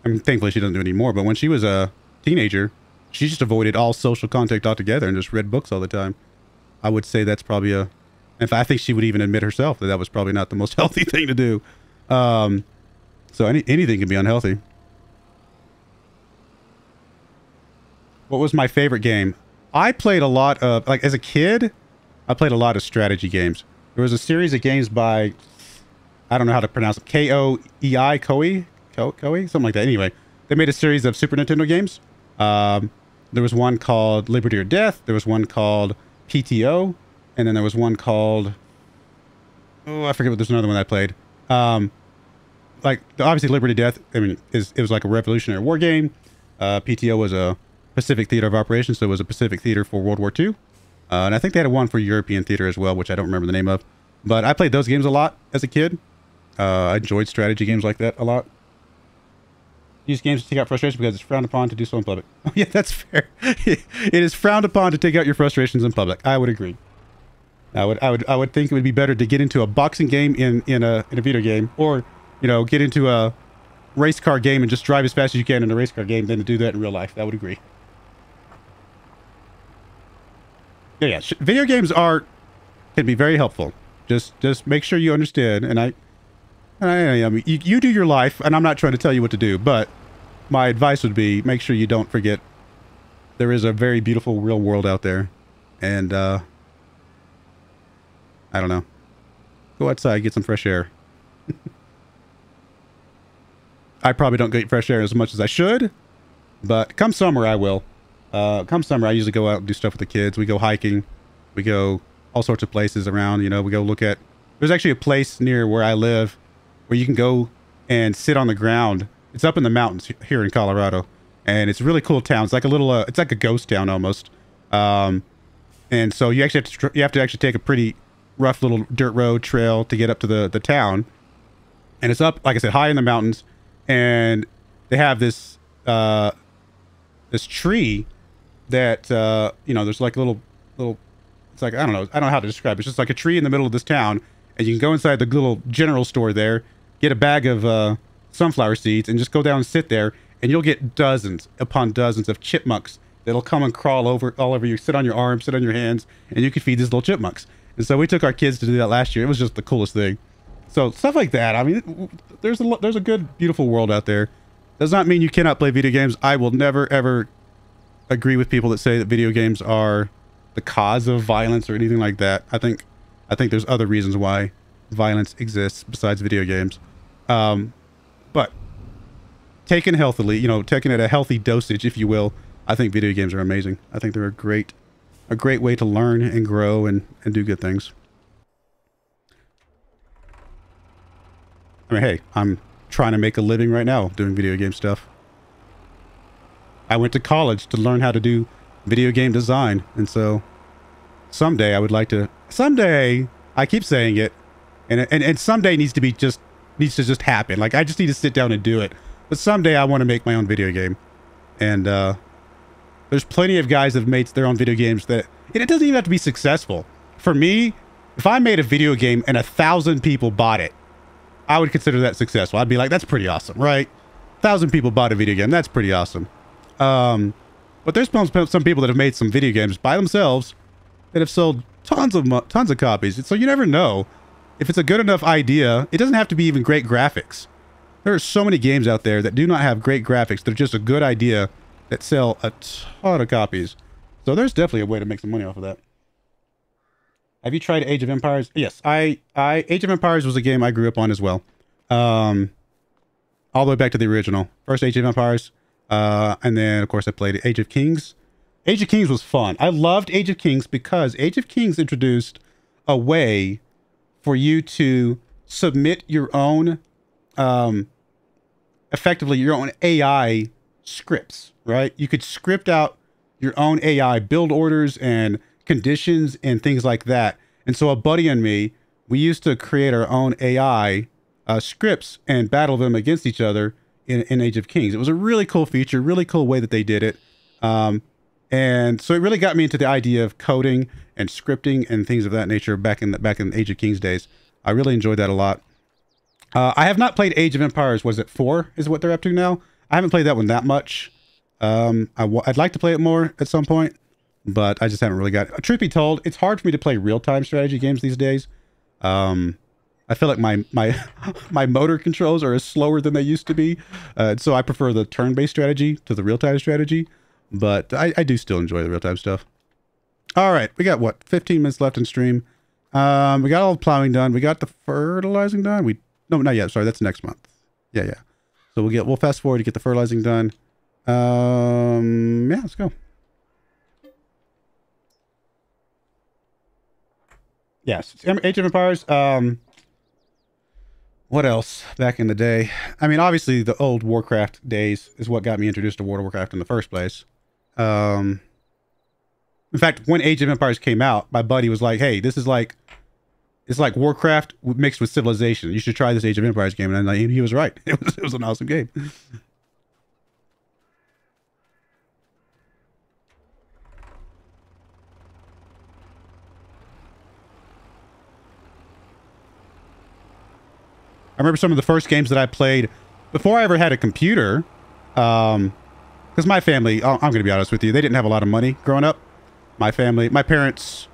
[SPEAKER 1] I mean, thankfully she doesn't do it anymore, but when she was a teenager, she just avoided all social contact altogether and just read books all the time. I would say that's probably a, in fact, I think she would even admit herself that that was probably not the most healthy thing to do. Um, so any, anything can be unhealthy. What was my favorite game? I played a lot of, like, as a kid, I played a lot of strategy games. There was a series of games by, I don't know how to pronounce it, K-O-E-I, Koei? Koei? Something like that. Anyway, they made a series of Super Nintendo games. Um, there was one called Liberty or Death. There was one called PTO. And then there was one called, oh, I forget what, there's another one I played. Um, like, obviously Liberty Death, I mean, is, it was like a Revolutionary War game. Uh, PTO was a Pacific Theater of Operations, so it was a Pacific Theater for World War II. Uh, and I think they had one for European theater as well, which I don't remember the name of. But I played those games a lot as a kid. Uh, I enjoyed strategy games like that a lot. Use games to take out frustration because it's frowned upon to do so in public. Oh, yeah, that's fair. it is frowned upon to take out your frustrations in public. I would agree. I would, I would, I would think it would be better to get into a boxing game in in a in a video game, or you know, get into a race car game and just drive as fast as you can in a race car game than to do that in real life. I would agree. yeah, yeah. Video games are can be very helpful. Just just make sure you understand. And I, I, I mean, you, you do your life, and I'm not trying to tell you what to do, but my advice would be make sure you don't forget there is a very beautiful real world out there, and uh, I don't know. Go outside, get some fresh air. I probably don't get fresh air as much as I should, but come summer I will. Uh, come summer, I usually go out and do stuff with the kids. We go hiking. We go all sorts of places around. You know, we go look at. There's actually a place near where I live where you can go and sit on the ground. It's up in the mountains here in Colorado, and it's a really cool town. It's like a little. Uh, it's like a ghost town almost. Um, and so you actually have to you have to actually take a pretty rough little dirt road trail to get up to the the town. And it's up, like I said, high in the mountains, and they have this uh, this tree that uh, you know there's like a little little it's like I don't know I don't know how to describe it. It's just like a tree in the middle of this town, and you can go inside the little general store there, get a bag of uh, sunflower seeds, and just go down and sit there, and you'll get dozens upon dozens of chipmunks that'll come and crawl over all over you, sit on your arms, sit on your hands, and you can feed these little chipmunks. And so we took our kids to do that last year. It was just the coolest thing. So stuff like that. I mean, there's a there's a good, beautiful world out there. Does not mean you cannot play video games. I will never ever agree with people that say that video games are the cause of violence or anything like that. I think I think there's other reasons why violence exists besides video games. Um, but taken healthily, you know, taken at a healthy dosage, if you will, I think video games are amazing. I think they're a great a great way to learn and grow and, and do good things. I mean, hey, I'm trying to make a living right now doing video game stuff. I went to college to learn how to do video game design. And so someday I would like to, someday, I keep saying it, and, and, and someday needs to be just, needs to just happen. Like, I just need to sit down and do it. But someday I want to make my own video game. And, uh, there's plenty of guys that have made their own video games that, it doesn't even have to be successful. For me, if I made a video game and a thousand people bought it, I would consider that successful. I'd be like, that's pretty awesome, right? A Thousand people bought a video game. That's pretty awesome. Um, but there's some people that have made some video games by themselves that have sold tons of tons of copies. So you never know if it's a good enough idea. It doesn't have to be even great graphics. There are so many games out there that do not have great graphics. They're just a good idea that sell a ton of copies. So there's definitely a way to make some money off of that. Have you tried Age of Empires? Yes, I, I Age of Empires was a game I grew up on as well. Um, all the way back to the original. First Age of Empires, uh, and then of course I played Age of Kings. Age of Kings was fun. I loved Age of Kings because Age of Kings introduced a way for you to submit your own, um, effectively your own AI scripts. Right? You could script out your own AI build orders and conditions and things like that. And so a buddy and me, we used to create our own AI uh, scripts and battle them against each other in, in Age of Kings. It was a really cool feature, really cool way that they did it. Um, and so it really got me into the idea of coding and scripting and things of that nature back in the, back in Age of Kings days. I really enjoyed that a lot. Uh, I have not played Age of Empires. Was it four? Is what they're up to now? I haven't played that one that much. Um, I w- I'd like to play it more at some point, but I just haven't really got. It. Truth be told, it's hard for me to play real time strategy games these days. Um, I feel like my my my motor controls are slower than they used to be, uh, so I prefer the turn based strategy to the real time strategy. But I, I do still enjoy the real time stuff. All right, we got what 15 minutes left in stream. Um, we got all the plowing done. We got the fertilizing done. We no, not yet. Sorry, that's next month. Yeah, yeah. So we'll get we'll fast forward to get the fertilizing done. Um, yeah, let's go. Yes, Age of Empires. Um, what else back in the day? I mean, obviously the old Warcraft days is what got me introduced to World of Warcraft in the first place. Um, in fact, when Age of Empires came out, my buddy was like, "Hey, this is like, it's like Warcraft mixed with Civilization. You should try this Age of Empires game." And he was right. It was, it was an awesome game. I remember some of the first games that I played before I ever had a computer. Um, because my family, I'm going to be honest with you, they didn't have a lot of money growing up. My family, my parents,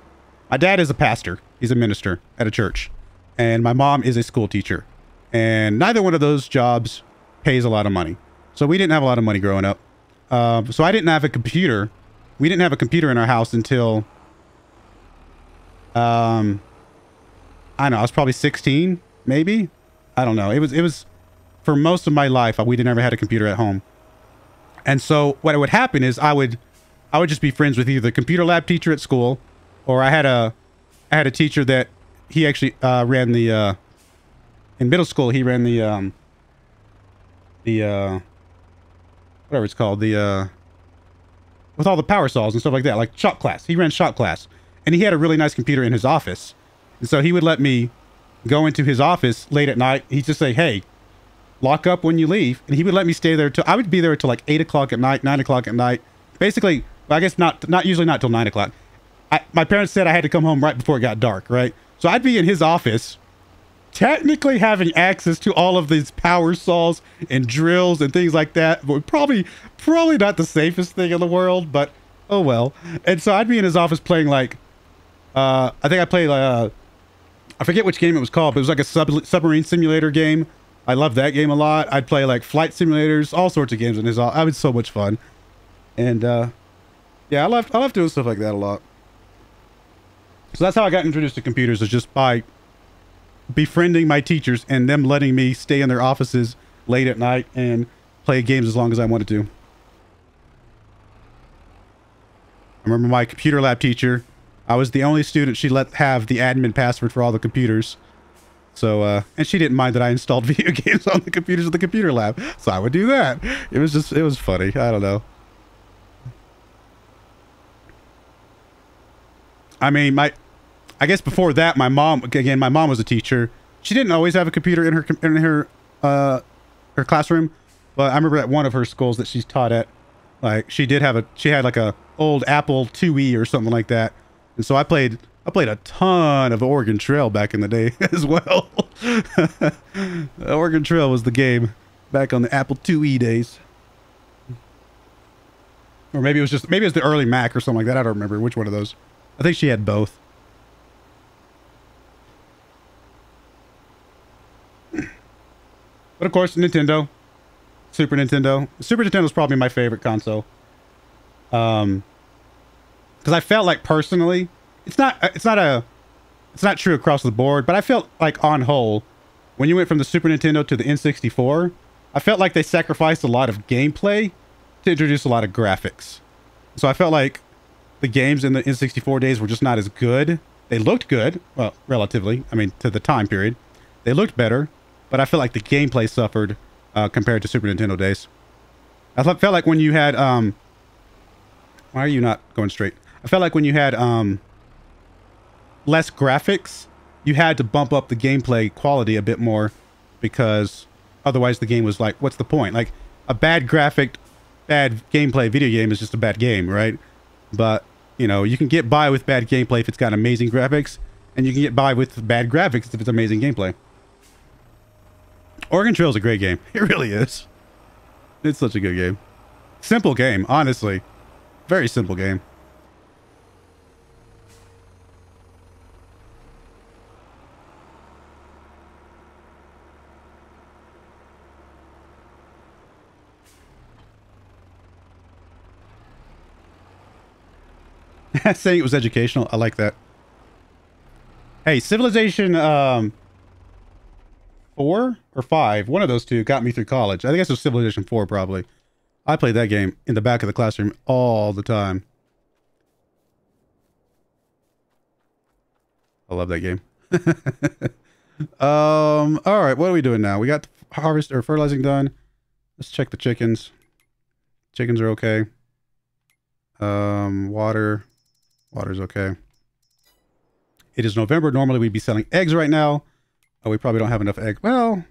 [SPEAKER 1] my dad is a pastor. He's a minister at a church. And my mom is a school teacher. And neither one of those jobs pays a lot of money. So we didn't have a lot of money growing up. Um, so I didn't have a computer. We didn't have a computer in our house until, um, I don't know, I was probably 16, maybe. I don't know. It was it was for most of my life we never had a computer at home. And so what would happen is I would I would just be friends with either the computer lab teacher at school or I had a I had a teacher that he actually uh, ran the uh, in middle school he ran the um the uh whatever it's called the uh with all the power saws and stuff like that like shop class. He ran shop class. And he had a really nice computer in his office. And so he would let me go into his office late at night. He'd just say, "Hey, lock up when you leave," and he would let me stay there till I would be there till like eight o'clock at night, nine o'clock at night. Basically, I guess not not usually not till nine o'clock. I, my parents said I had to come home right before it got dark, right? So I'd be in his office, technically having access to all of these power saws and drills and things like that. But probably probably not the safest thing in the world, but oh well. And so I'd be in his office playing like, uh, I think I played uh, I forget which game it was called, but it was like a sub submarine simulator game. I love that game a lot. I'd play like flight simulators, all sorts of games in his. I was so much fun, and uh, yeah, I love I love doing stuff like that a lot. So that's how I got introduced to computers, is just by befriending my teachers and them letting me stay in their offices late at night and play games as long as I wanted to. I remember my computer lab teacher I was the only student she let have the admin password for all the computers. So, uh, and she didn't mind that I installed video games on the computers of the computer lab. So I would do that. It was just, it was funny. I don't know. I mean, my, I guess before that, my mom, again, my mom was a teacher. She didn't always have a computer in her, in her, uh, her classroom. But I remember at one of her schools that she's taught at, like, she did have a, she had like a old Apple IIe or something like that and so I played I played a ton of Oregon Trail back in the day as well. Oregon Trail was the game back on the Apple IIe days. Or maybe it was just maybe it was the early Mac or something like that. I don't remember which one of those. I think she had both. But of course, Nintendo, Super Nintendo. Super Nintendo is probably my favorite console. Um, because I felt like personally, it's not it's not a it's not true across the board, but I felt like on whole, when you went from the Super Nintendo to the N64, I felt like they sacrificed a lot of gameplay to introduce a lot of graphics. So I felt like the games in the N64 days were just not as good. They looked good, well, relatively. I mean, to the time period, they looked better, but I feel like the gameplay suffered uh, compared to Super Nintendo days. I felt like when you had um, why are you not going straight? I felt like when you had um, less graphics, you had to bump up the gameplay quality a bit more because otherwise the game was like, what's the point? Like a bad graphic, bad gameplay video game is just a bad game, right? But you know, you can get by with bad gameplay if it's got amazing graphics, and you can get by with bad graphics if it's amazing gameplay. Oregon Trail is a great game. It really is. It's such a good game. Simple game, honestly. Very simple game. Saying it was educational. I like that. Hey, Civilization um, 4 or 5, one of those two got me through college. I think it was Civilization 4 probably. I played that game in the back of the classroom all the time. I love that game. um, all right, what are we doing now? We got harvest or fertilizing done. Let's check the chickens. Chickens are okay. Um, water. Water's okay. It is November. Normally we'd be selling eggs right now. Oh, we probably don't have enough egg. Well,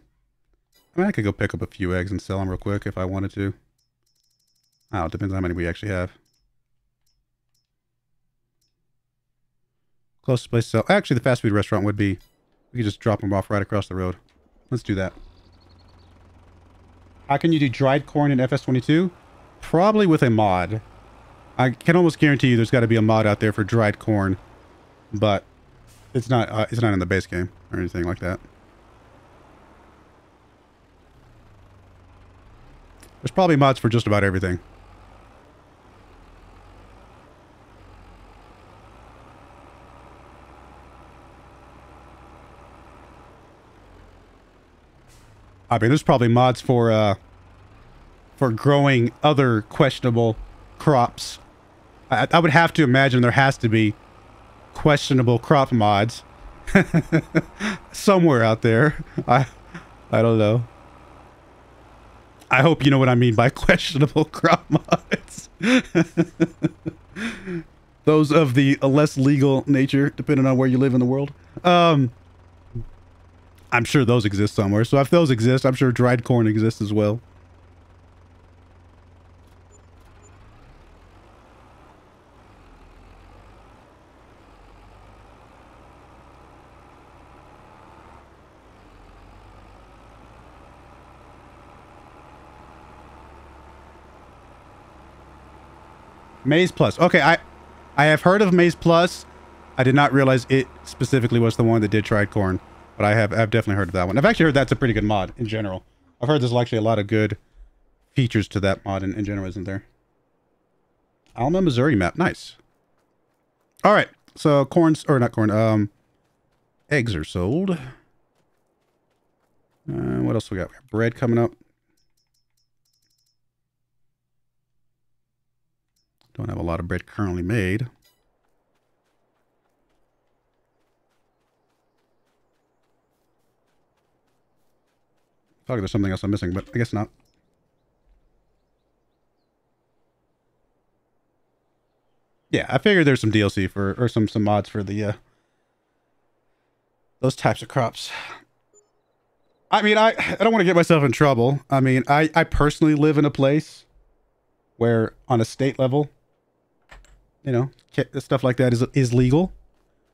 [SPEAKER 1] I mean, I could go pick up a few eggs and sell them real quick if I wanted to. Oh, it depends on how many we actually have. Closest place to sell. Actually, the fast food restaurant would be. We could just drop them off right across the road. Let's do that. How can you do dried corn in FS22? Probably with a mod. I can almost guarantee you there's got to be a mod out there for dried corn, but it's not. Uh, it's not in the base game or anything like that. There's probably mods for just about everything. I mean, there's probably mods for uh, for growing other questionable crops I, I would have to imagine there has to be questionable crop mods somewhere out there. I I don't know. I hope you know what I mean by questionable crop mods. Those of the less legal nature, depending on where you live in the world. Um, I'm sure those exist somewhere. So if those exist, I'm sure dried corn exists as well. Maize Plus. Okay, I I have heard of Maize Plus. I did not realize it specifically was the one that did dried corn, but I have I've definitely heard of that one. I've actually heard that's a pretty good mod in general. I've heard there's actually a lot of good features to that mod in, in general, isn't there? Alma, Missouri map. Nice. All right. So corns or not corn. Um, eggs are sold. Uh, what else we got? We got bread coming up. Don't have a lot of bread currently made. Like there's something else I'm missing, but I guess not. Yeah, I figured there's some DLC for, or some, some mods for the, uh, those types of crops. I mean, I, I don't want to get myself in trouble. I mean, I, I personally live in a place where on a state level, you know, stuff like that is is legal.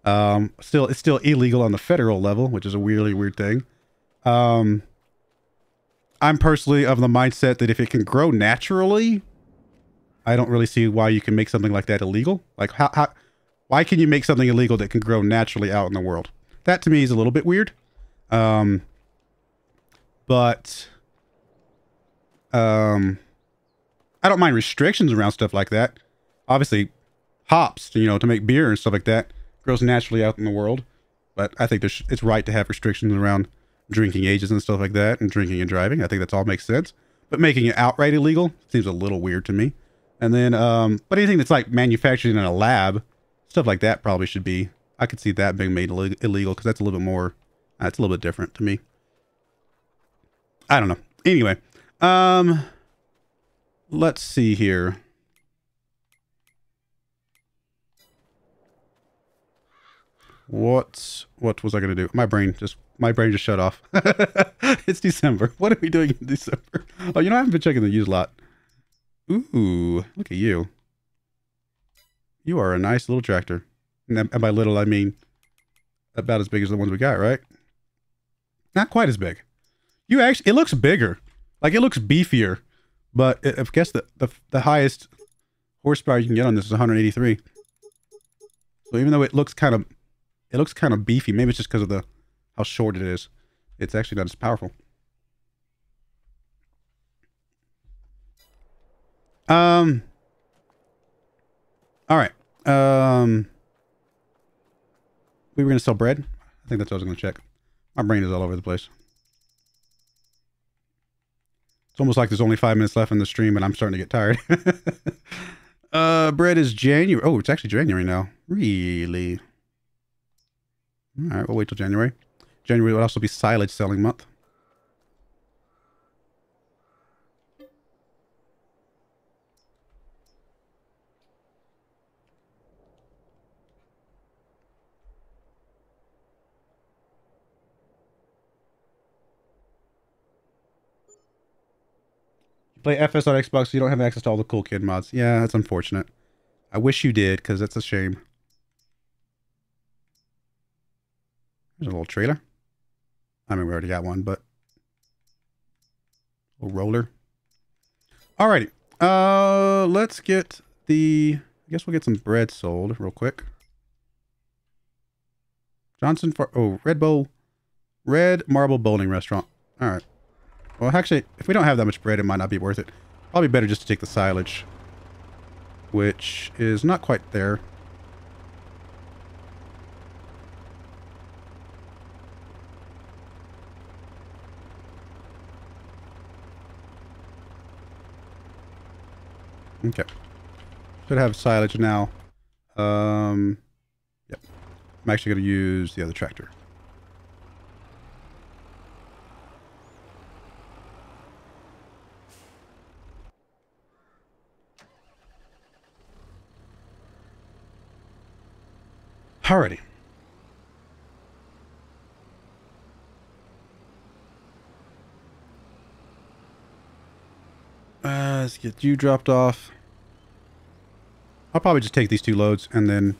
[SPEAKER 1] Um, still, it's still illegal on the federal level, which is a weirdly weird thing. Um, I'm personally of the mindset that if it can grow naturally, I don't really see why you can make something like that illegal. Like, how, how why can you make something illegal that can grow naturally out in the world? That to me is a little bit weird. Um, but um, I don't mind restrictions around stuff like that. Obviously, hops, you know, to make beer and stuff like that. Grows naturally out in the world. But I think there's, it's right to have restrictions around drinking ages and stuff like that, and drinking and driving. I think that's all makes sense. But making it outright illegal seems a little weird to me. And then, um, but anything that's like manufactured in a lab, stuff like that probably should be. I could see that being made illegal because that's a little bit more. That's a little bit different to me. I don't know. Anyway, um, let's see here. What what was I gonna do? My brain just my brain just shut off. it's December. What are we doing in December? Oh, you know I haven't been checking the used lot. Ooh, look at you. You are a nice little tractor. And by little I mean about as big as the ones we got, right? Not quite as big. You actually it looks bigger. Like it looks beefier. But I guess the, the the highest horsepower you can get on this is 183. So even though it looks kind of it looks kind of beefy. Maybe it's just because of the how short it is. It's actually not as powerful. Um. All right. Um. We were gonna sell bread. I think that's what I was gonna check. My brain is all over the place. It's almost like there's only five minutes left in the stream, and I'm starting to get tired. uh, bread is January. Oh, it's actually January now. Really? All right, we'll wait till January. January will also be silage selling month. You play FS on Xbox, so you don't have access to all the cool kid mods. Yeah, that's unfortunate. I wish you did, because that's a shame. There's a little trailer. I mean, we already got one, but a roller. Alrighty. Uh, let's get the. I guess we'll get some bread sold real quick. Johnson for oh Red Bowl, Red Marble Bowling Restaurant. All right. Well, actually, if we don't have that much bread, it might not be worth it. Probably better just to take the silage, which is not quite there. Okay. Should have silage now. Um, yep. I'm actually going to use the other tractor. Alrighty. Uh, let's get you dropped off. I'll probably just take these two loads and then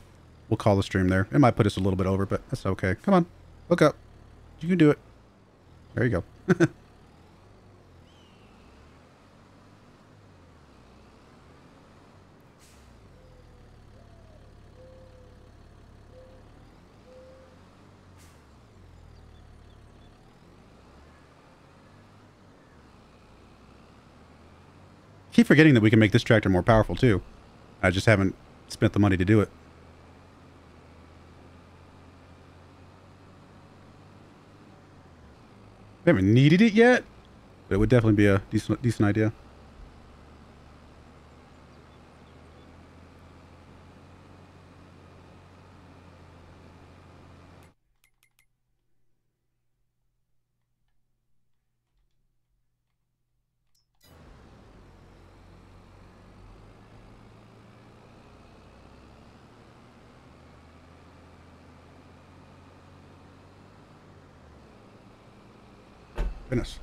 [SPEAKER 1] we'll call the stream there. It might put us a little bit over, but that's okay. Come on. Look up. You can do it. There you go. keep forgetting that we can make this tractor more powerful too. I just haven't spent the money to do it. We haven't needed it yet, but it would definitely be a decent decent idea. Goodness.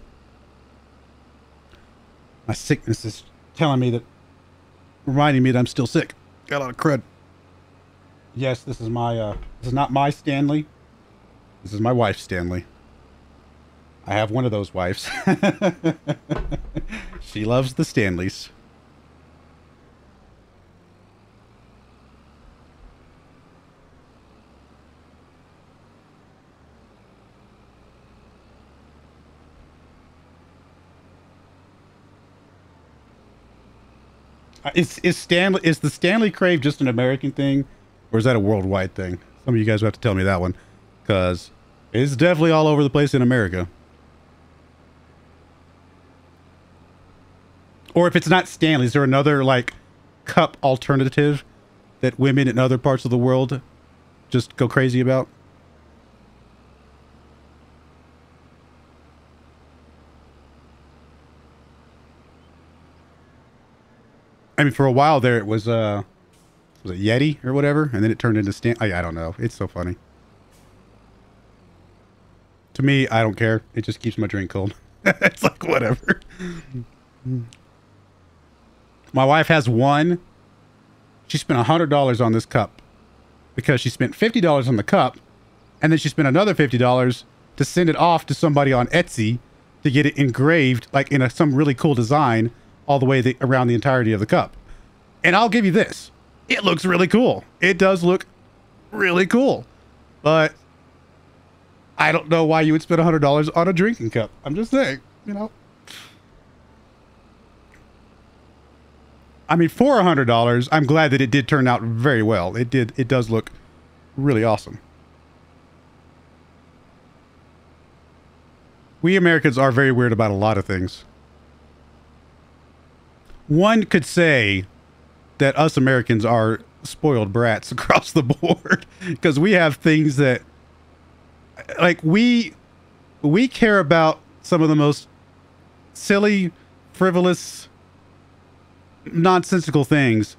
[SPEAKER 1] My sickness is telling me that, reminding me that I'm still sick. Got a lot of crud. Yes, this is my, uh, this is not my Stanley. This is my wife, Stanley. I have one of those wives. she loves the Stanleys. Uh, is is Stanley is the Stanley Crave just an American thing, or is that a worldwide thing? Some of you guys will have to tell me that one, because It's definitely all over the place in America. Or if it's not Stanley, is there another like cup alternative that women in other parts of the world just go crazy about? I mean, for a while there, it was uh, was it Yeti or whatever, and then it turned into Stan. I, I don't know. It's so funny. To me, I don't care. It just keeps my drink cold. it's like whatever. My wife has one. She spent a hundred dollars on this cup because she spent fifty dollars on the cup, and then she spent another fifty dollars to send it off to somebody on Etsy to get it engraved like in a, some really cool design all the way the, around the entirety of the cup. And I'll give you this. It looks really cool. It does look really cool. But I don't know why you would spend $100 on a drinking cup. I'm just saying, you know. I mean, for $100, I'm glad that it did turn out very well. It did. It does look really awesome. We Americans are very weird about a lot of things one could say that us Americans are spoiled brats across the board because we have things that like we we care about some of the most silly frivolous nonsensical things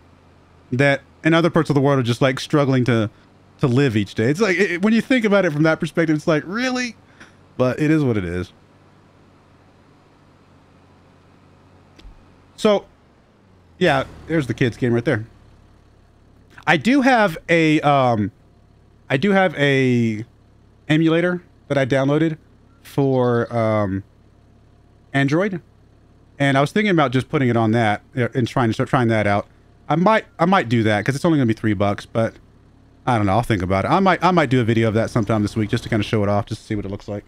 [SPEAKER 1] that in other parts of the world are just like struggling to to live each day. It's like it, when you think about it from that perspective it's like really? But it is what it is. So yeah, there's the kids game right there. I do have a um I do have a emulator that I downloaded for um Android. And I was thinking about just putting it on that uh, and trying to start trying that out. I might I might do that because it's only gonna be three bucks, but I don't know. I'll think about it. I might I might do a video of that sometime this week just to kind of show it off, just to see what it looks like.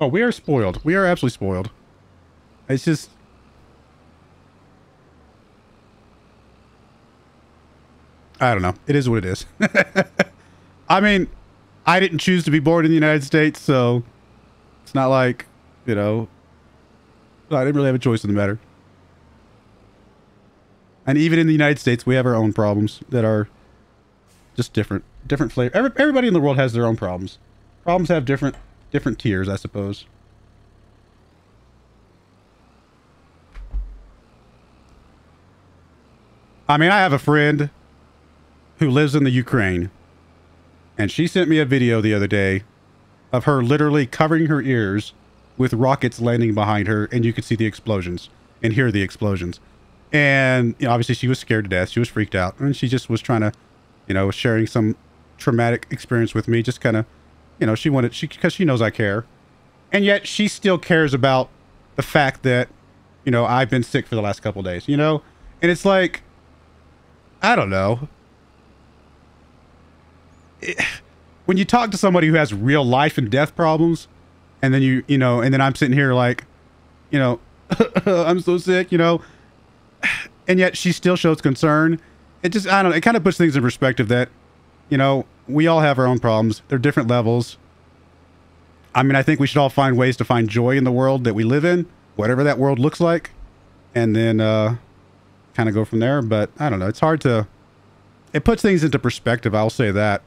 [SPEAKER 1] Oh, we are spoiled. We are absolutely spoiled. It's just I don't know. It is what it is. I mean, I didn't choose to be born in the United States, so it's not like, you know, I didn't really have a choice in the matter. And even in the United States, we have our own problems that are just different, different flavor. Every, everybody in the world has their own problems. Problems have different, different tiers, I suppose. I mean, I have a friend who lives in the Ukraine. And she sent me a video the other day of her literally covering her ears with rockets landing behind her, and you could see the explosions and hear the explosions. And you know, obviously, she was scared to death. She was freaked out, and she just was trying to, you know, sharing some traumatic experience with me. Just kind of, you know, she wanted she because she knows I care, and yet she still cares about the fact that, you know, I've been sick for the last couple days. You know, and it's like, I don't know it, when you talk to somebody who has real life and death problems, and then you, you know, and then I'm sitting here like, you know, I'm so sick, you know, and yet she still shows concern. It just, I don't know, it kind of puts things in perspective that, you know, we all have our own problems. They're different levels. I mean, I think we should all find ways to find joy in the world that we live in, whatever that world looks like, and then uh, kind of go from there. But I don't know. It's hard to. It puts things into perspective. I'll say that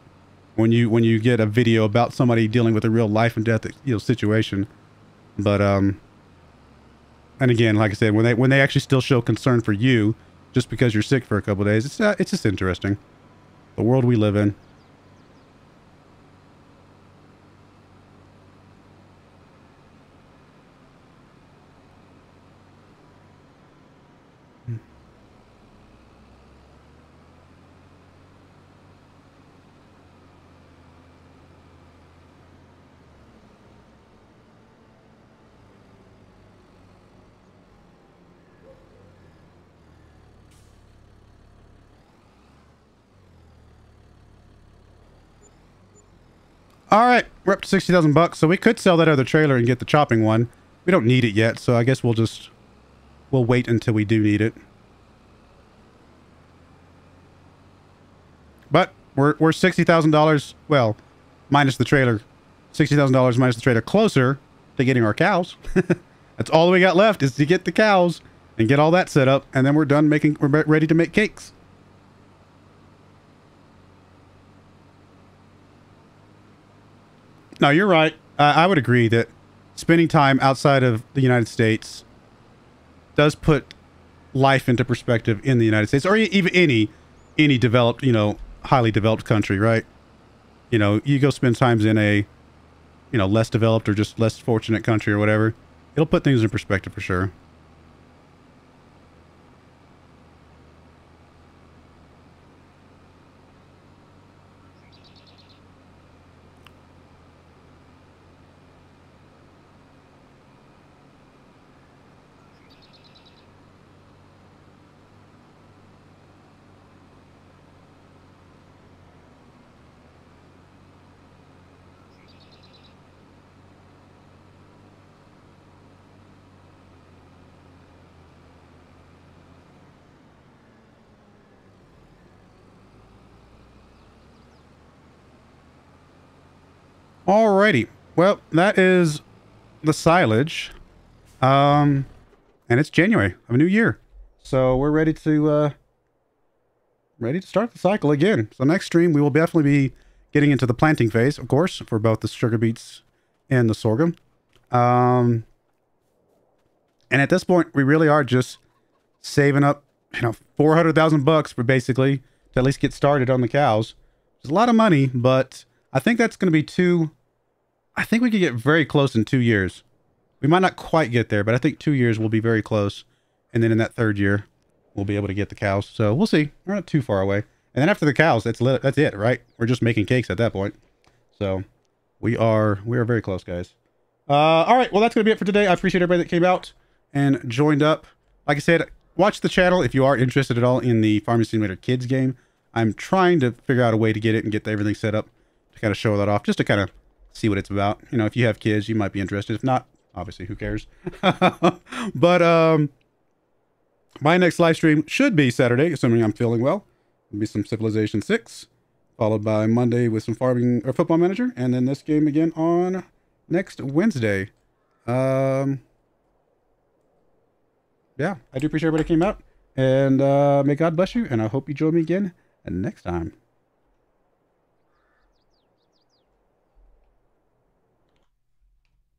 [SPEAKER 1] when you when you get a video about somebody dealing with a real life and death you know situation. But um, and again, like I said, when they when they actually still show concern for you, just because you're sick for a couple days, it's uh, it's just interesting. The world we live in. All right, we're up to 60,000 bucks, so we could sell that other trailer and get the chopping one. We don't need it yet, so I guess we'll just we'll wait until we do need it. But we're we're $60,000, well, minus the trailer, $60,000 minus the trailer closer to getting our cows. That's all we got left is to get the cows and get all that set up. And then we're done making, we're ready to make cakes. No, you're right. I would agree that spending time outside of the United States does put life into perspective in the United States or even any any developed, you know, highly developed country, right? You know, you go spend times in a you know, less developed or just less fortunate country or whatever. It'll put things in perspective for sure. Alrighty. Well, that is the silage. Um, and it's January of a new year. So we're ready to, uh, ready to start the cycle again. So next stream, we will definitely be getting into the planting phase, of course, for both the sugar beets and the sorghum. Um, and at this point, we really are just saving up, you know, 400,000 bucks for basically to at least get started on the cows. It's a lot of money, but I think that's going to be too I think we could get very close in two years. We might not quite get there, but I think two years will be very close. And then in that third year, we'll be able to get the cows. So we'll see. We're not too far away. And then after the cows, that's that's it, right? We're just making cakes at that point. So we are we are very close, guys. Uh, all right. Well, that's gonna be it for today. I appreciate everybody that came out and joined up. Like I said, watch the channel if you are interested at all in the Farming Simulator Kids game. I'm trying to figure out a way to get it and get everything set up to kind of show that off, just to kind of see what it's about. You know, if you have kids, you might be interested. If not, obviously, who cares? but um, my next live stream should be Saturday, assuming I'm feeling well. It'll be some Civilization 6, followed by Monday with some farming or football manager, and then this game again on next Wednesday. Um, yeah, I do appreciate everybody came out, and uh, may God bless you, and I hope you join me again next time.